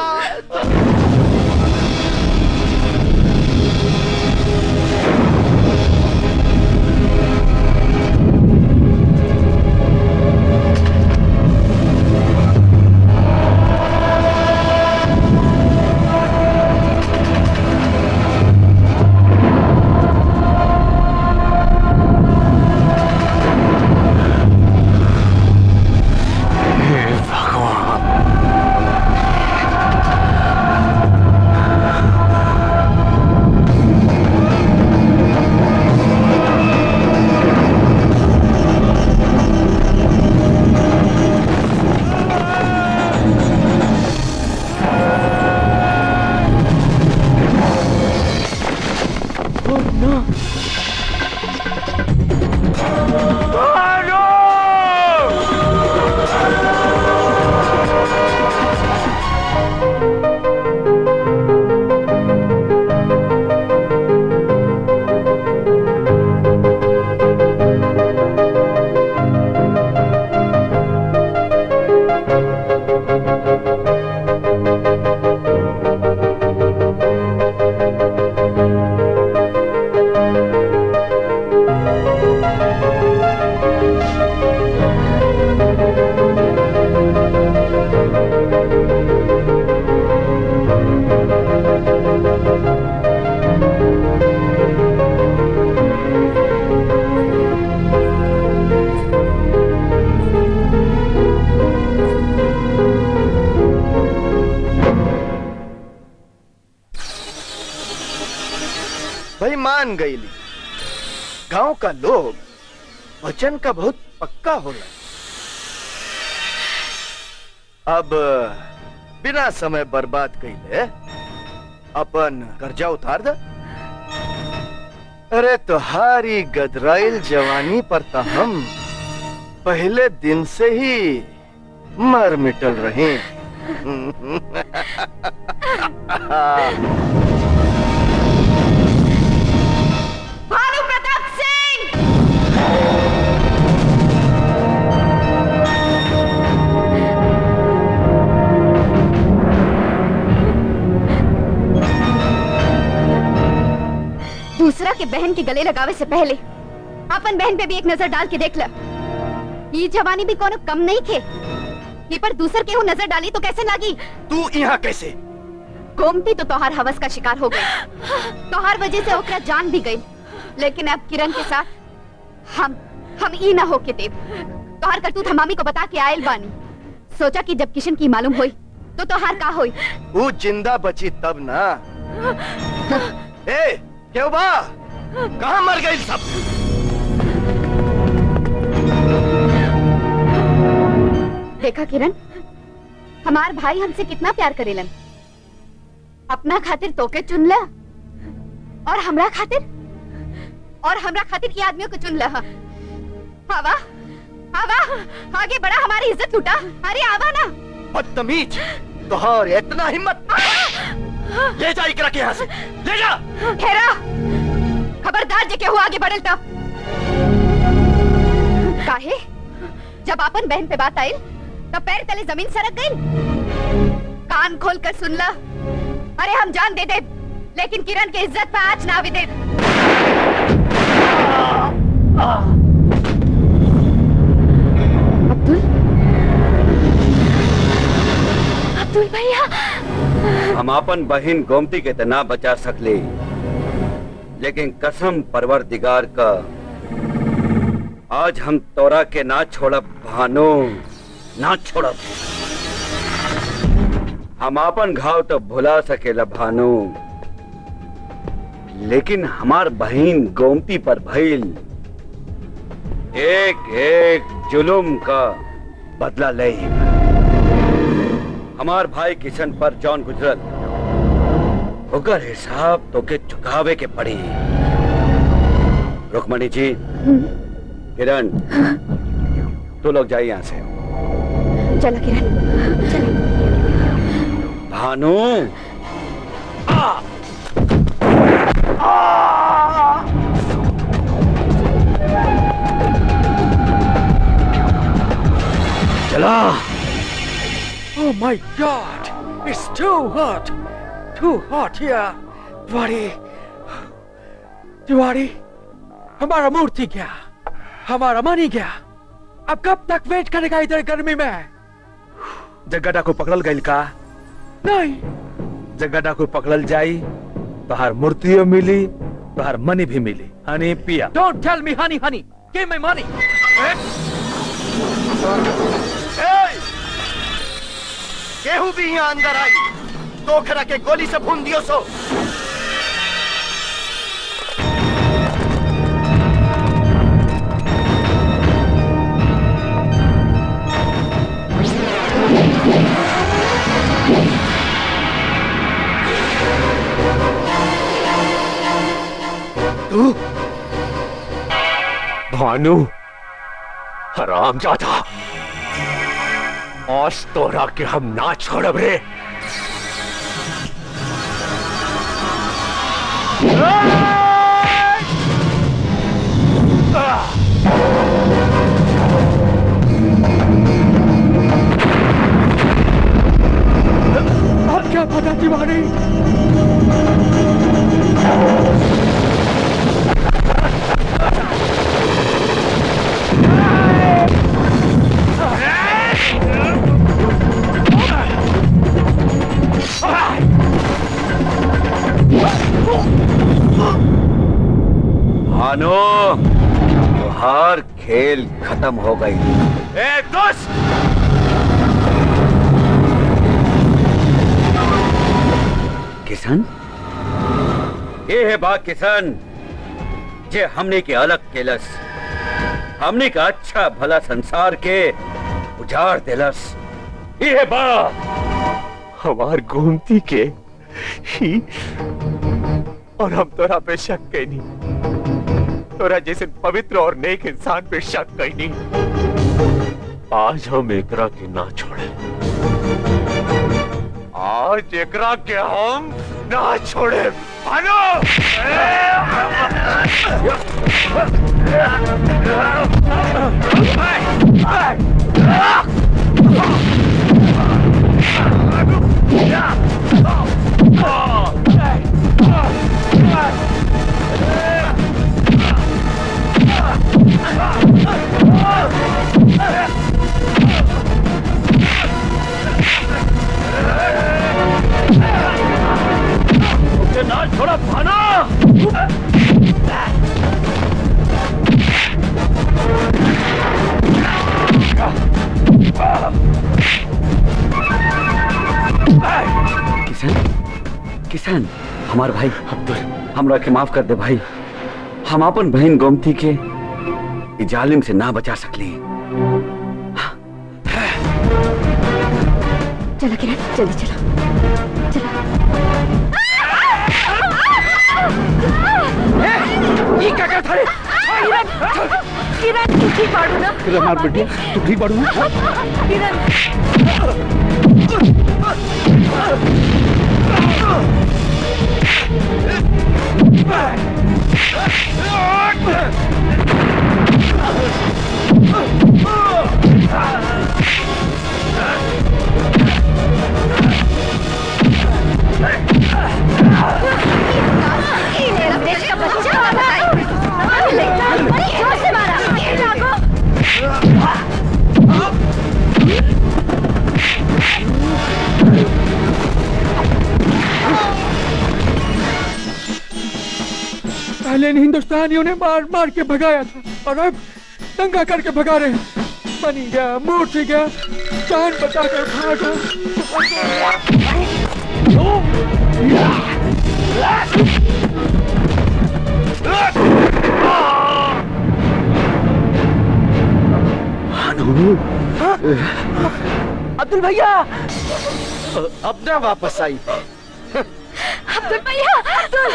मान गईली गाँव का लोग वचन का बहुत पक्का होला अब बिना समय बर्बाद कैले अपन कर्जा उतार द। अरे तुम्हारी गदराइल जवानी पर तो हम पहले दिन से ही मर मिटल रहे के बहन के गले लगावे से पहले अपन बहन पे भी एक नज़र डाल के देख ल। ये जवानी भी कोनो कम नहीं थे। ये पर दूसर के नज़र डाली तो कैसे लागी? तू यहाँ कैसे? गोमती तो तोहार हवस का शिकार हो गई। तोहार वजह से ओकरा जान भी गई। लेकिन अब किरण के साथ हम हम ई ना होके देव। तोहार करतूत हम मामी को बता के आयल बानी। सोचा कि जब किशन की मालूम हुई तो तोहार का हुई? वो ज़िंदा बची तब ना। ए क्यों बा? कहाँ मर गए सब? देखा किरण हमार भाई हमसे कितना प्यार करेलन। अपना खातिर तोके चुन ला और हमरा खातिर और हमरा खातिर की आदमियों को चुन ला आवा आवा आगे बढ़ा हमारी इज़्ज़त लूटा अरे आवा ना। बदतमीज तोहर इतना हिम्मत। ले जा इकरा के यहाँ से ले जा। ठहरा खबरदार जे केहू आगे बढ़ल तो। काहे? जब अपन बहन पे बात आई तो पैर तले ज़मीन सरक गई कान खोल कर सुन ला। अरे हम जान दे दे लेकिन किरण के इज़्ज़त पे आज ना आवे दे अब्दुल? अब्दुल भैया। हम अपन बहन गोमती के तना बचा सकले। लेकिन कसम परवर दिगार का, आज हम तोरा के ना छोड़ब भानो, ना छोड़ब हम अपन घाव तो भुला सकेला भानु। लेकिन हमार बहन गोमती पर भइल, एक एक जुलुम का बदला ले। हमार भाई किशन पर जौन गुजरल ओकर हिसाब तो के चुकावे के पड़ी। रुकमणी जी किरण तू लोग जाइए यहाँ से। चलो किरण चलो। भानु। चला। Oh my god! It's too hot! Too hot here! Tiwari Tiwari हमारा मूर्ति क्या? हमारा मनी क्या? अब कब तक वेट करेगा इधर गर्मी में? जगड़ा को पकड़ल गई का? नहीं। जगड़ा को पकड़ल जाई बाहर मूर्तियों मिली बाहर मनी भी मिली। हनी पिया। Don't tell me honey, honey. Give me money. केहू भी यहाँ अंदर आई? तोखरा के गोली से भून दियो सो। तू? भानु हराम जाता आज तोरा के हम ना छोड़ब रे। और खत्म हो गई। ए दुष्ट किशन? ये है बात किशन जे हमने के अलग केलस। हमने का अच्छा भला संसार के उजाड़ देलस। ये है बा हमार गोमती के ही और हम तोरा पे शक कैनी तोरा जैसे पवित्र और नेक इंसान पे शक कहीं। नहीं आज हम एकरा के ना छोड़े। आज एकरा के हम ना छोड़े। भानो ना भाना हमार भाई अब्दुल। हमरा के माफ़ कर दे भाई। हम अपन बहन गोमती के जालिम से ना बचा सकली चलो किरण जल्दी चलो। ये क्या कर थारे किरण किरण तू ठीक पाड़ू ना? किरण मार बेटी तू ठीक पड़ू ना? किरण। मेरा हिंदुस्तानियों ने मार मार के भगाया था और अब दंगा करके भगा रहे हैं। बनी गया मूर्छ गया जान बचा कर भागो अब्दुल भैया। अब ना वापस आई। अब्दुल भैया। अब्दुल!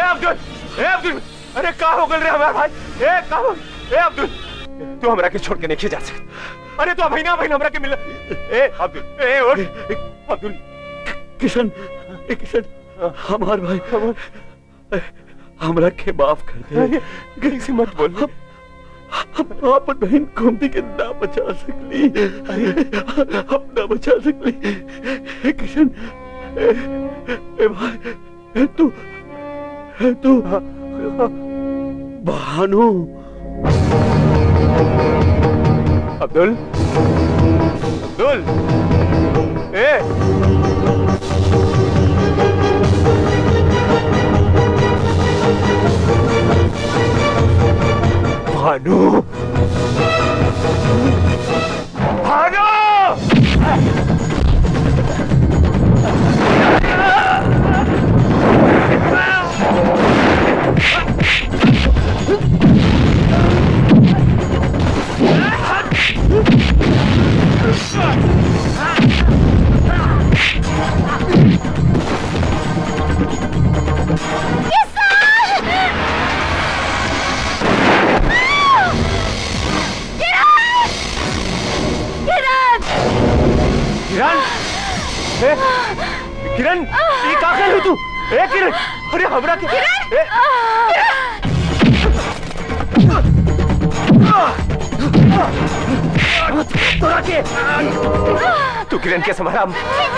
अब्दुल! अब्दुल! अरे कहा हो गए रे हमारा भाई? ए का ए अब्दुल तू हमरा के छोड़ के नहीं जा सकता। अरे तू महीना महीना हमरा के मिल ए अब्दुल। ए उठ। अब्दुल। किशन ए किशन हमार भाई हमार हमरा के माफ़ कर दे। कैसे मत बोल। हम अपन बहन गोमती के ना बचा सकली। हम ना बचा सकली। किशन ए, ए भाई ए तू ए तू। भानु अब्दुल? अब्दुल? ए? भानु तू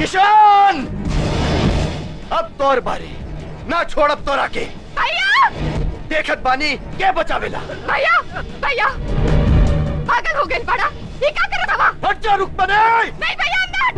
किशन! अब तोर बारी। ना छोड़ अब तोरा के भैया! देखत बानी के बचावेला? भैया! भैया! पागल हो गए बड़ा। ये क्या करे बाबा हट जा रुक बने नहीं भैया अंदर!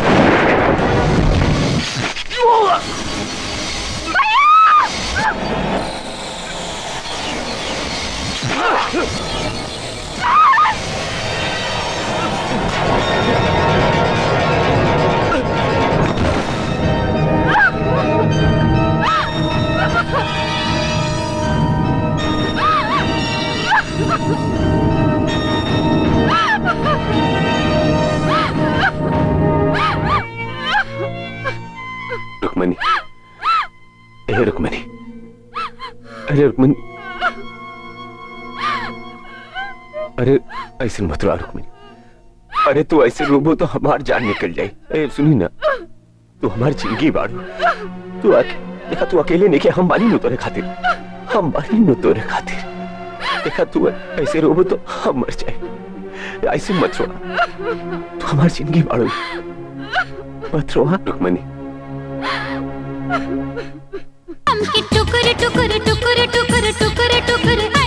अरे रुक्मणी। अरे ऐसे मत रो रुक्मणी। अरे तू ऐसे रोबो तो हमार जान निकल जाए। ए सुनी ना तू हमारी ज़िंदगी बाड़ू तू अके, देखा तू अकेले नहीं के हम बानी नु तोरे खातिर। हम बानी नु तोरे खातिर। देखा तू ऐसे रोबो तो हम मर जाए। ऐसे मत रो तू हमारी ज़िंदगी बाड़ू मत रो रुक्मणी हमके टुकुर टुकुर टुकुर टुकुर टुकुर टुकुर।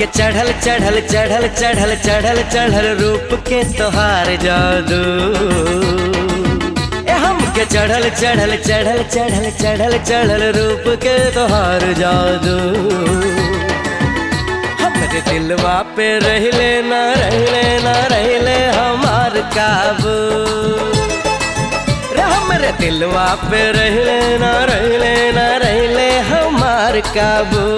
हमके चढ़ल चढ़ल चढ़ल चढ़ल चढ़ल चढ़ल रूप के तोहार जादू। ए हमके चढ़ल चढ़ल चढ़ल चढ़ल चढ़ल चढ़ल रूप के तोहार जादू। हमरे दिलवा पे रहले ना रहले ना, रहले हमार काबू। हमरे दिलवा पे रहले ना रहले ना, रहले हमार काबू।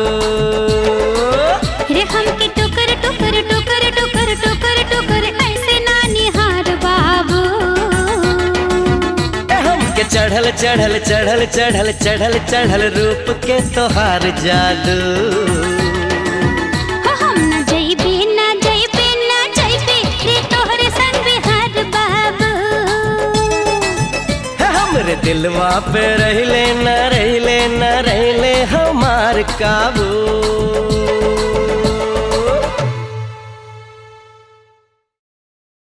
रे हमके टुकर टुकर टुकर टुकर टुकर टुकर ऐसे ना निहार बाबू। ए हमके चढ़ल चढ़ल चढ़ल चढ़ल चढ़ल चढ़ल रूप के तोहार जादू। हो है हमरे दिलवा पे रहले न रहले न रहले हमार काबू।